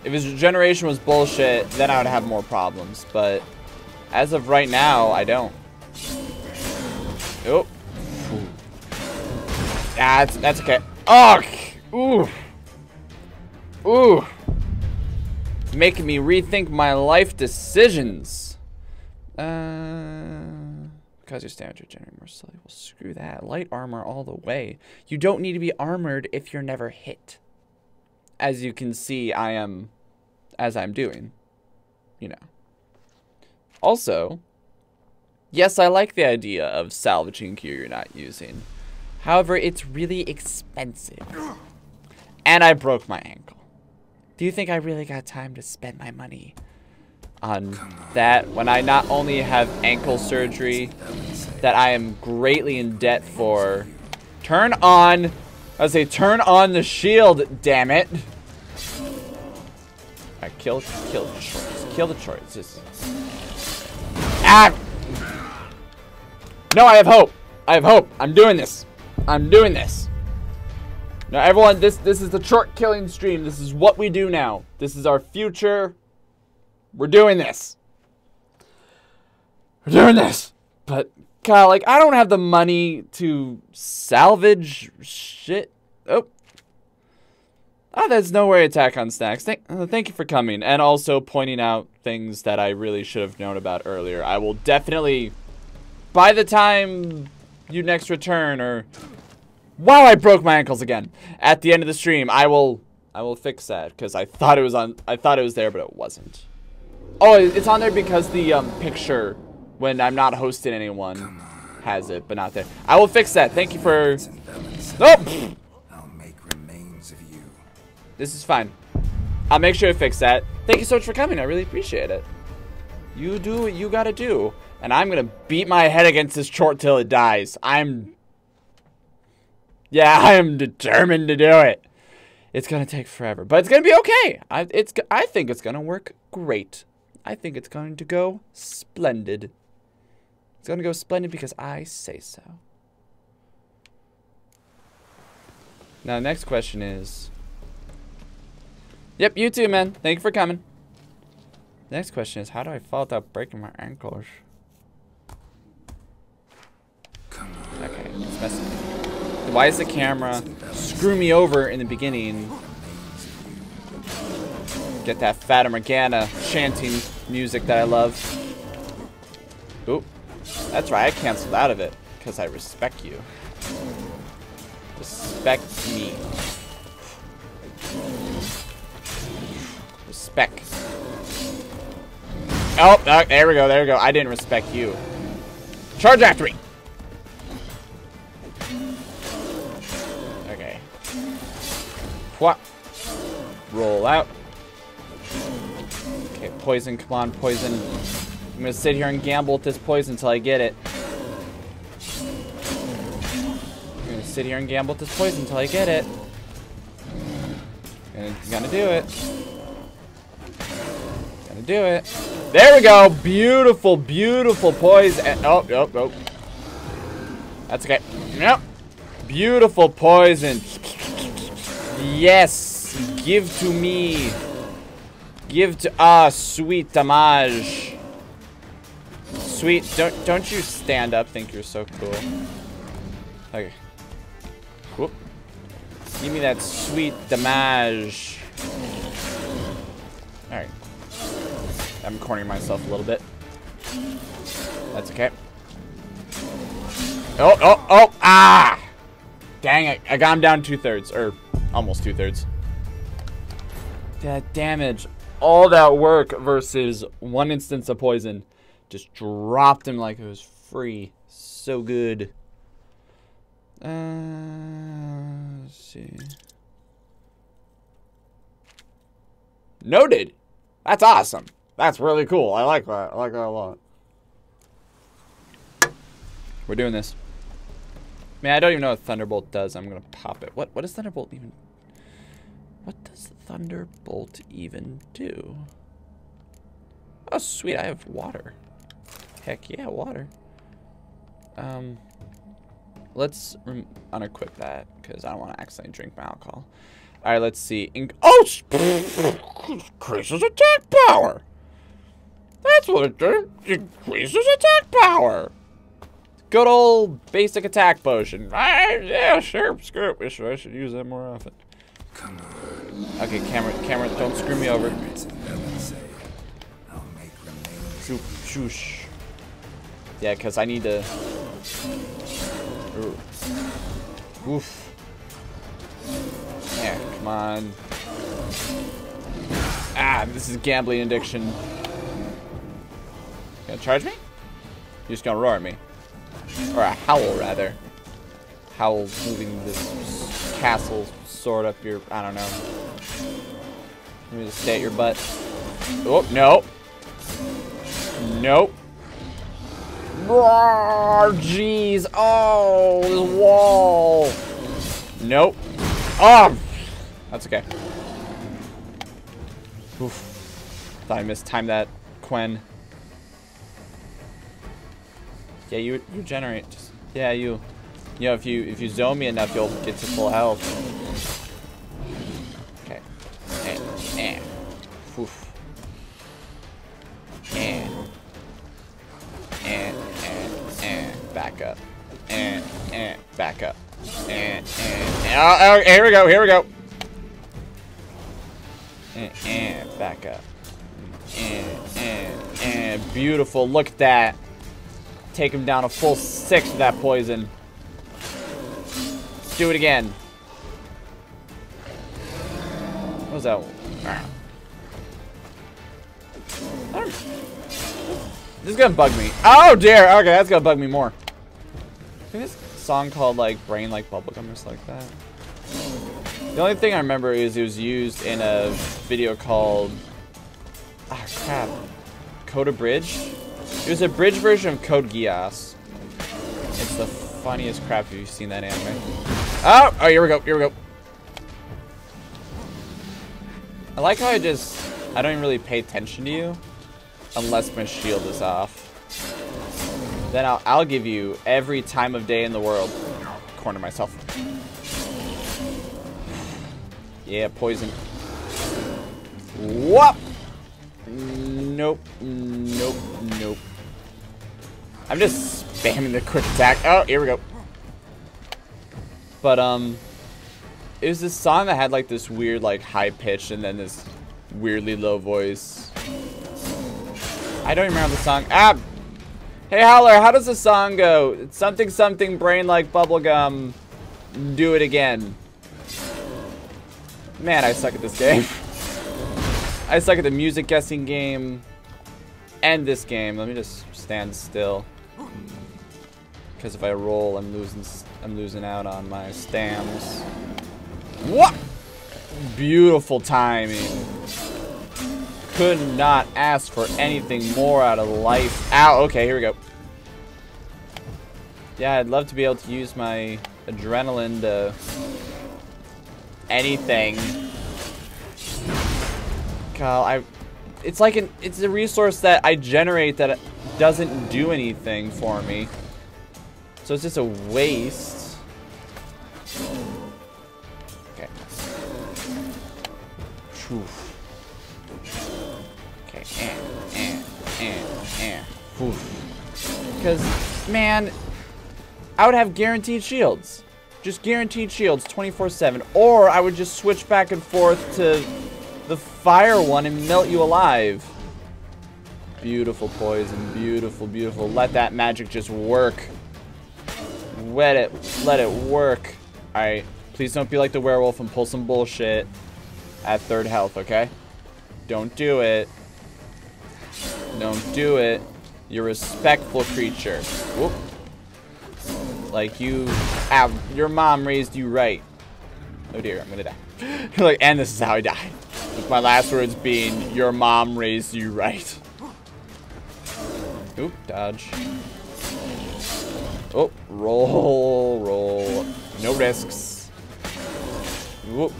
[SPEAKER 1] If his regeneration was bullshit, then I would have more problems. But as of right now, I don't. Oh. That's, that's okay. Ugh! Ooh. Ooh. Making me rethink my life decisions. Uh, because your stamina regenerating more slowly. Well, screw that. Light armor all the way. You don't need to be armored if you're never hit. As you can see, I am, as I'm doing. You know. Also, yes, I like the idea of salvaging gear you're not using. However, it's really expensive. And I broke my ankle. Do you think I really got time to spend my money on that when I not only have ankle surgery that I am greatly in debt for? Turn on, I say turn on the shield, damn it. Alright, kill, kill the Detroit. Kill the Detroit. Just... Ah! No, I have hope. I have hope. I'm doing this. I'm doing this. Now, everyone, this this is the chort killing stream. This is what we do now. This is our future. We're doing this. We're doing this. But, God, like, I don't have the money to salvage shit. Oh. Ah, there's no way attack on snacks. Thank, uh, thank you for coming and also pointing out things that I really should have known about earlier. I will definitely, by the time you next return or Wow, I broke my ankles again. At the end of the stream, I will I will fix that because I thought it was on I thought it was there but it wasn't. Oh, it's on there because the um, picture when I'm not hosting anyone has it but not there. I will fix that. Thank you for Nope.
[SPEAKER 4] I'll make remains of you.
[SPEAKER 1] This is fine. I'll make sure to fix that. Thank you so much for coming. I really appreciate it. You do what you gotta do. And I'm gonna beat my head against this chort till it dies. I'm yeah, <laughs> I am determined to do it. It's gonna take forever, but it's gonna be okay. I it's I think it's gonna work great. I think it's going to go splendid. It's gonna go splendid because I say so. Now, next question is. Yep, you too, man. Thank you for coming. Next question is, how do I fall without breaking my ankles? Okay, it's messing. Why is the camera screw me over in the beginning? Get that Fata Morgana chanting music that I love. Oop. That's right, I canceled out of it. Because I respect you. Respect me. Respect. Oh, oh, there we go, there we go. I didn't respect you. Charge after me! Roll out. Okay, poison, come on, poison. I'm gonna sit here and gamble with this poison until I get it. I'm gonna sit here and gamble with this poison until I get it. And gonna do it. Gonna do it. There we go! Beautiful, beautiful poison. Oh, oh, oh. That's okay. Yep. Beautiful poison. Yes! Give to me. Give to us, sweet damage. Sweet, don't don't you stand up, think you're so cool. Okay. Whoop. Give me that sweet damage. Alright. I'm cornering myself a little bit. That's okay. Oh, oh, oh, ah! Dang it, I got him down two-thirds, or almost two-thirds. That damage, all that work versus one instance of poison. Just dropped him like it was free. So good. Uh, let's see. Noted. That's awesome. That's really cool. I like that. I like that a lot. We're doing this. Man, I don't even know what Thunderbolt does. I'm gonna pop it. What what does Thunderbolt even What does Thunderbolt even do? Oh sweet, I have water. Heck yeah, water. Um let's unequip that because I don't want to accidentally drink my alcohol. All right, let's see. In oh, <laughs> increases attack power. That's what it does. Increases attack power. Good old basic attack potion. Right? Yeah, sure. Screw it. I should use that more often.
[SPEAKER 4] Come on.
[SPEAKER 1] Okay, camera, camera, don't screw me over. Shoop, shoosh. Yeah, because I need to. Ooh. Oof. Yeah, come on. Ah, this is gambling addiction. Gonna charge me? You're just gonna roar at me. Or a howl, rather. Howl moving this castle sword up your... I don't know. Let me just stay at your butt. Oh, no. Nope. Roar, jeez. Oh, this wall. Nope. Oh, that's okay. Oof. Thought I mistimed that, Quen. Yeah, you you generate. Just, yeah, you. You know, if you if you zone me enough, you'll get to full health. Okay. And, eh. Oof. And. Eh, eh, eh. Back up. And, and. Back up. And and. Oh, oh, here we go. Here we go. Eh, eh. Back up. Eh, eh, eh. Beautiful. Look at that take him down a full six with that poison. Let's do it again. What was that? This is gonna bug me. Oh dear. Okay, that's gonna bug me more. I think this song called like Brain Like Bubblegum or something like that. The only thing I remember is it was used in a video called Ah crap. Coda Bridge? It was a bridge version of Code Geass. It's the funniest crap if you've seen that anime. Oh! Oh, here we go. Here we go. I like how I just... I don't even really pay attention to you unless my shield is off. Then I'll, I'll give you every time of day in the world. Corner myself. <sighs> Yeah, poison. Whoop! Nope. Nope. Nope. I'm just spamming the quick attack. Oh, here we go. But um, it was this song that had like this weird like high pitch and then this weirdly low voice. I don't remember the song. Ah, hey Howler, how does the song go? It's something something brain like bubblegum. Do it again. Man, I suck at this game. <laughs> I suck at the music guessing game and this game. Let me just stand still. Because if I roll, I'm losing. I'm losing out on my stams. What? Beautiful timing. Could not ask for anything more out of life. Ow. Okay, here we go. Yeah, I'd love to be able to use my adrenaline to anything. Kyle, I it's like an it's a resource that I generate that doesn't do anything for me. So it's just a waste. Okay. Oof. Okay, and, and, and, and. Because, man, I would have guaranteed shields. Just guaranteed shields 24-7. Or I would just switch back and forth to the fire one and melt you alive. Beautiful poison. Beautiful, beautiful. Let that magic just work. Let it, let it work. Alright. Please don't be like the werewolf and pull some bullshit at third health, okay? Don't do it. Don't do it. You're a respectful creature. Whoop. Like you, ah, your mom raised you right. Oh dear, I'm gonna die. <laughs> like, and this is how I die. With my last words being, your mom raised you right. Oop, dodge. Oh, roll, roll. No risks. Whoop.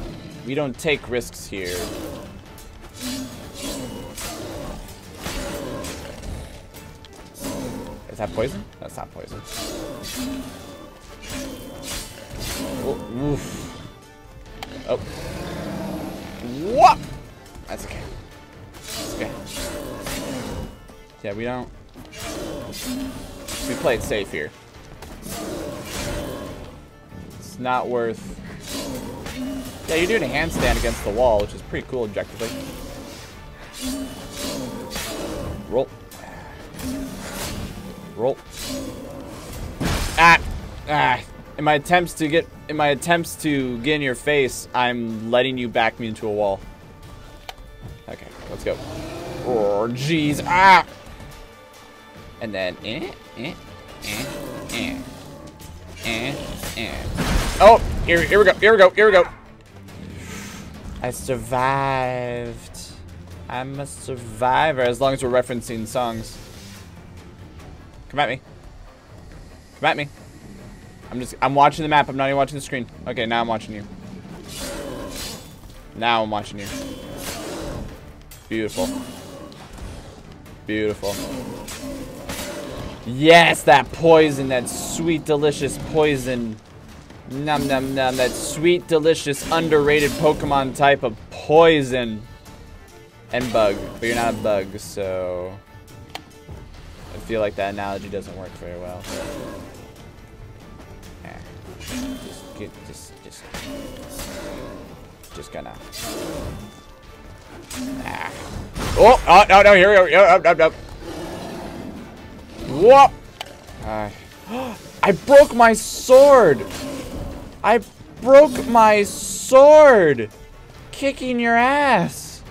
[SPEAKER 1] We don't take risks here. Is that poison? That's not poison. Oh, oof. Oh. What? That's okay. That's okay. Yeah, we don't... We play it safe here. It's not worth... Yeah, you're doing a handstand against the wall, which is pretty cool objectively. Roll. Roll. Ah! Ah! In my attempts to get in my attempts to get in your face, I'm letting you back me into a wall. Okay, let's go. Oh, jeez. Ah! And then eh, eh, eh, eh, eh, eh. Oh, here, here we go, here we go, here we go. I survived. I'm a survivor, as long as we're referencing songs. Come at me. Come at me. I'm just, I'm watching the map. I'm not even watching the screen. Okay, now I'm watching you. Now I'm watching you. Beautiful. Beautiful. Yes, that poison, that sweet, delicious poison. Num num num, that sweet, delicious, underrated Pokemon type of poison. And bug, but you're not a bug, so... I feel like that analogy doesn't work very well. Just get, just, just... Just gonna... Ah. Oh, oh, no, no, here we go. Oh, no, no, no. Whoop! <gasps> Uh, I broke my sword! I broke my sword! Kicking your ass!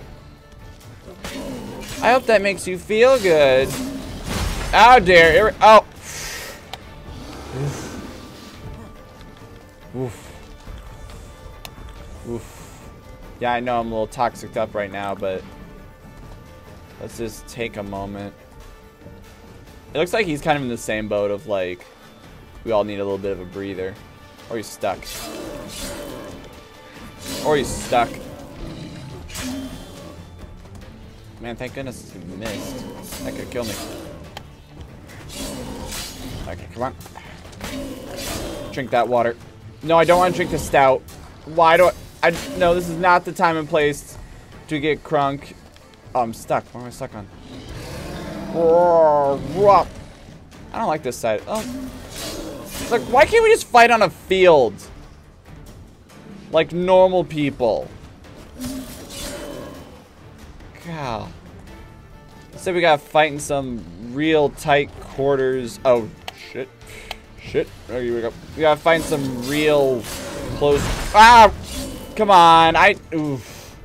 [SPEAKER 1] I hope that makes you feel good. Oh dear, here we, oh! Oof. Oof. Yeah, I know I'm a little toxic up right now, but let's just take a moment. It looks like he's kind of in the same boat of like, we all need a little bit of a breather. Or he's stuck. Or he's stuck. Man, thank goodness he missed. That could kill me. Okay, come on. Drink that water. No, I don't want to drink the stout. Why do I... I no, this is not the time and place to get crunk. Oh, I'm stuck. What am I stuck on? I don't like this side. Oh. Like, why can't we just fight on a field? Like normal people. God. Said we got fighting some real tight quarters. Oh, shit. Oh, we go. We gotta find some real close. Ah! Come on. I. Oof.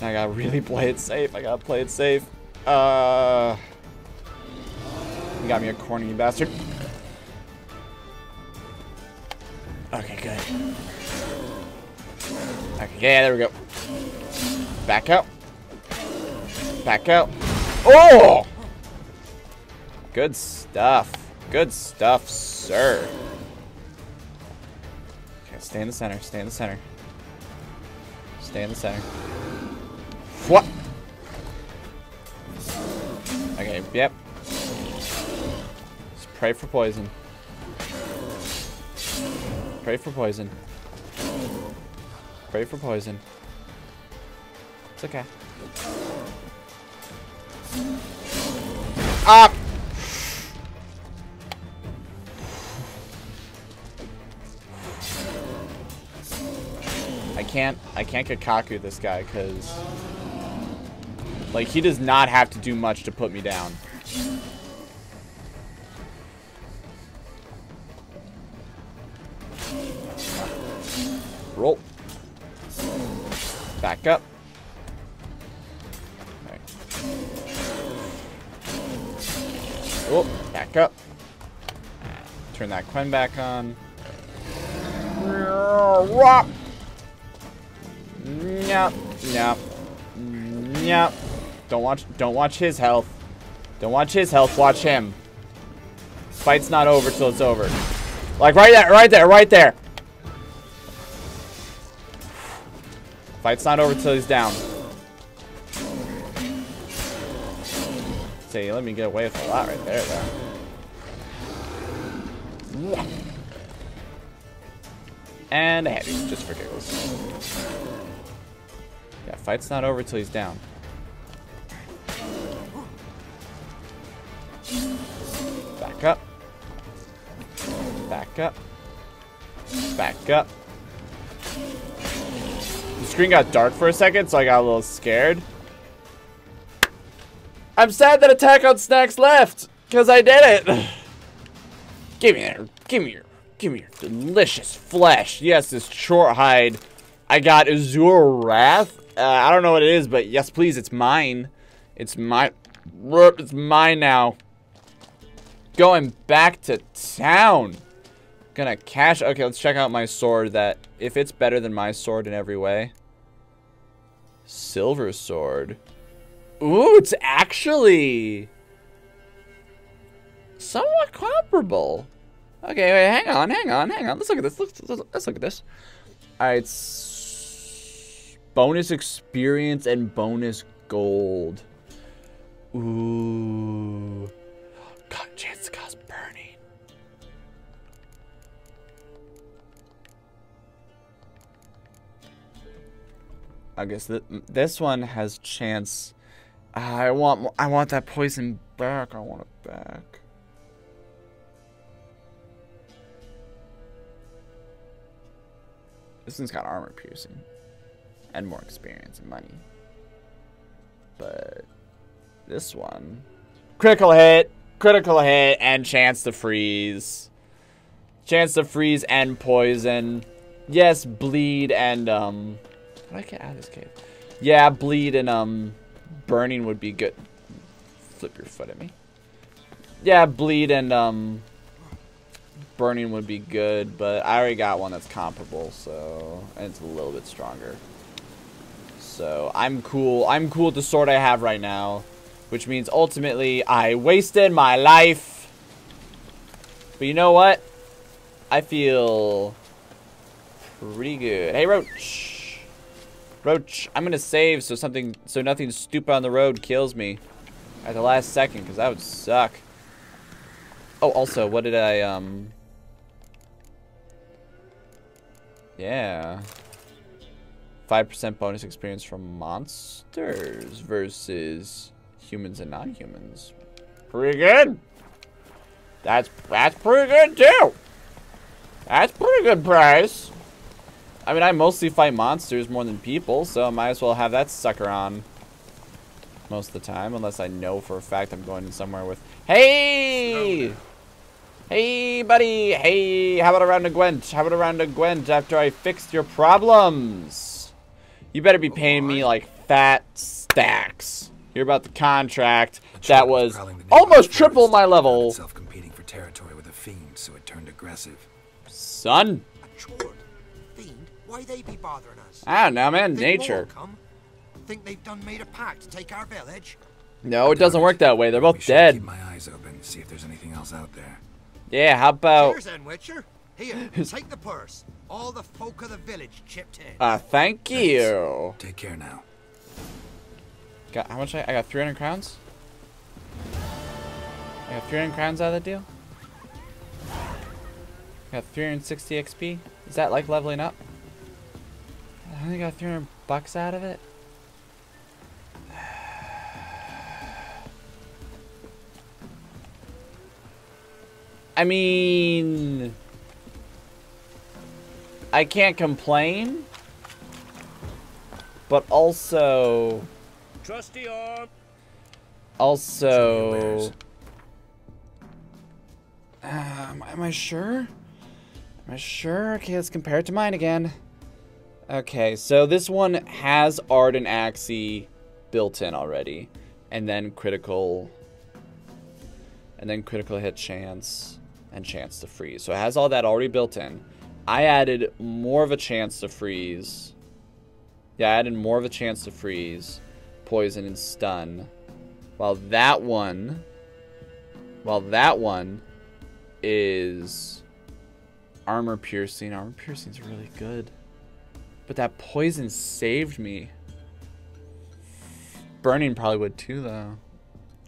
[SPEAKER 1] I gotta really <laughs> play it safe. I gotta play it safe. Uh. You got me a corny bastard. Okay, good. Okay, yeah, there we go. Back out. Back out. Oh! Good stuff. Good stuff, sir. Okay, stay in the center. Stay in the center. Stay in the center. What? Okay, yep. Just pray for poison. Pray for poison. Pray for poison. It's okay. Ah! Can't, I can't Kakaku this guy, because... Like, he does not have to do much to put me down. Roll. Back up. Right. Oh, back up. Turn that Quen back on. Rock. Yep. Yep. Yep. Don't watch don't watch his health. Don't watch his health, watch him. Fight's not over till it's over. Like right there, right there, right there. Fight's not over till he's down. Say, let me get away with a lot right there, though. And a heavy, just for giggles. Fight's not over till he's down. Back up. Back up. Back up. The screen got dark for a second, so I got a little scared. I'm sad that Attack on Snacks left, because I did it. <sighs> give me your, give me your, give me your delicious flesh. Yes, this chort hide. I got Azure Wrath. Uh, I don't know what it is, but yes, please, it's mine. It's my, it's mine now. Going back to town. Gonna cash. Okay, let's check out my sword. That if it's better than my sword in every way. Silver sword. Ooh, it's actually somewhat comparable. Okay, wait, hang on, hang on, hang on. Let's look at this. Let's, let's, let's look at this. All right, bonus experience and bonus gold. Ooh, got chance to cause burning. I guess that this one has chance. I want I want that poison back. I want it back. This one's got armor piercing and more experience and money. But this one, critical hit, critical hit, and chance to freeze. Chance to freeze and poison. Yes, bleed and um. How do I get out of this cave? Yeah, bleed and um, burning would be good. Flip your foot at me. Yeah, bleed and um, burning would be good, but I already got one that's comparable, so and it's a little bit stronger. So I'm cool. I'm cool with the sword I have right now, which means ultimately I wasted my life. But you know what? I feel pretty good. Hey, Roach. Roach, I'm gonna save so something, so nothing stupid on the road kills me at the last second, because that would suck. Oh, also, what did I, um... Yeah. 5% bonus experience from monsters versus humans and non-humans. Pretty good. That's, that's pretty good, too. That's pretty good price. I mean, I mostly fight monsters more than people, so I might as well have that sucker on most of the time, unless I know for a fact I'm going somewhere with... Hey! Hey, buddy! Hey, how about a round of Gwent? How about a round of Gwent after I fixed your problems? You better be paying me, like, fat stacks. Hear about the contract that was almost triple my level.
[SPEAKER 4] Itself competing for territory with a fiend, so it turned aggressive.
[SPEAKER 1] Son.
[SPEAKER 9] Chort. Fiend, why they be bothering us?
[SPEAKER 1] I don't know, man.
[SPEAKER 9] Think
[SPEAKER 1] Nature.
[SPEAKER 9] come? Think they've done made a pact to take our village?
[SPEAKER 1] No, it doesn't work that way. They're both
[SPEAKER 4] Keep
[SPEAKER 1] dead.
[SPEAKER 4] my eyes open, see if there's anything else out there.
[SPEAKER 1] Yeah, how about...
[SPEAKER 9] Cheers then, Witcher. Here, <laughs> take the purse. All the folk of the village chipped in.
[SPEAKER 1] Uh, thank you.
[SPEAKER 4] Take care now.
[SPEAKER 1] Got how much? I, I got 300 crowns. I got 300 crowns out of the deal. I got 360 XP. Is that like leveling up? I only got 300 bucks out of it. <sighs> I mean, I can't complain, but also.
[SPEAKER 3] Trusty arm.
[SPEAKER 1] Also, um, am I sure? Am I sure? Okay, let's compare it to mine again. Okay, so this one has Arden Axie built in already, and then critical, and then critical hit chance and chance to freeze. So it has all that already built in. I added more of a chance to freeze. Yeah, I added more of a chance to freeze, poison, and stun. While that one, while that one is armor piercing. Armor piercing's really good. But that poison saved me. Burning probably would too, though.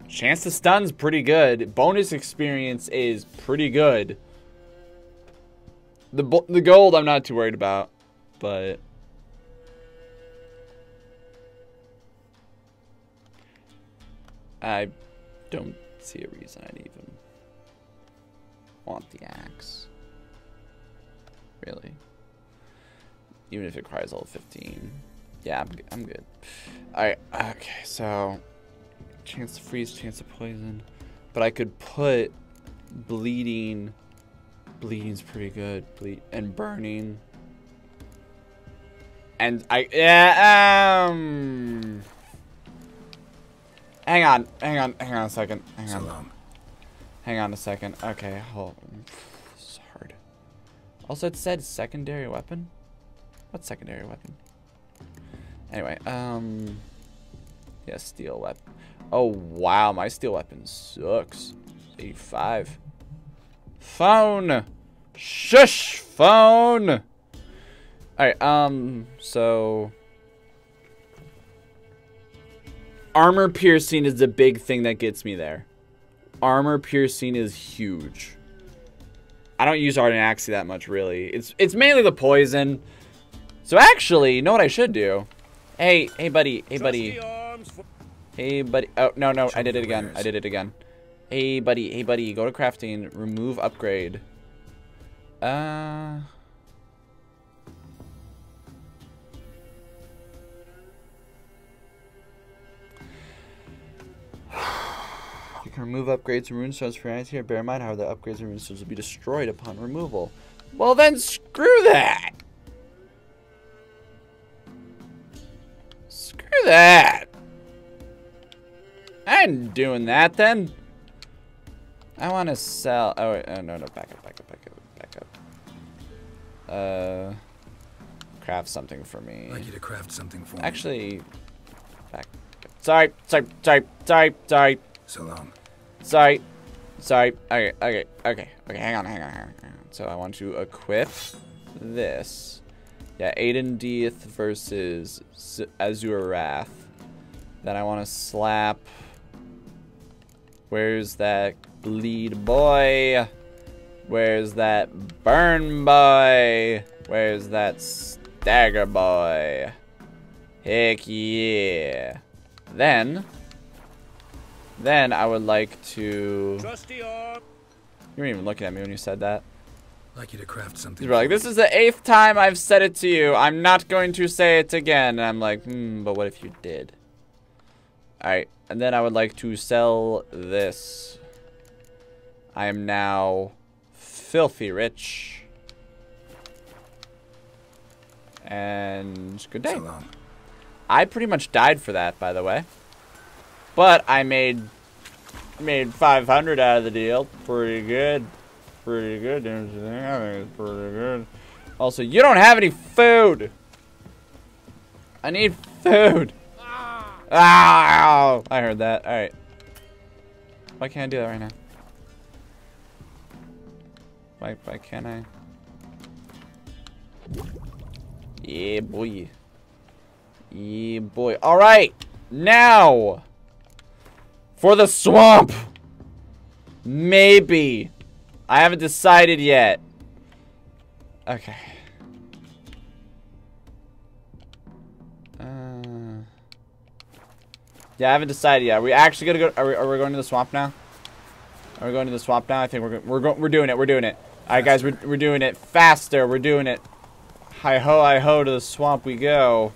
[SPEAKER 1] Chance to stun's pretty good. Bonus experience is pretty good. The the gold I'm not too worried about, but I don't see a reason I'd even want the axe. Really. Even if it cries all 15. Yeah, I'm, I'm good. Alright, okay, so... Chance to freeze, chance to poison. But I could put bleeding... Bleeding's pretty good. Bleed and burning. And I... Yeah, um... Hang on, hang on, hang on a second. Hang on.
[SPEAKER 4] Long.
[SPEAKER 1] Hang on a second. Okay, hold. This is hard. Also, it said secondary weapon. What secondary weapon? Anyway, um, yeah, steel weapon. Oh wow, my steel weapon sucks. 85. Phone. Shush, phone. All right. Um. So. Armor piercing is the big thing that gets me there. Armor piercing is huge. I don't use Arden Axie that much, really. It's it's mainly the poison. So actually, you know what I should do? Hey, hey, buddy, hey, buddy. Hey, buddy. Oh, no, no, I did it again. I did it again. Hey, buddy, hey, buddy. Go to crafting. Remove upgrade. Uh... You can remove upgrades and runestones for here. Bear in mind, however, the upgrades and runestones will be destroyed upon removal. Well, then screw that! Screw that! I ain't doing that then. I want to sell. Oh, wait, oh, no, no, back up, back up, back up, back up. Uh, craft something for me.
[SPEAKER 4] I'd like you to craft something for me.
[SPEAKER 1] Actually, back. Sorry, sorry, sorry, sorry, sorry.
[SPEAKER 4] So long.
[SPEAKER 1] Sorry, sorry. Okay, okay, okay, okay. Hang on, hang on, hang on. So I want to equip this. Yeah, Addan Deith versus Azure Wrath. Then I want to slap. Where's that bleed boy? Where's that burn boy? Where's that stagger boy? Heck yeah. Then, then I would like to.
[SPEAKER 3] Trusty arm.
[SPEAKER 1] You weren't even looking at me when you said that.
[SPEAKER 4] like you to craft something.
[SPEAKER 1] You're like, this is the eighth time I've said it to you. I'm not going to say it again. And I'm like, hmm, but what if you did? Alright, and then I would like to sell this. I am now filthy rich. And good day.
[SPEAKER 4] So.
[SPEAKER 1] I pretty much died for that, by the way. But I made made 500 out of the deal. Pretty good. Pretty good. I think it's pretty good. Also, you don't have any food. I need food. Ah! I heard that. All right. Why can't I do that right now? Why can't I? Yeah, boy. Yeah, boy. All right. Now. For the swamp. Maybe. I haven't decided yet. Okay. Uh, yeah, I haven't decided yet. Are we actually gonna go? Are we, are we going to the swamp now? Are we going to the swamp now? I think we're we're go- we're doing it. We're doing it. All right, guys, we're we're doing it faster. We're doing it. Hi ho, hi ho, to the swamp we go.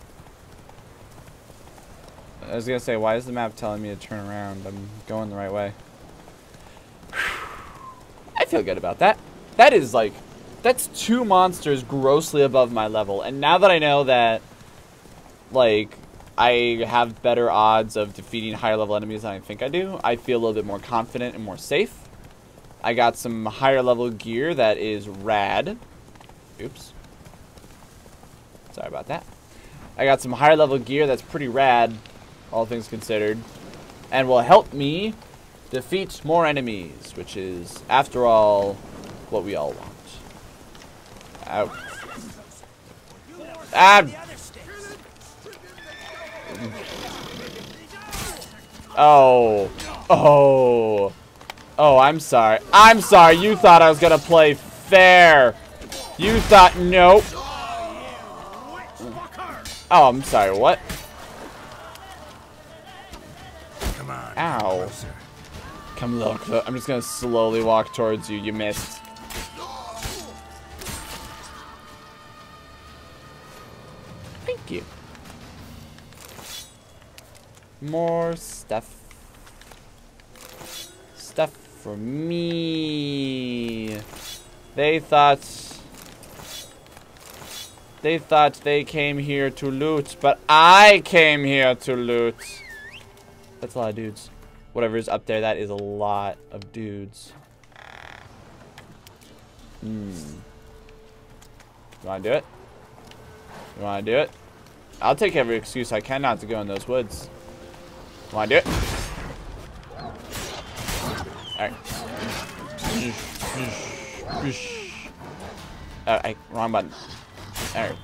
[SPEAKER 1] I was gonna say, why is the map telling me to turn around? I'm going the right way. I feel good about that. That is like, that's two monsters grossly above my level. And now that I know that, like, I have better odds of defeating higher level enemies than I think I do, I feel a little bit more confident and more safe. I got some higher level gear that is rad. Oops. Sorry about that. I got some higher level gear that's pretty rad, all things considered, and will help me defeat more enemies, which is, after all, what we all want. Out. Ah! Oh. Oh. Oh, I'm sorry. I'm sorry. You thought I was going to play fair. You thought, nope. Oh, I'm sorry. What?
[SPEAKER 4] Come on.
[SPEAKER 1] Ow.
[SPEAKER 4] Closer.
[SPEAKER 1] Come look. look, I'm just going to slowly walk towards you. You missed. Thank you. More stuff. For me. They thought... They thought they came here to loot, but I came here to loot. That's a lot of dudes. Whatever is up there, that is a lot of dudes. Hmm. You wanna do it? You wanna do it? I'll take every excuse I can not to go in those woods. Wanna do it? Alright. I, wrong button. Alright.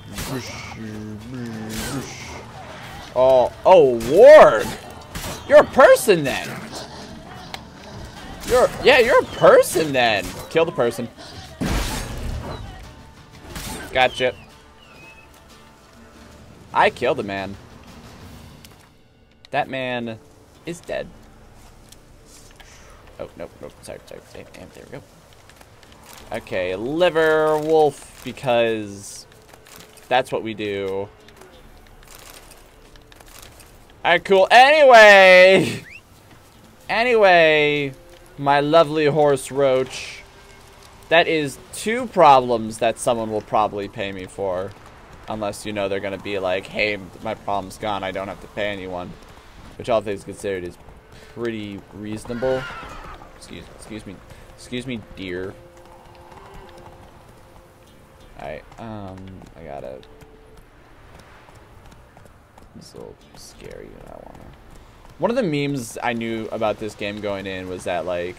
[SPEAKER 1] Oh, oh, Warg! You're a person then! You're, yeah, you're a person then! Kill the person. Gotcha. I killed a man. That man is dead. Oh, nope, nope, sorry, sorry, damn, there we go. Okay, liver wolf, because that's what we do. Alright, cool. Anyway! <laughs> Anyway, my lovely horse roach. That is two problems that someone will probably pay me for. Unless, you know, they're to be like, hey, my problem's gone, I don't have to pay anyone. Which all things considered is pretty reasonable. Excuse, me, excuse me. Excuse me, dear. Alright, um, I gotta... It's a little scary, I wanna... One of the memes I knew about this game going in was that, like,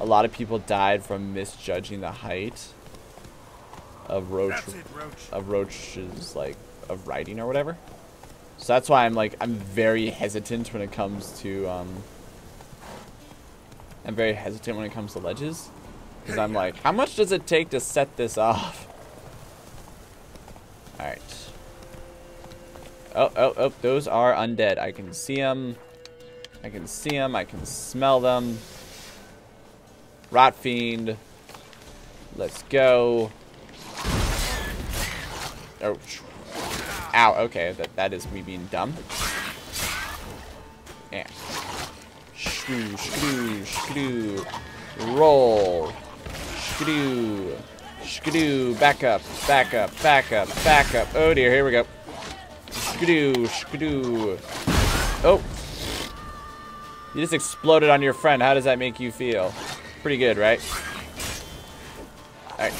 [SPEAKER 1] a lot of people died from misjudging the height of Roach,
[SPEAKER 4] it, Roach.
[SPEAKER 1] of Roach's, like, of writing or whatever. So that's why I'm, like, I'm very hesitant when it comes to, um... I'm very hesitant when it comes to ledges. Because I'm like, how much does it take to set this off? Alright. Oh, oh, oh, those are undead. I can see them. I can see them. I can smell them. Rot Fiend. Let's go. Oh. Ow, okay. That, that is me being dumb. Yeah. Screw, screw, screw. Roll. Screw. Screw. Back up, back up, back up, back up. Oh dear, here we go. Screw, screw. Oh. You just exploded on your friend. How does that make you feel? Pretty good, right? Alright.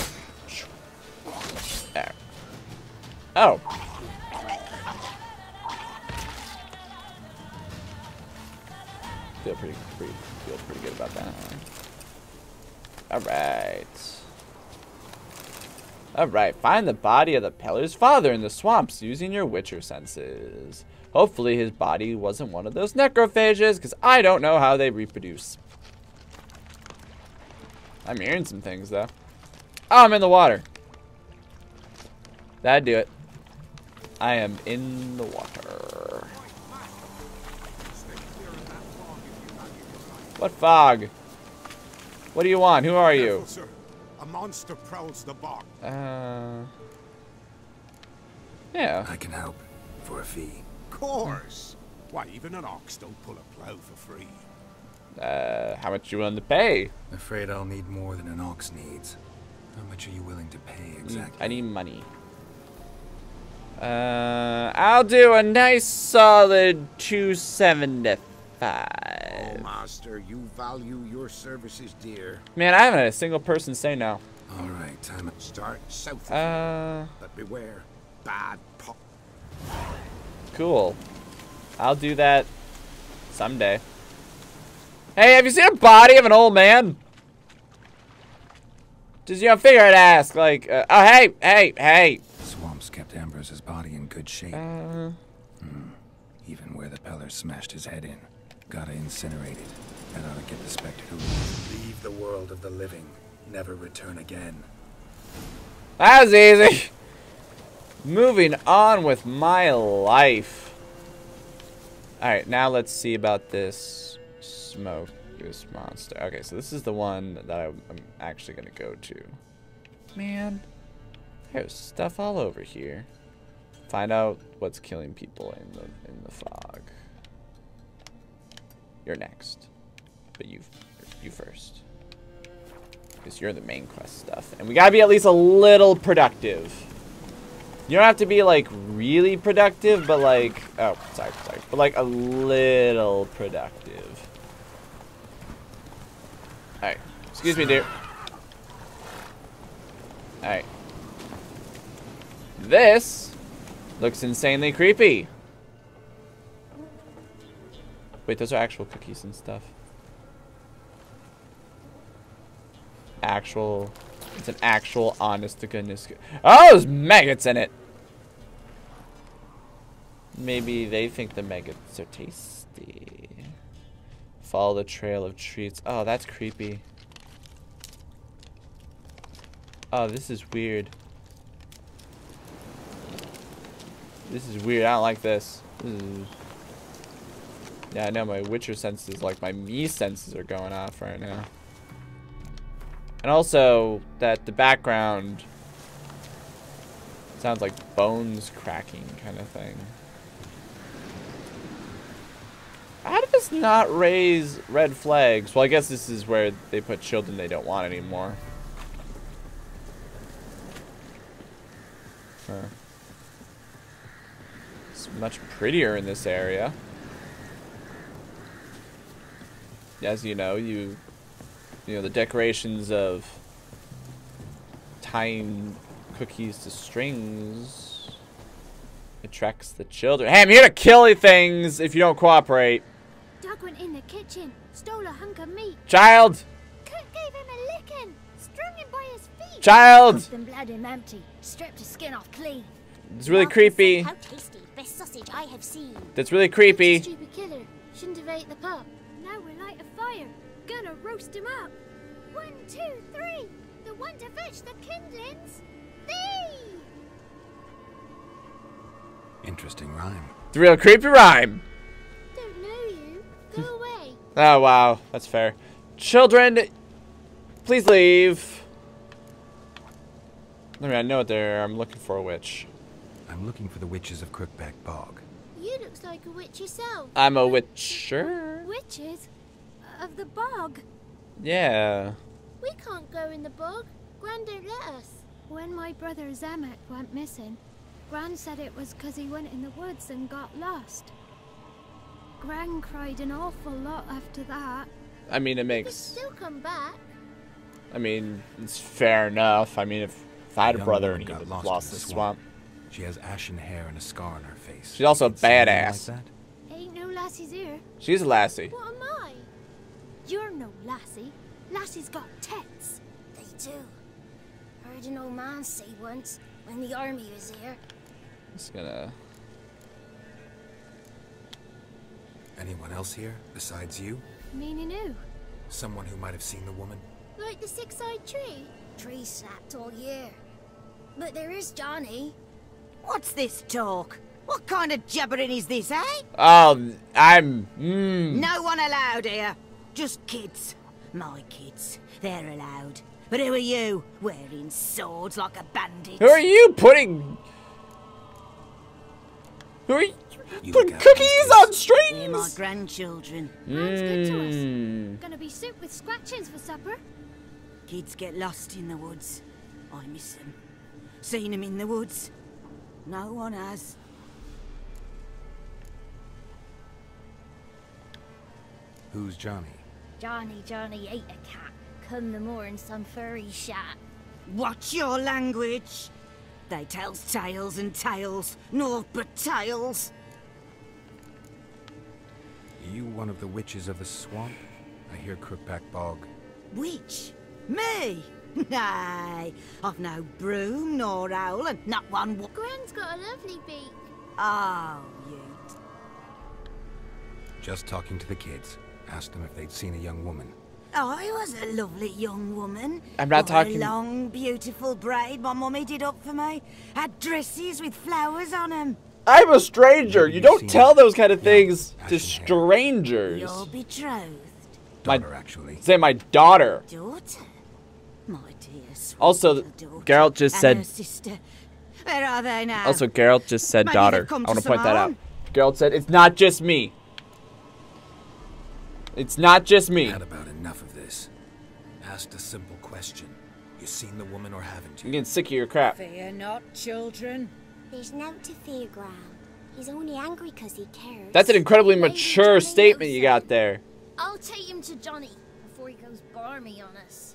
[SPEAKER 1] Oh. Feel pretty, pretty, feel pretty good about that. Alright. Alright, find the body of the Peller's father in the swamps using your Witcher senses. Hopefully his body wasn't one of those necrophages, because I don't know how they reproduce. I'm hearing some things, though. Oh, I'm in the water. That'd do it. I am in the water. What fog? What do you want? Who are you?
[SPEAKER 12] Careful, sir. A monster prowls the bog.
[SPEAKER 1] Uh. Yeah.
[SPEAKER 4] I can help for a fee.
[SPEAKER 12] Of Course. Why, even an ox don't pull a plow for free.
[SPEAKER 1] Uh, how much you willing to pay?
[SPEAKER 4] Afraid I'll need more than an ox needs. How much are you willing to pay exactly?
[SPEAKER 1] I need money. Uh, I'll do a nice solid two seventy five.
[SPEAKER 10] Oh, master, you value your services dear.
[SPEAKER 1] Man, I haven't had a single person say no.
[SPEAKER 4] All right, time.
[SPEAKER 10] to Start south
[SPEAKER 1] Uh,
[SPEAKER 10] but beware, bad pop.
[SPEAKER 1] cool. I'll do that someday. Hey, have you seen a body of an old man? Just, you know, figure I'd ask, like, uh, oh, hey, hey, hey.
[SPEAKER 4] Swamps kept Ambrose's body in good shape.
[SPEAKER 1] Uh,
[SPEAKER 4] Hmm. Even where the Peller smashed his head in. Gotta incinerate it. That ought to get the Spectre to leave the world of the living. Never return again.
[SPEAKER 1] that was easy. Moving on with my life. Alright, now let's see about this smoke goose monster. Okay, so this is the one that I'm I'm actually going to go to. Man, there's stuff all over here. Find out what's killing people in the in the fog. You're next, but you you first, because you're the main quest stuff, and we gotta be at least a little productive. You don't have to be like really productive, but like oh sorry sorry, but like a little productive. All right, excuse me, dear. All right. This looks insanely creepy. Wait, those are actual cookies and stuff. Actual, it's an actual honest to goodness. Oh, there's maggots in it. Maybe they think the maggots are tasty. Follow the trail of treats. Oh, that's creepy. Oh, this is weird. This is weird. I don't like this. This is... Yeah, I know my Witcher senses, like my me senses are going off right now. And also that the background sounds like bones cracking kind of thing. How does this not raise red flags? Well, I guess this is where they put children they don't want anymore. Huh. It's much prettier in this area. As you know, you you know the decorations of tying cookies to strings attracts the children. Hey, I'm here to kill you things if you don't cooperate.
[SPEAKER 5] Doug went in the kitchen, stole a hunk of meat.
[SPEAKER 1] Child!
[SPEAKER 5] Cook gave him a licking, strung him by his feet.
[SPEAKER 1] Child!
[SPEAKER 5] Then bled him empty, stripped his skin off clean.
[SPEAKER 1] It's really creepy.
[SPEAKER 5] How tasty, best sausage I have seen.
[SPEAKER 1] That's really creepy.
[SPEAKER 5] Stupid killer, shouldn't have ate the pup. Now we light a fire, gonna roast him up. One, two, three, the one to fetch the kindlings. Thee!
[SPEAKER 4] Interesting rhyme.
[SPEAKER 1] The real creepy rhyme.
[SPEAKER 5] Don't know you. Go <laughs> away.
[SPEAKER 1] Oh, wow. That's fair. Children, please leave. I mean, I know there. I'm looking for a witch.
[SPEAKER 4] I'm looking for the witches of Crookback Bog.
[SPEAKER 5] You looks like a witch yourself.
[SPEAKER 1] I'm a witcher.
[SPEAKER 5] Witches? Of the bog?
[SPEAKER 1] Yeah.
[SPEAKER 5] We can't go in the bog. Gran don't let us. When my brother Zamek went missing, Gran said it was 'cause he went in the woods and got lost. Gran cried an awful lot after that.
[SPEAKER 1] I mean, it
[SPEAKER 5] He could
[SPEAKER 1] makes.
[SPEAKER 5] still come back.
[SPEAKER 1] I mean, it's fair enough. I mean, if, if I had a brother and he
[SPEAKER 4] got lost
[SPEAKER 1] lost
[SPEAKER 4] in
[SPEAKER 1] in
[SPEAKER 4] the
[SPEAKER 1] the swamp,
[SPEAKER 4] She has ashen hair and a scar on her face.
[SPEAKER 1] she's also a
[SPEAKER 4] Seen anyone like
[SPEAKER 1] badass.
[SPEAKER 5] Ain't no lassies here.
[SPEAKER 1] She's a lassie.
[SPEAKER 5] What am I? You're no lassie. Lassies got tits.
[SPEAKER 13] They do. Heard an old man say once when the army was here.
[SPEAKER 1] Just gonna.
[SPEAKER 4] Anyone else here besides you?
[SPEAKER 5] Meaning who?
[SPEAKER 4] Someone who might have seen the woman?
[SPEAKER 5] Like the six-eyed tree?
[SPEAKER 13] Tree snapped all year. But there is Johnny.
[SPEAKER 14] What's this talk? What kind of jabbering is this, eh?
[SPEAKER 1] Oh, I'm. Mm.
[SPEAKER 14] No one allowed here. Just kids. My kids. They're allowed. But who are you? Wearing swords like a bandit.
[SPEAKER 1] Who are you putting? Who are you?
[SPEAKER 14] You
[SPEAKER 1] Putting
[SPEAKER 14] look
[SPEAKER 1] cookies on strings?
[SPEAKER 14] They're my grandchildren.
[SPEAKER 5] Man's good to us.
[SPEAKER 1] Mm.
[SPEAKER 5] Gonna be soup with scratchings for supper.
[SPEAKER 14] Kids get lost in the woods. I miss them. Seen them in the woods. No one has.
[SPEAKER 4] Who's Johnny?
[SPEAKER 13] Johnny, Johnny ate a cat. Come the more in some furry shat.
[SPEAKER 14] Watch your language. They tells tales and tales, naught but tales.
[SPEAKER 4] Are you one of the witches of the swamp? I hear Crookback Bog.
[SPEAKER 14] Witch? Me? <laughs> Nay, I've no broom nor owl and not one. Wa-
[SPEAKER 5] Gran's got a lovely beak.
[SPEAKER 14] oh, you.
[SPEAKER 4] Just talking to the kids. Asked them if they'd seen a young woman.
[SPEAKER 14] I was a lovely young woman.
[SPEAKER 1] I'm not
[SPEAKER 14] What
[SPEAKER 1] talking-
[SPEAKER 14] A long, beautiful braid my mummy did up for me. Had dresses with flowers on on 'em.
[SPEAKER 1] I'm a stranger. You don't
[SPEAKER 4] seen
[SPEAKER 1] tell those kind of things to strangers.
[SPEAKER 14] You're betrothed.
[SPEAKER 1] My
[SPEAKER 4] Daughter, actually.
[SPEAKER 1] say my daughter.
[SPEAKER 14] Daughter? My dear sweet
[SPEAKER 1] Also,
[SPEAKER 14] little.
[SPEAKER 1] Geralt just said-
[SPEAKER 14] sister. Where are they now?
[SPEAKER 1] Also, Geralt just said
[SPEAKER 14] Maybe
[SPEAKER 1] daughter. I want to
[SPEAKER 14] to
[SPEAKER 1] point that out.
[SPEAKER 14] some
[SPEAKER 1] Geralt said it's not just me. It's not just me.
[SPEAKER 4] Had about enough of this. Asked a simple question. You seen the woman or haven't
[SPEAKER 1] I'm
[SPEAKER 4] you?
[SPEAKER 1] getting sick of your crap.
[SPEAKER 14] Fear not, children.
[SPEAKER 13] There's no to fear, Gran. He's only angry 'cause he cares.
[SPEAKER 1] That's an incredibly
[SPEAKER 13] Lady
[SPEAKER 1] mature
[SPEAKER 13] Johnny
[SPEAKER 1] statement you got there.
[SPEAKER 13] I'll take him to Johnny before he goes barmy on us.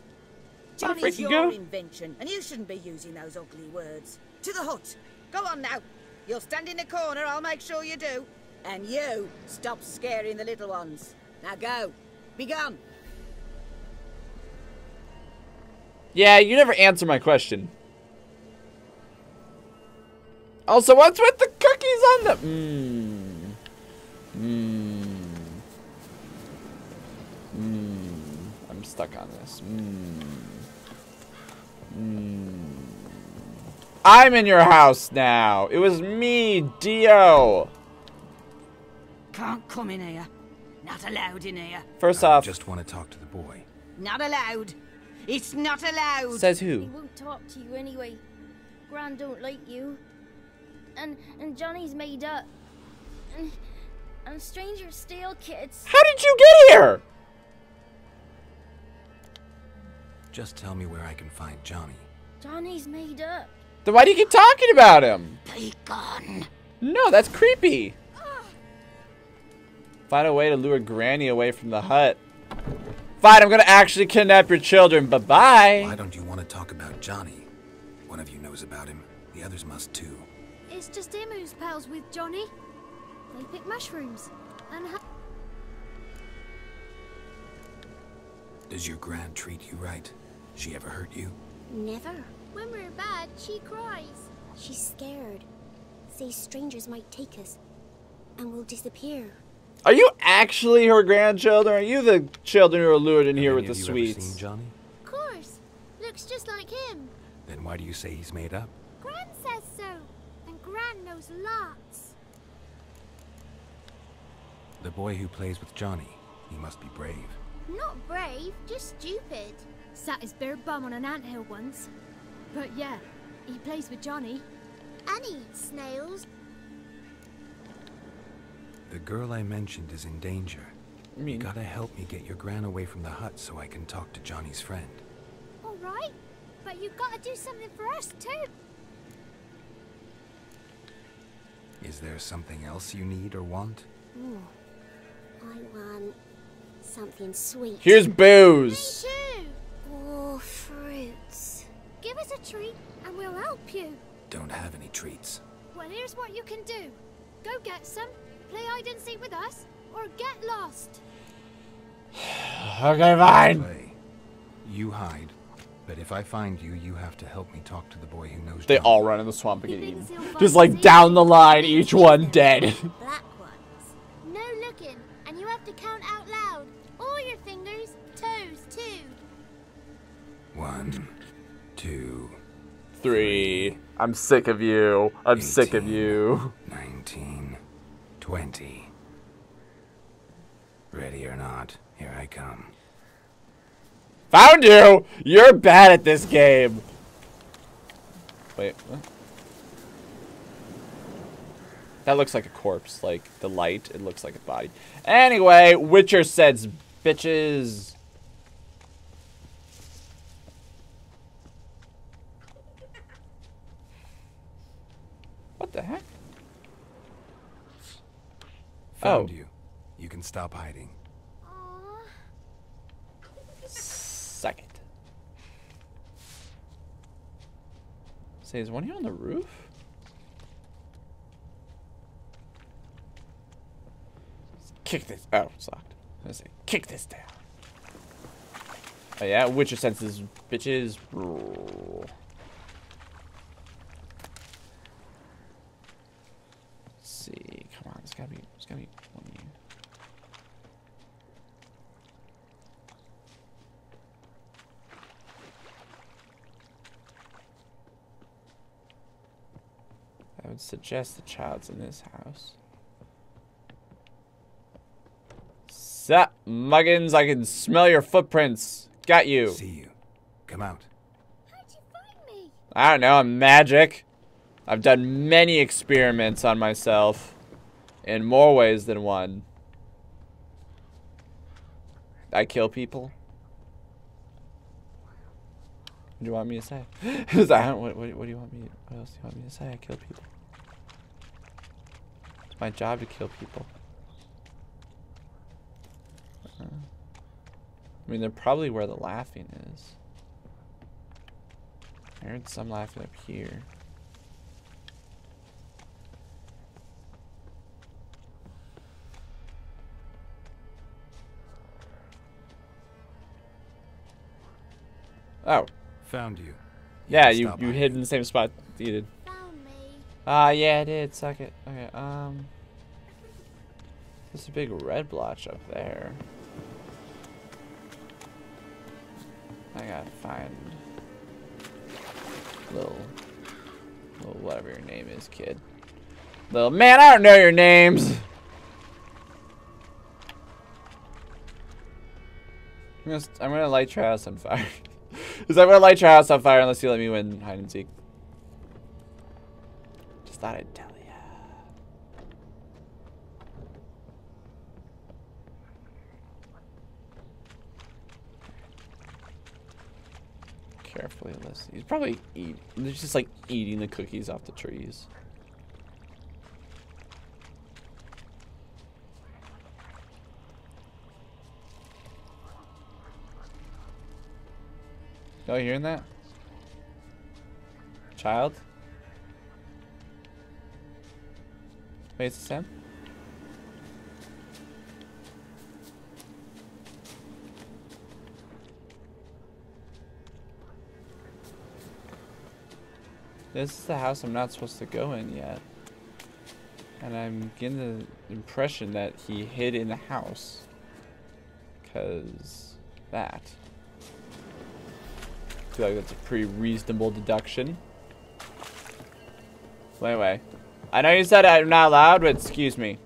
[SPEAKER 14] Johnny's your
[SPEAKER 1] go?
[SPEAKER 14] invention, and you shouldn't be using those ugly words. To the hut. Go on now. You'll stand in the corner, I'll make sure you do. And you, stop scaring the little ones. Now go. Be gone.
[SPEAKER 1] Yeah, you never answer my question. Also, what's with the cookies on the? Mmm. Mmm. Mmm. I'm stuck on this. Mmm. Mmm. I'm in your house now. It was me, Dio.
[SPEAKER 14] Can't come in here. Not allowed in here.
[SPEAKER 1] First off,
[SPEAKER 4] I
[SPEAKER 1] off,
[SPEAKER 4] just want to talk to the boy.
[SPEAKER 14] Not allowed. It's not allowed.
[SPEAKER 1] says who?
[SPEAKER 13] He won't talk to you anyway. Gran don't like you. And and Johnny's made up. And and strangers steal kids.
[SPEAKER 1] How did you get here?
[SPEAKER 4] Just tell me where I can find Johnny.
[SPEAKER 13] Johnny's made up.
[SPEAKER 1] Then why do you keep talking about him?
[SPEAKER 14] Be gone.
[SPEAKER 1] No, that's creepy. Find a way to lure Granny away from the hut. Fine, I'm gonna actually kidnap your children. Bye bye.
[SPEAKER 4] Why don't you want to talk about Johnny? One of you knows about him. The others must too.
[SPEAKER 5] It's just him who's pals with Johnny. They pick mushrooms. And
[SPEAKER 4] Does your grand treat you right? She ever hurt you?
[SPEAKER 13] Never.
[SPEAKER 5] when we're bad, she cries.
[SPEAKER 13] She's scared. Says strangers might take us. And we'll disappear.
[SPEAKER 1] Are you actually her grandchildren? Are you the children who are lured in here with
[SPEAKER 4] any
[SPEAKER 1] the
[SPEAKER 4] of you ever
[SPEAKER 1] sweets?
[SPEAKER 4] seen Johnny?
[SPEAKER 5] Of course. Looks just like him.
[SPEAKER 4] Then why do you say he's made up?
[SPEAKER 5] Gran says so. And Gran knows lots.
[SPEAKER 4] The boy who plays with Johnny. He must be brave.
[SPEAKER 5] Not brave, just stupid. Sat his bare bum on an anthill once. But yeah, He plays with Johnny.
[SPEAKER 13] And he eats snails.
[SPEAKER 4] The girl I mentioned is in danger. You gotta help me get your gran away from the hut so I can talk to Johnny's friend.
[SPEAKER 5] All right, but you've got to do something for us too.
[SPEAKER 4] Is there something else you need or want?
[SPEAKER 13] Ooh. I want something sweet.
[SPEAKER 1] Here's booze.
[SPEAKER 5] Too.
[SPEAKER 13] Or fruits.
[SPEAKER 5] Give us a treat and we'll help you.
[SPEAKER 4] Don't have any treats.
[SPEAKER 5] Well, here's what you can do. Go get some, play hide and seek with us, or get lost. <sighs>
[SPEAKER 1] Okay, fine.
[SPEAKER 4] Play. You hide. But if I find you, you have to help me talk to the boy who knows
[SPEAKER 1] They
[SPEAKER 4] Johnny.
[SPEAKER 1] all run in the swamp and get eaten. Just like down the line, each one dead.
[SPEAKER 13] Black ones. No looking, and you have to count out loud. All your fingers, toes too.
[SPEAKER 4] One, two,
[SPEAKER 1] Three. I'm sick of you. I'm sick of you.
[SPEAKER 4] nineteen, twenty. Ready or not, here I come.
[SPEAKER 1] Found you! You're bad at this game. Wait, what? That looks like a corpse. Like, the light, it looks like a body. Anyway, Witcher says, bitches. What the heck?
[SPEAKER 4] Found
[SPEAKER 1] Oh.
[SPEAKER 4] you. You can stop hiding.
[SPEAKER 1] Second. Say, is one here on the roof? Kick this. Oh, it's locked. I was say, kick this down. Oh yeah, Witcher senses bitches. Let's see, come on, it's gotta be, it's gotta be one you. I would suggest the child's in this house. Sup, muggins? I can smell your footprints. Got you.
[SPEAKER 4] See you. Come out. How'd you find me?
[SPEAKER 1] I don't know, I'm magic. I've done many experiments on myself. In more ways than one. I kill people. What do you want me to say? <laughs> That, what, what, what do you want me? What else do you want me to say? I kill people. It's my job to kill people. Uh, I mean, they're probably where the laughing is. I heard some laughing up here. Oh.
[SPEAKER 4] Found you.
[SPEAKER 1] Yeah, you you hid in the same spot you did. Ah, yeah, I did. Suck it. Okay, um. There's a big red blotch up there. I gotta find little, little whatever your name is, kid. Little man, I don't know your names. I'm gonna, I'm gonna light your house on fire. Because I'm gonna light your house on fire unless you let me win hide and seek. Just thought I'd tell ya. Carefully listen. He's probably eat. Just like eating the cookies off the trees. Y'all hearing that? Child? Wait, it's Sam? This is the house I'm not supposed to go in yet. And I'm getting the impression that he hid in the house. Because that. I feel like that's a pretty reasonable deduction. Well, anyway. I know you said I'm not allowed, but excuse me.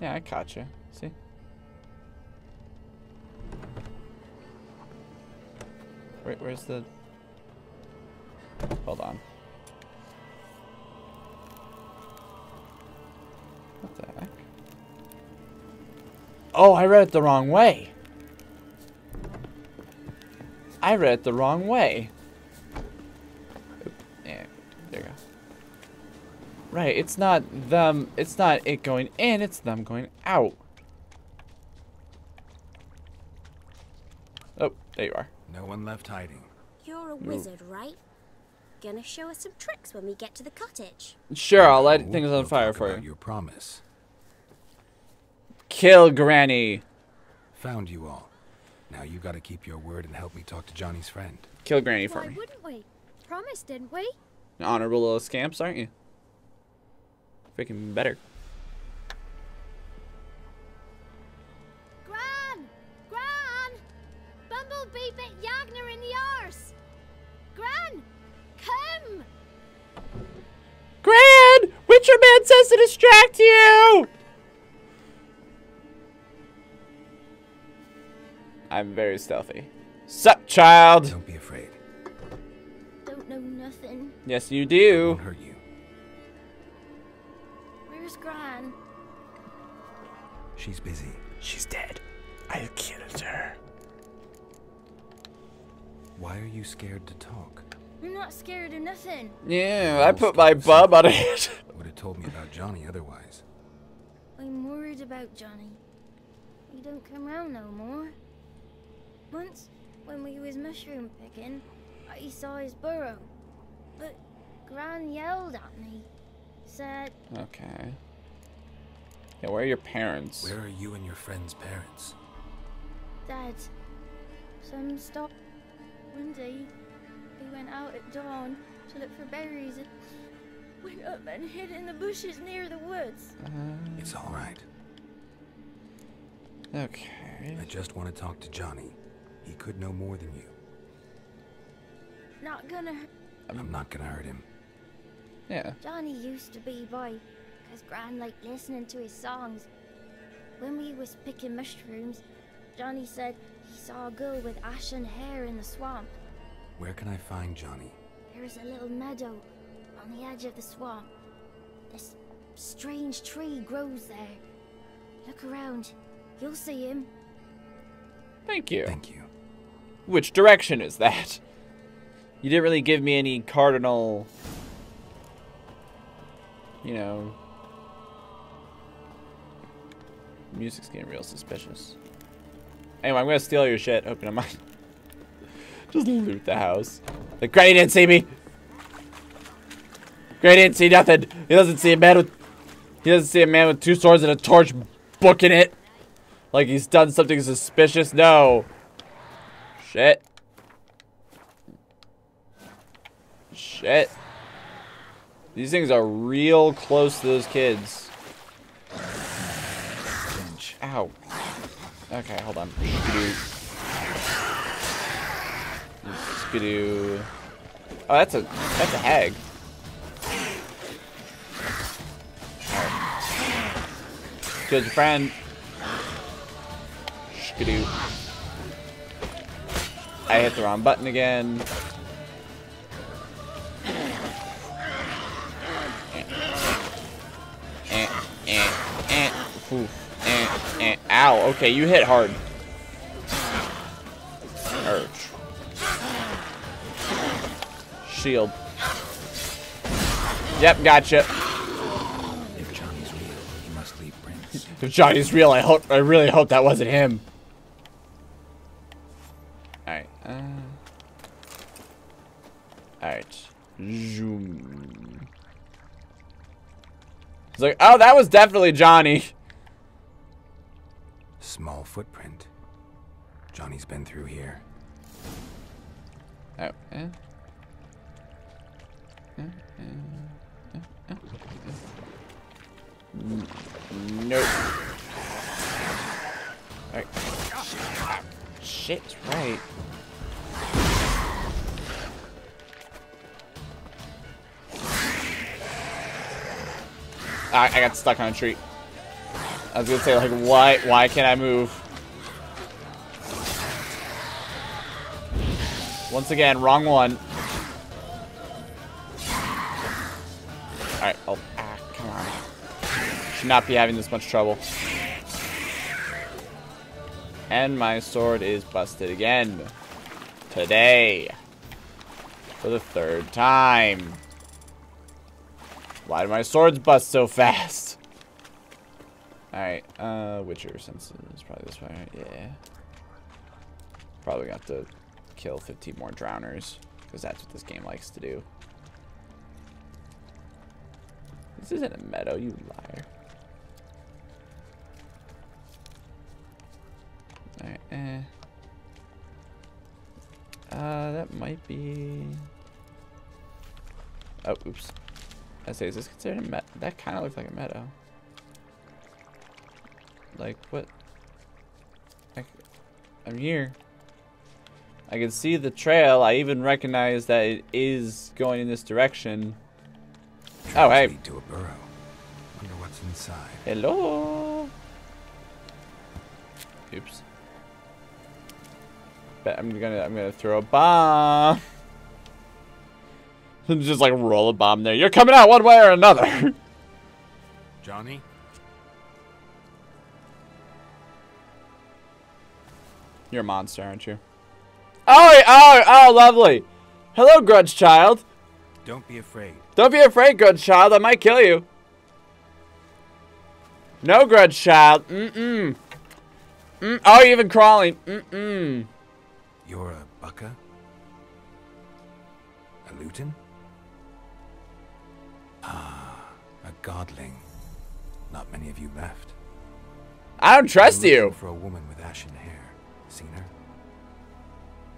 [SPEAKER 1] Yeah, I caught you. Where, where's the... Hold on. What the heck? Oh, I read it the wrong way. I read it the wrong way. There you go. Right, it's not them, it's not it going in, it's them going out. Oh, there you are.
[SPEAKER 4] No one left hiding.
[SPEAKER 13] You're a wizard, right? Gonna show us some tricks when we get to the cottage.
[SPEAKER 1] Sure, I'll light things on fire for you.
[SPEAKER 4] Your promise.
[SPEAKER 1] Kill Granny.
[SPEAKER 4] Found you all. Now you gotta keep your word and help me talk to Johnny's friend.
[SPEAKER 1] Kill Granny for
[SPEAKER 15] Why
[SPEAKER 1] me.
[SPEAKER 15] wouldn't we? Promise, didn't we?
[SPEAKER 1] Honorable little scamps, aren't you? Freaking better. Distract you! I'm very stealthy. Sup, child?
[SPEAKER 4] Don't be afraid.
[SPEAKER 5] Don't know nothing.
[SPEAKER 1] Yes, you do.
[SPEAKER 4] Won't hurt you.
[SPEAKER 5] Where's Gran?
[SPEAKER 4] She's busy.
[SPEAKER 1] She's dead. I killed her.
[SPEAKER 4] Why are you scared to talk?
[SPEAKER 5] I'm not scared of nothing.
[SPEAKER 1] Yeah, I put my bum on it. <laughs>
[SPEAKER 4] Would have told me about Johnny otherwise.
[SPEAKER 5] I'm worried about Johnny. He don't come round no more. Once, when we was mushroom picking, I saw his burrow. But Gran yelled at me. Said,
[SPEAKER 1] Okay. Yeah, where are your parents?
[SPEAKER 4] Where are you and your friend's parents?
[SPEAKER 5] Dad, some stopped. One day, we went out at dawn to look for berries and went up and hid in the bushes near the woods.
[SPEAKER 4] Uh, it's all right.
[SPEAKER 1] Okay.
[SPEAKER 4] I just want to talk to Johnny. He could know more than you.
[SPEAKER 5] Not gonna hurt.
[SPEAKER 4] Um, I'm not gonna hurt him.
[SPEAKER 1] Yeah.
[SPEAKER 5] Johnny used to be by, cause Gran liked listening to his songs. When we was picking mushrooms, Johnny said he saw a girl with ashen hair in the swamp.
[SPEAKER 4] Where can I find Johnny?
[SPEAKER 5] There's a little meadow on the edge of the swamp. This strange tree grows there. Look around. You'll see him.
[SPEAKER 1] Thank you.
[SPEAKER 4] Thank you.
[SPEAKER 1] Which direction is that? You didn't really give me any cardinal, you know. Music's getting real suspicious. Anyway, I'm gonna steal your shit. Open up might <laughs> just loot the house. Like Granny didn't see me. Granny didn't see nothing. He doesn't see a man with. He doesn't see a man with two swords and a torch booking it. Like he's done something suspicious. No. Shit. Shit. These things are real close to those kids. Ow. Okay, hold on. Skidoo. Oh, that's a that's a hag. Your friend. Skidoo. I hit the wrong button again. Eh, eh, eh, oof, eh, eh. Ow, okay, you hit hard. Urge. Shield. Yep, gotcha.
[SPEAKER 4] If Johnny's real,
[SPEAKER 1] I hope I really hope that wasn't him. Alright, uh Alright. Zoom. It's like, oh, that was definitely Johnny.
[SPEAKER 4] Small footprint. Johnny's been through here.
[SPEAKER 1] Oh, eh? Eh, eh, eh, eh, eh. N- Nope. Alright. Shit, right. I, I got stuck on a tree. I was gonna say like, why why can't I move? Once again, wrong one. Alright, on. Should not be having this much trouble. And my sword is busted again. Today. For the third time. Why do my swords bust so fast? Alright, uh, Witcher, since it's probably this way, right? Yeah. Probably got to kill 15 more drowners, because that's what this game likes to do. This isn't a meadow, you liar. Alright, eh. Uh, that might be... Oh, oops. I say, is this considered a meadow? That kind of looks like a meadow. Like, what? I, I'm here. I can see the trail. I even recognize that it is going in this direction. Oh, hey.
[SPEAKER 4] Lead to a burrow. Wonder what's inside.
[SPEAKER 1] Hello. Oops. Bet I'm gonna I'm gonna throw a bomb. <laughs> Just like roll a bomb there. You're coming out one way or another. <laughs>
[SPEAKER 12] Johnny?
[SPEAKER 1] You're a monster, aren't you? Oh, oh, oh, lovely. Hello, Grudge Child.
[SPEAKER 4] Don't be afraid.
[SPEAKER 1] Don't be afraid, Grudge Child. I might kill you. No, Grudge Child. Mm-mm. Mm. Oh, you're even crawling. Mm-mm.
[SPEAKER 4] You're a bucka? A luton? Ah, a godling. Not many of you left.
[SPEAKER 1] I don't trust you.
[SPEAKER 4] For a woman with ashen hair. Seen her?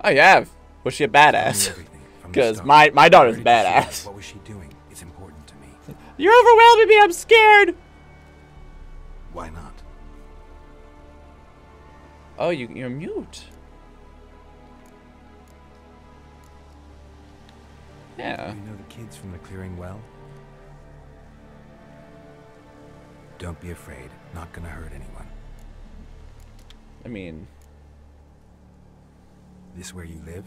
[SPEAKER 1] Oh, you have. Was she a badass?
[SPEAKER 4] everything from the <laughs>
[SPEAKER 1] Because my, my daughter's badass.
[SPEAKER 4] What was she doing? It's important to me.
[SPEAKER 1] You're overwhelming me. I'm scared.
[SPEAKER 4] Why not?
[SPEAKER 1] Oh, you, you're mute. Yeah.
[SPEAKER 4] You know the kids from the clearing well? Don't be afraid. Not gonna hurt anyone.
[SPEAKER 1] I mean,
[SPEAKER 4] This where you live?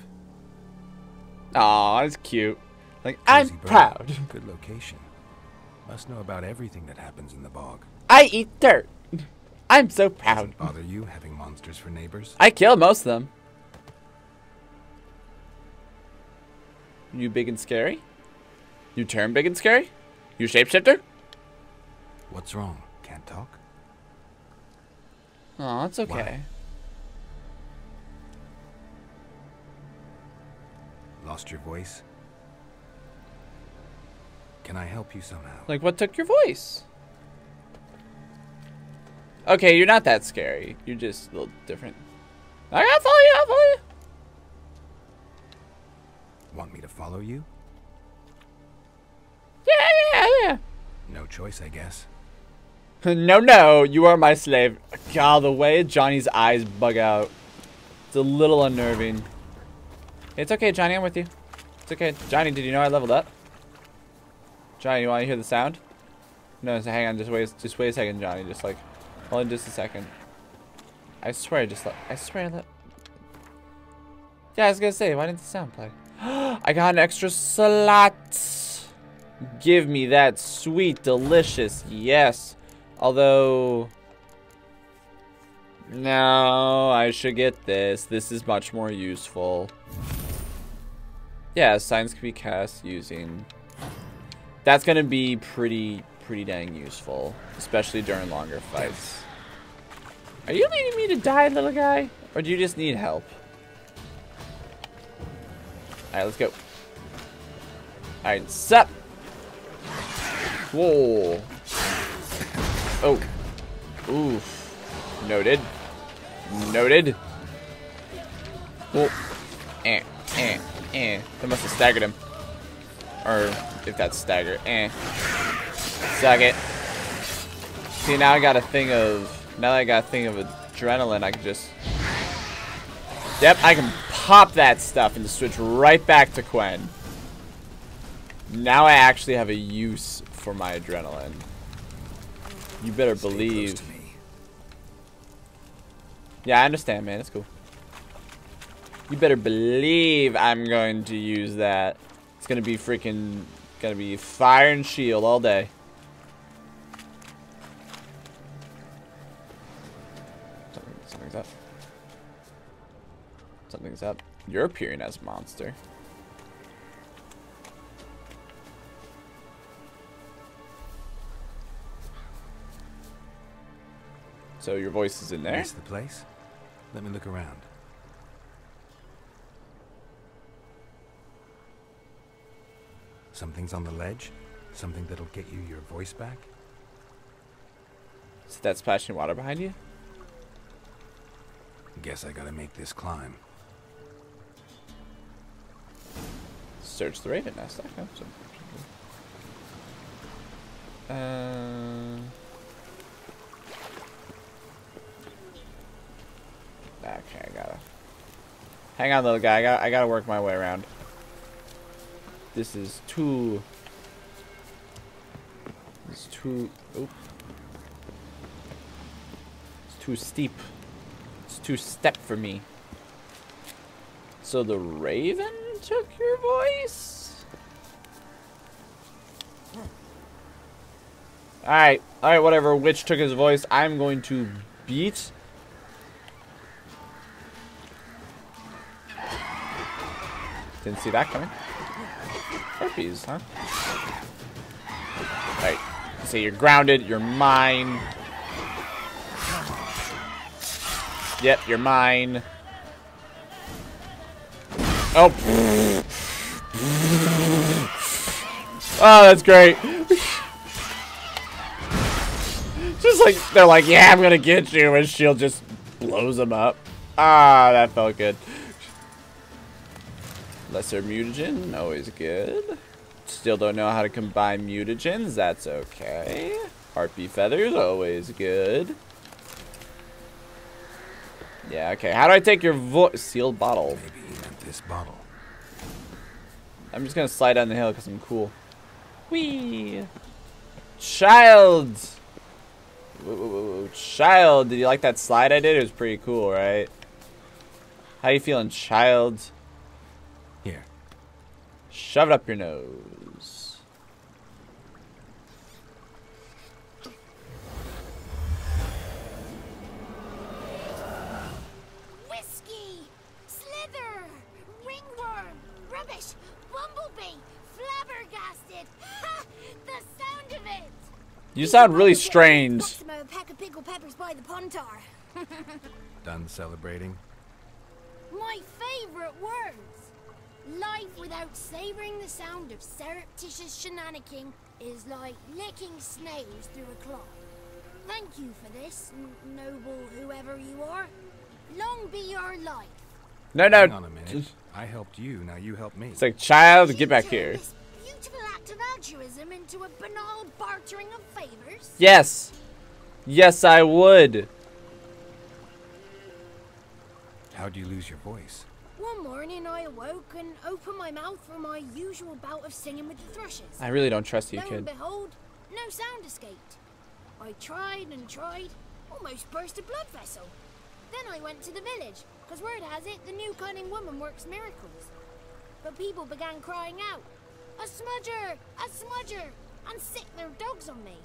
[SPEAKER 1] aw, it's cute. Like, I'm
[SPEAKER 4] Cozy burrow.
[SPEAKER 1] proud. <laughs>
[SPEAKER 4] Good location. Must know about everything that happens in the bog.
[SPEAKER 1] I eat dirt. I'm so proud.
[SPEAKER 4] Doesn't bother you having monsters for neighbors?
[SPEAKER 1] I killed most of them. You big and scary? You turn big and scary? You shapeshifter?
[SPEAKER 4] What's wrong? Can't talk?
[SPEAKER 1] Oh, it's okay.
[SPEAKER 4] Lost your voice? Can I help you somehow?
[SPEAKER 1] Like, what took your voice? Okay, you're not that scary. You're just a little different. I gotta follow you, I'll follow you.
[SPEAKER 4] Want me to follow you?
[SPEAKER 1] Yeah, yeah, yeah.
[SPEAKER 4] No choice, I guess. <laughs>
[SPEAKER 1] no, no, you are my slave. God, the way Johnny's eyes bug out. It's a little unnerving. It's okay, Johnny, I'm with you. It's okay. Johnny, did you know I leveled up? Johnny, you want to hear the sound? No, so hang on, just wait, just wait a second, Johnny. Just like, hold on just a second. I swear, I just let, I swear, I. Yeah, I was gonna say, why didn't the sound play? <gasps> I got an extra slot. Give me that sweet, delicious, yes. Although, no, I should get this. This is much more useful. Yeah, signs can be cast using. That's gonna be pretty, pretty dang useful, especially during longer fights. Are you leading me to die, little guy, or do you just need help? All right, let's go. All right, sup. Whoa. Oh. Oof. Noted. Noted. Whoa. Eh, eh, eh. That must have staggered him. Or if that's stagger. Eh. Suck it. See, now I got a thing of... Now that I got a thing of adrenaline, I can just... Yep, I can pop that stuff and switch right back to Quen. Now I actually have a use for my adrenaline. You better believe. Yeah, I understand, man. It's cool. You better believe I'm going to use that. It's gonna be freaking, gonna be fire and shield all day. Something's up. You're appearing as a monster. So your voice is in there?
[SPEAKER 4] This the place? Let me look around. Something's on the ledge? Something that'll get you your voice back?
[SPEAKER 1] Is that splashing water behind you?
[SPEAKER 4] Guess I gotta make this climb.
[SPEAKER 1] Search the raven nest. Uh, okay, I gotta. Hang on, little guy. I got. I gotta work my way around. This is too. It's too. Oop. It's too steep. It's too step for me. So the raven took your voice? Alright, alright, whatever. Witch took his voice. I'm going to beat. Didn't see that coming. Harpies, huh? Alright. So you're grounded. You're mine. Yep, you're mine. Oh. Oh, that's great. just like, they're like, yeah, I'm gonna get you, and Shield just blows them up. Ah, that felt good. Lesser mutagen, always good. Still don't know how to combine mutagens, that's okay. Harpy feathers, always good. Yeah, okay. How do I take your voice? Sealed bottle.
[SPEAKER 4] Maybe even this bottle.
[SPEAKER 1] I'm just gonna slide down the hill because I'm cool. Whee! Child! Child, did you like that slide I did? It was pretty cool, right? How you feeling, child?
[SPEAKER 4] Here.
[SPEAKER 1] Shove it up your nose. You sound really strange.
[SPEAKER 5] Pack of pickled peppers by the puntar. <laughs>
[SPEAKER 4] Done celebrating?
[SPEAKER 5] My favorite words! Life without savoring the sound of surreptitious shenanigans is like licking snails through a cloth. Thank you for this, noble whoever you are. Long be your life.
[SPEAKER 1] No, no.
[SPEAKER 4] Hang on a minute. I helped you, now you help me.
[SPEAKER 1] It's like, child, get back here.
[SPEAKER 5] Beautiful of altruism into a banal bartering of favors.
[SPEAKER 1] Yes. Yes, I would.
[SPEAKER 4] How'd you lose your voice?
[SPEAKER 5] One morning I awoke and opened my mouth for my usual bout of singing with the thrushes.
[SPEAKER 1] I really don't trust you,
[SPEAKER 5] Lo
[SPEAKER 1] kid.
[SPEAKER 5] and behold, no sound escaped. I tried and tried, almost burst a blood vessel. Then I went to the village, because word has it the new cunning woman works miracles. But people began crying out, A smudger! A smudger! And sick their dogs on me.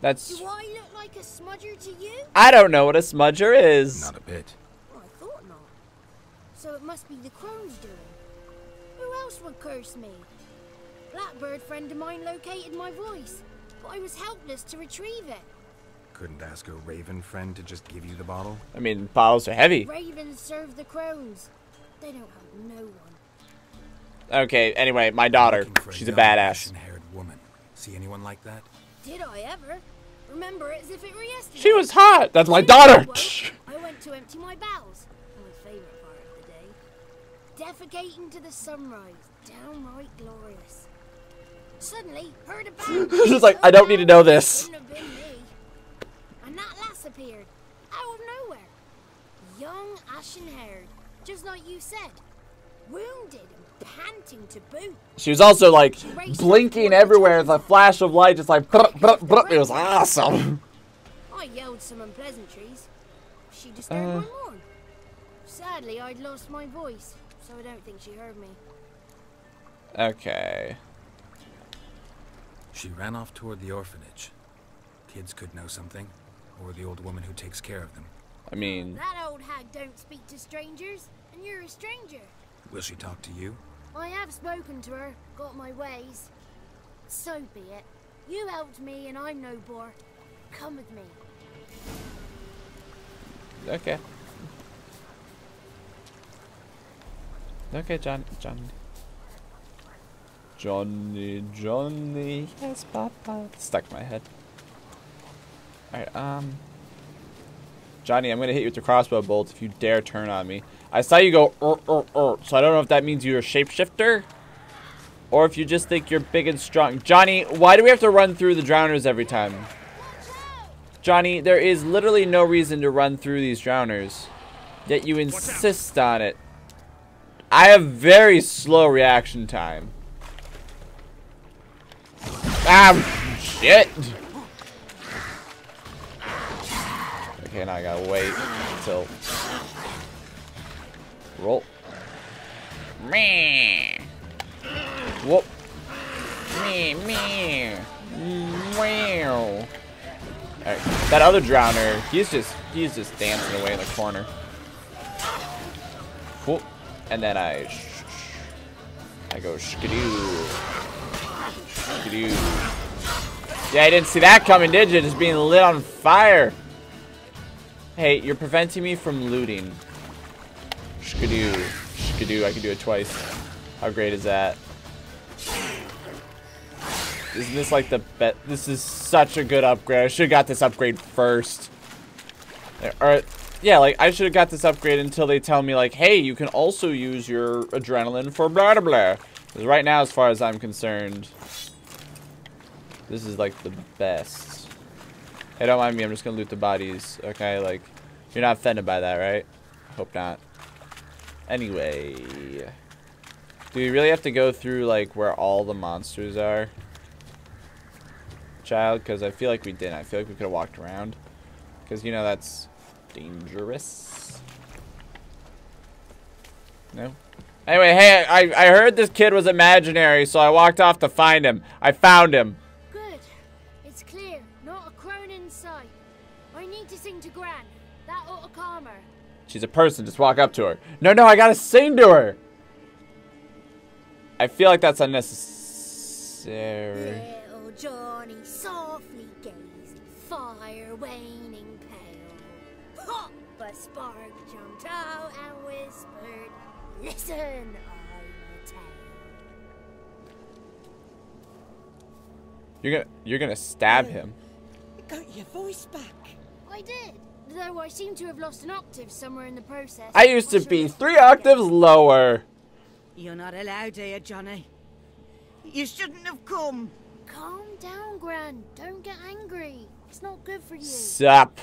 [SPEAKER 1] That's.
[SPEAKER 5] Do I look like a smudger to you?
[SPEAKER 1] I don't know what a smudger is.
[SPEAKER 4] Not a bit.
[SPEAKER 5] Well, I thought not. So it must be the crone's doing. Who else would curse me? Blackbird friend of mine located my voice, but I was helpless to retrieve it.
[SPEAKER 4] Couldn't ask a raven friend to just give you the bottle?
[SPEAKER 1] I mean, bottles are heavy.
[SPEAKER 5] Ravens serve the crones. They don't have no one.
[SPEAKER 1] Okay, anyway, my daughter. She's a
[SPEAKER 4] young,
[SPEAKER 1] badass.
[SPEAKER 4] woman. See anyone like that?
[SPEAKER 5] Did I ever? Remember as if it were yesterday.
[SPEAKER 1] She was hot. That's my
[SPEAKER 5] As
[SPEAKER 1] daughter.
[SPEAKER 5] soon I went to empty my bowels. My favourite part of the day. Defecating to the sunrise. Downright glorious. Suddenly, heard a <laughs> bang.
[SPEAKER 1] She's like, I don't need to know this.
[SPEAKER 5] Couldn't have been me. And that lass appeared, out of nowhere. Young, ashen-haired, just like you said. Wounded and panting to boot.
[SPEAKER 1] She was also like blinking everywhere with a flash of light, just like. It was awesome.
[SPEAKER 5] I yelled some unpleasantries. She disturbed
[SPEAKER 1] Uh.
[SPEAKER 5] my morn. Sadly, I'd lost my voice, so I don't think she heard me.
[SPEAKER 1] Okay.
[SPEAKER 4] She ran off toward the orphanage. Kids could know something, or the old woman who takes care of them.
[SPEAKER 1] I mean,
[SPEAKER 5] That old hag don't speak to strangers, and you're a stranger.
[SPEAKER 4] Will she talk to you?
[SPEAKER 5] I have spoken to her, got my ways. So be it. You helped me, and I'm no bore. Come with me.
[SPEAKER 1] okay. Okay, John, John. Johnny, Johnny, yes, Papa. Stuck my head. Alright, um. Johnny, I'm gonna hit you with the crossbow bolts if you dare turn on me. I saw you go, er, er, er, so I don't know if that means you're a shapeshifter, or if you just think you're big and strong. Johnny, why do we have to run through the drowners every time? Johnny, there is literally no reason to run through these drowners, yet you insist on it. I have very slow reaction time. Ah, shit. Okay, now I gotta wait until. Roll. Me. Whoop. Me, me. Wow. Alright, that other drowner, he's just he's just dancing away in the corner. Whoop. And then I I go skidoo. Skidoo. Yeah, I didn't see that coming, did you? Just being lit on fire. Hey, you're preventing me from looting. Skidoo. Skidoo, I can do it twice. How great is that? Isn't this like the bet? This is such a good upgrade. I should have got this upgrade first. Or, yeah, like, I should have got this upgrade until they tell me, like, hey, you can also use your adrenaline for blah, blah, blah. Because right now, as far as I'm concerned, this is, like, the best. Hey, don't mind me. I'm just going to loot the bodies, okay? Like, you're not offended by that, right? Hope not. Anyway. Do we really have to go through, like, where all the monsters are? Child? Because I feel like we didn't. I feel like we could have walked around. Because, you know, that's dangerous. No? Anyway, hey, I, I heard this kid was imaginary, so I walked off to find him. I found him. She's a person. Just walk up to her. No, no, I gotta sing to her. I feel like that's unnecessary.
[SPEAKER 5] Little Johnny softly gazed, fire waning pale. Pop! A spark jumped out and whispered, Listen, I'm a tale.
[SPEAKER 1] You're gonna you're gonna stab oh. him.
[SPEAKER 14] You got your voice back.
[SPEAKER 5] I did, though I seem to have lost an octave somewhere in the process.
[SPEAKER 1] I used to be three octaves lower.
[SPEAKER 14] You're not allowed here, Johnny. You shouldn't have come.
[SPEAKER 5] Calm down, Gran. Don't get angry. It's not good for you.
[SPEAKER 1] Sup.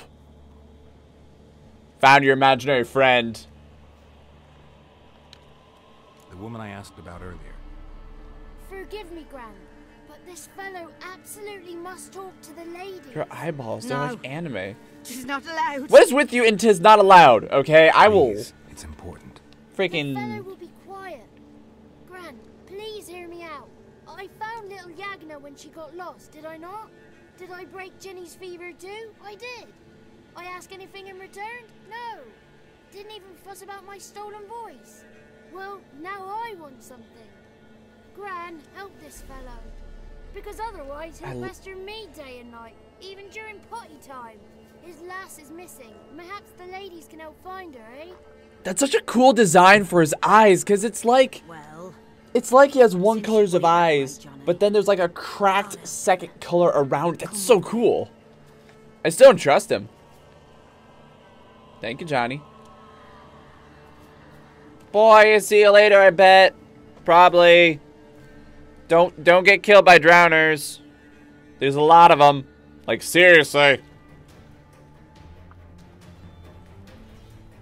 [SPEAKER 1] Found your imaginary friend.
[SPEAKER 4] The woman I asked about earlier.
[SPEAKER 5] Forgive me, Gran, but this fellow absolutely must talk to the lady.
[SPEAKER 1] Your eyeballs, they're
[SPEAKER 14] No.
[SPEAKER 1] like anime.
[SPEAKER 14] She's not allowed.
[SPEAKER 1] What is with you and tis not allowed, okay? I will
[SPEAKER 4] Please, It's important. Freaking.
[SPEAKER 5] The fellow
[SPEAKER 1] freaking
[SPEAKER 5] will be quiet. Gran, please hear me out. I found little Yagna when she got lost, did I not? Did I break Jenny's fever too? I did. I ask anything in return? No. Didn't even fuss about my stolen voice. Well, now I want something. Gran, help this fellow. Because otherwise he'll
[SPEAKER 1] l-
[SPEAKER 5] pester me day and night, even during potty time. His lass is missing. Perhaps the ladies can help find her, eh?
[SPEAKER 1] That's such a cool design for his eyes, cause it's like
[SPEAKER 14] Well,
[SPEAKER 1] it's like he has one colors of eyes, but then there's like a cracked second color around it. That's so cool. I still don't trust him. Thank you, Johnny. Boy, see you later, I bet. Probably. Don't don't get killed by drowners. There's a lot of them. Like seriously.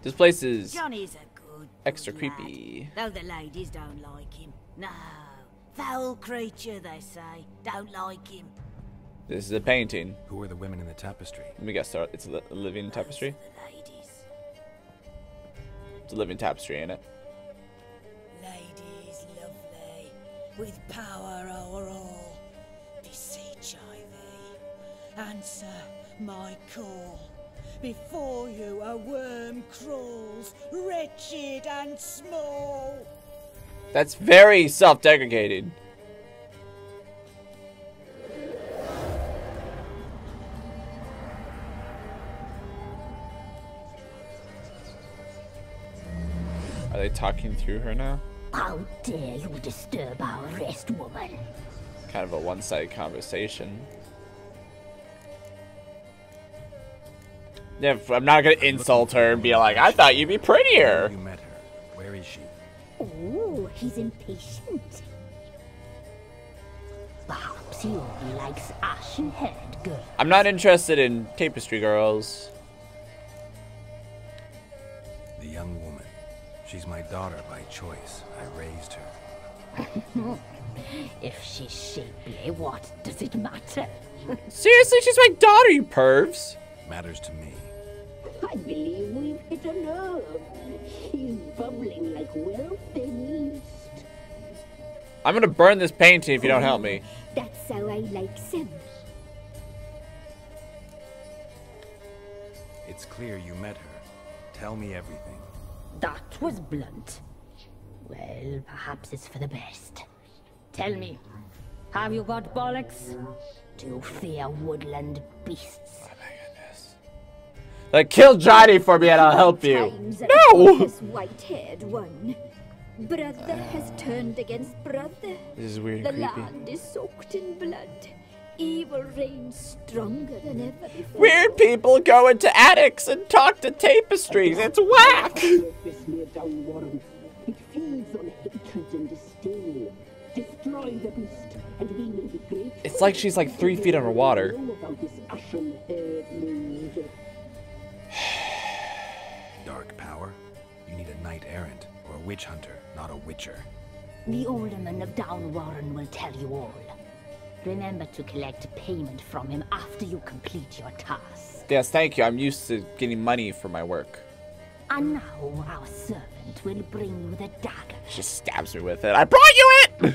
[SPEAKER 1] This place is
[SPEAKER 14] Johnny's a good
[SPEAKER 1] extra
[SPEAKER 14] lad,
[SPEAKER 1] creepy.
[SPEAKER 14] Though the ladies don't like him. No. Foul creature, they say. Don't like him.
[SPEAKER 1] This is a painting.
[SPEAKER 4] Who are the women in the tapestry?
[SPEAKER 1] Let me guess. start. It's a li- a living tapestry. It's a living tapestry, ain't it?
[SPEAKER 14] Ladies lovely, with power o'er all, beseech I thee, answer my call. Before you a worm crawls, wretched and small.
[SPEAKER 1] That's very self-deprecating. Are they talking through her now?
[SPEAKER 16] How dare you disturb our rest, woman?
[SPEAKER 1] Kind of a one-sided conversation. Yeah, I'm not gonna insult her and be like, I thought you'd be prettier.
[SPEAKER 4] You met her. Where is she?
[SPEAKER 16] Oh, he's impatient. Perhaps he only likes ashen-haired girls.
[SPEAKER 1] I'm not interested in tapestry girls.
[SPEAKER 4] The young woman. She's my daughter by choice. I raised her. <laughs>
[SPEAKER 16] if she's shapely, what does it matter? <laughs>
[SPEAKER 1] Seriously, she's my daughter, you pervs.
[SPEAKER 4] Matters to me.
[SPEAKER 16] I believe we've hit a nerve. He's bubbling like well-fed yeast.
[SPEAKER 1] I'm gonna burn this painting if you don't help me.
[SPEAKER 16] That's how I like him.
[SPEAKER 4] It's clear you met her. Tell me everything.
[SPEAKER 16] That was blunt. Well, perhaps it's for the best. Tell me, have you got bollocks? Do you fear woodland beasts?
[SPEAKER 1] Like, kill Johnny for me and I'll help you. No!
[SPEAKER 17] This white-haired one. Brother has turned against brother.
[SPEAKER 1] This is weird
[SPEAKER 17] The
[SPEAKER 1] and creepy.
[SPEAKER 17] land is soaked in blood. Evil reigns stronger than ever before.
[SPEAKER 1] Weird people go into attics and talk to tapestries. It's whack!
[SPEAKER 18] This near Downwarren. It feeds on hatred and disdain. Destroy the beast, and we may be great.
[SPEAKER 1] It's like she's like three feet underwater. <sighs>
[SPEAKER 4] Dark power? You need a knight errant or a witch hunter, not a witcher.
[SPEAKER 16] The alderman of Downwarren will tell you all. Remember to collect payment from him after you complete your task.
[SPEAKER 1] Yes, thank you. I'm used to getting money for my work.
[SPEAKER 16] And now our servant will bring you the dagger.
[SPEAKER 1] She stabs me with it. I brought you it!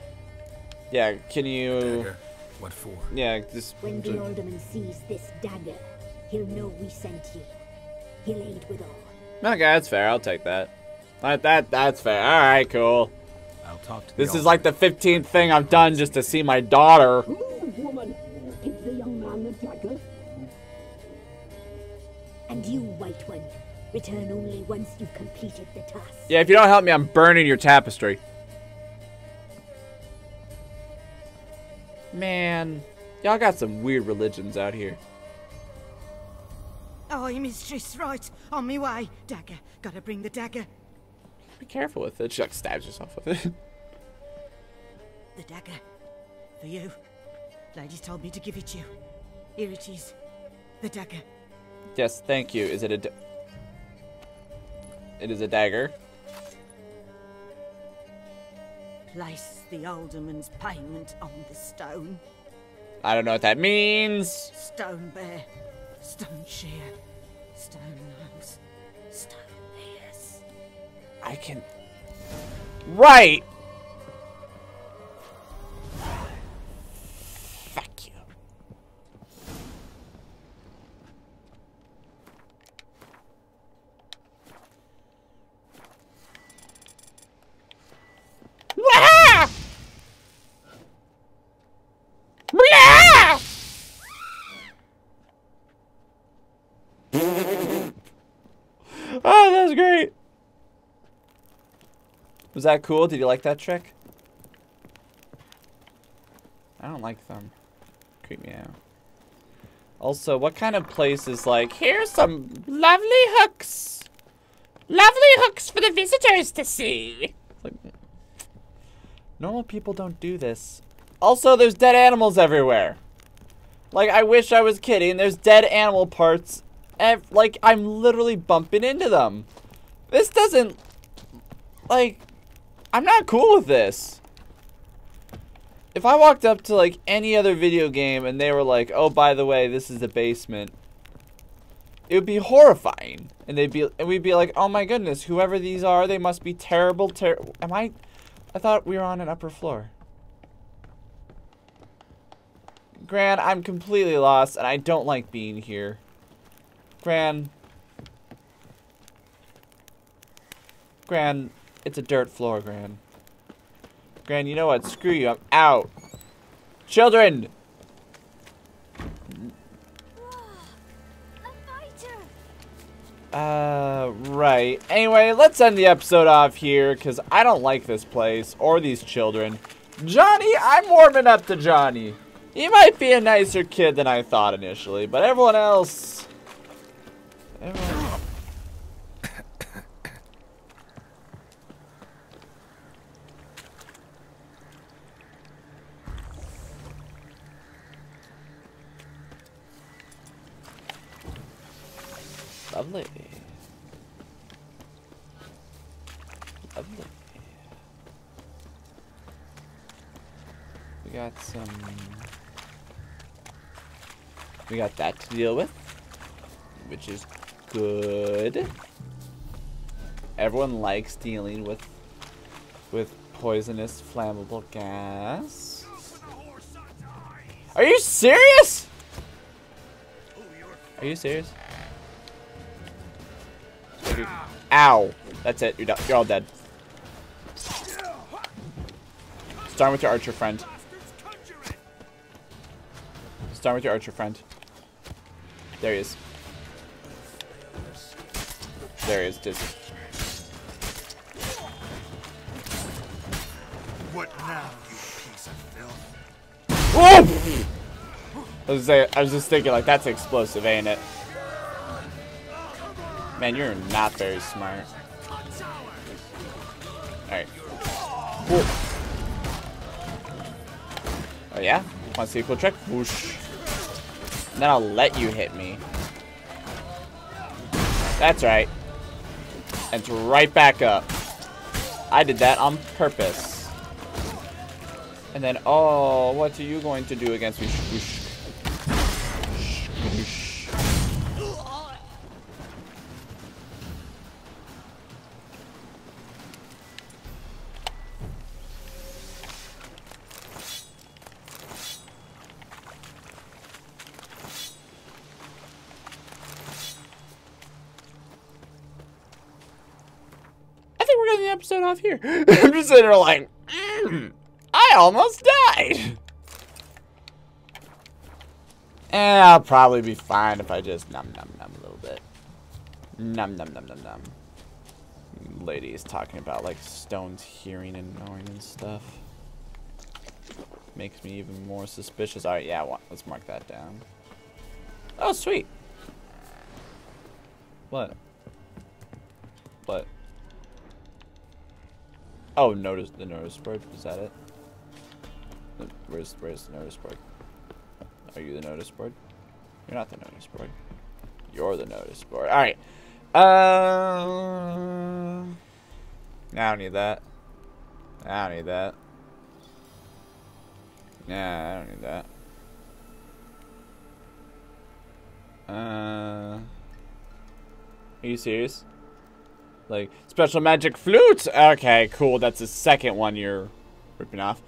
[SPEAKER 1] <sighs> yeah, can you... Dagger.
[SPEAKER 4] What for?
[SPEAKER 1] Yeah, just...
[SPEAKER 17] When the alderman sees this dagger, he'll know we sent you. He'll aid with all.
[SPEAKER 1] Okay, that's fair. I'll take that. That, that That's fair. Alright, cool.
[SPEAKER 4] I'll talk to
[SPEAKER 1] This is like the 15th thing I've done just to see my daughter.
[SPEAKER 18] Move, woman. Give the young man the dagger.
[SPEAKER 17] And you, White One, return only once you've completed the task.
[SPEAKER 1] Yeah, if you don't help me, I'm burning your tapestry. Man, y'all got some weird religions out here.
[SPEAKER 14] Aye, mistress, right. On me way. Dagger. Gotta bring the dagger.
[SPEAKER 1] Be careful with it. She like stabs herself with it.
[SPEAKER 14] The dagger. For you. Ladies told me to give it you. Here it is. The dagger.
[SPEAKER 1] yes, thank you. Is it a... It is a dagger.
[SPEAKER 14] Place the alderman's payment on the stone.
[SPEAKER 1] I don't know what that means.
[SPEAKER 14] Stone bear. Stone shear. Stone nose. Stone ears.
[SPEAKER 1] I can... Right! Fuck you. Blah! Blah! oh, that was great. Was that cool? Did you like that trick? I don't like them. Creep me out. Also, what kind of place is like, here's some lovely hooks. Lovely hooks for the visitors to see. Like, normal people don't do this. Also, there's dead animals everywhere. Like, I wish I was kidding. There's dead animal parts. Ev like, I'm literally bumping into them. This doesn't... Like, I'm not cool with this. If I walked up to, like, any other video game and they were like, oh, by the way, this is the basement. it would be horrifying. And they'd be, and we'd be like, oh my goodness, whoever these are, they must be terrible, terrible. Am I, I thought we were on an upper floor. Gran, I'm completely lost, and I don't like being here. Gran. Gran, it's a dirt floor, Gran. Gran, you know what? Screw you, I'm out. Children! Uh, right. Anyway, let's end the episode off here, because I don't like this place, or these children. Johnny, I'm warming up to Johnny. He might be a nicer kid than I thought initially, but everyone else... Everyone... Lovely. Lovely. We got some... We got that to deal with, which is good. Everyone likes dealing with with poisonous flammable gas. Are you serious? Are you serious? Ow. That's it. You're, you're all dead. Start with your archer friend. Start with your archer friend. There he is. There he is, Dizzy.
[SPEAKER 9] What now, you piece of filth?
[SPEAKER 1] Whoa! I was, I was just thinking, like, that's explosive, ain't it? Man, you're not very smart. Alright. Cool. Oh, yeah? Want to see a cool trick? Whoosh. And then I'll let you hit me. That's right. And it's right back up. I did that on purpose. And then, oh, what are you going to do against me? Whoosh. Here. <laughs> I'm just sitting there like, mm, I almost died. And I'll probably be fine if I just num num num a little bit. Num num num num num. Lady is talking about like stones hearing and knowing and stuff. Makes me even more suspicious. Alright, yeah, well, let's mark that down. Oh, sweet. What? What? Oh, notice the notice board. Is that it? Where's where's the notice board? Are you the notice board? You're not the notice board. You're the notice board. All right. Uh, I don't need that. I don't need that. Nah, I don't need that. Uh, are you serious? Like, special magic flute? Okay, cool. That's the second one you're ripping off.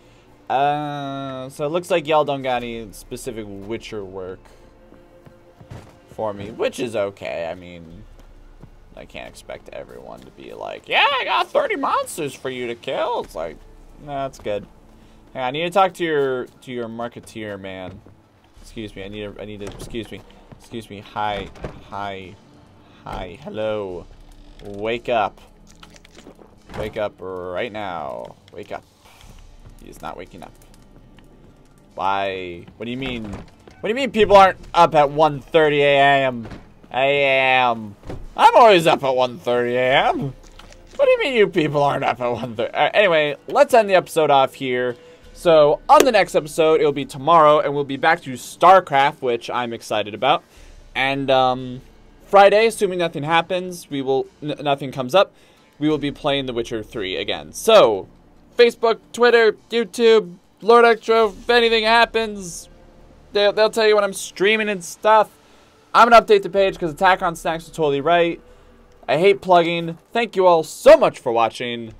[SPEAKER 1] Uh, so it looks like y'all don't got any specific Witcher work for me, which is okay. I mean, I can't expect everyone to be like, yeah, I got 30 monsters for you to kill. It's like, that's good. Hey, I need to talk to your to your marketeer man. Excuse me. I need to, I need to. Excuse me. Excuse me. Hi. Hi. Hi. Hello. Wake up. Wake up right now. Wake up. He's not waking up. Why? What do you mean? What do you mean people aren't up at 1.30 a.m.? a.m. I'm always up at 1.30 a.m. What do you mean you people aren't up at 1.30? Uh, anyway, let's end the episode off here. So, on the next episode, it'll be tomorrow, and we'll be back to StarCraft, which I'm excited about. And, um, Friday, assuming nothing happens, we will, nothing comes up, we will be playing The Witcher 3 again. So, Facebook, Twitter, YouTube, Lord Ectro, if anything happens, they'll, they'll tell you when I'm streaming and stuff. I'm going to update the page because Attack on Snacks was totally right. I hate plugging. Thank you all so much for watching.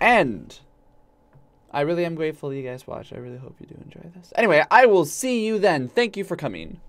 [SPEAKER 1] And I really am grateful you guys watch. I really hope you do enjoy this. Anyway, I will see you then. Thank you for coming.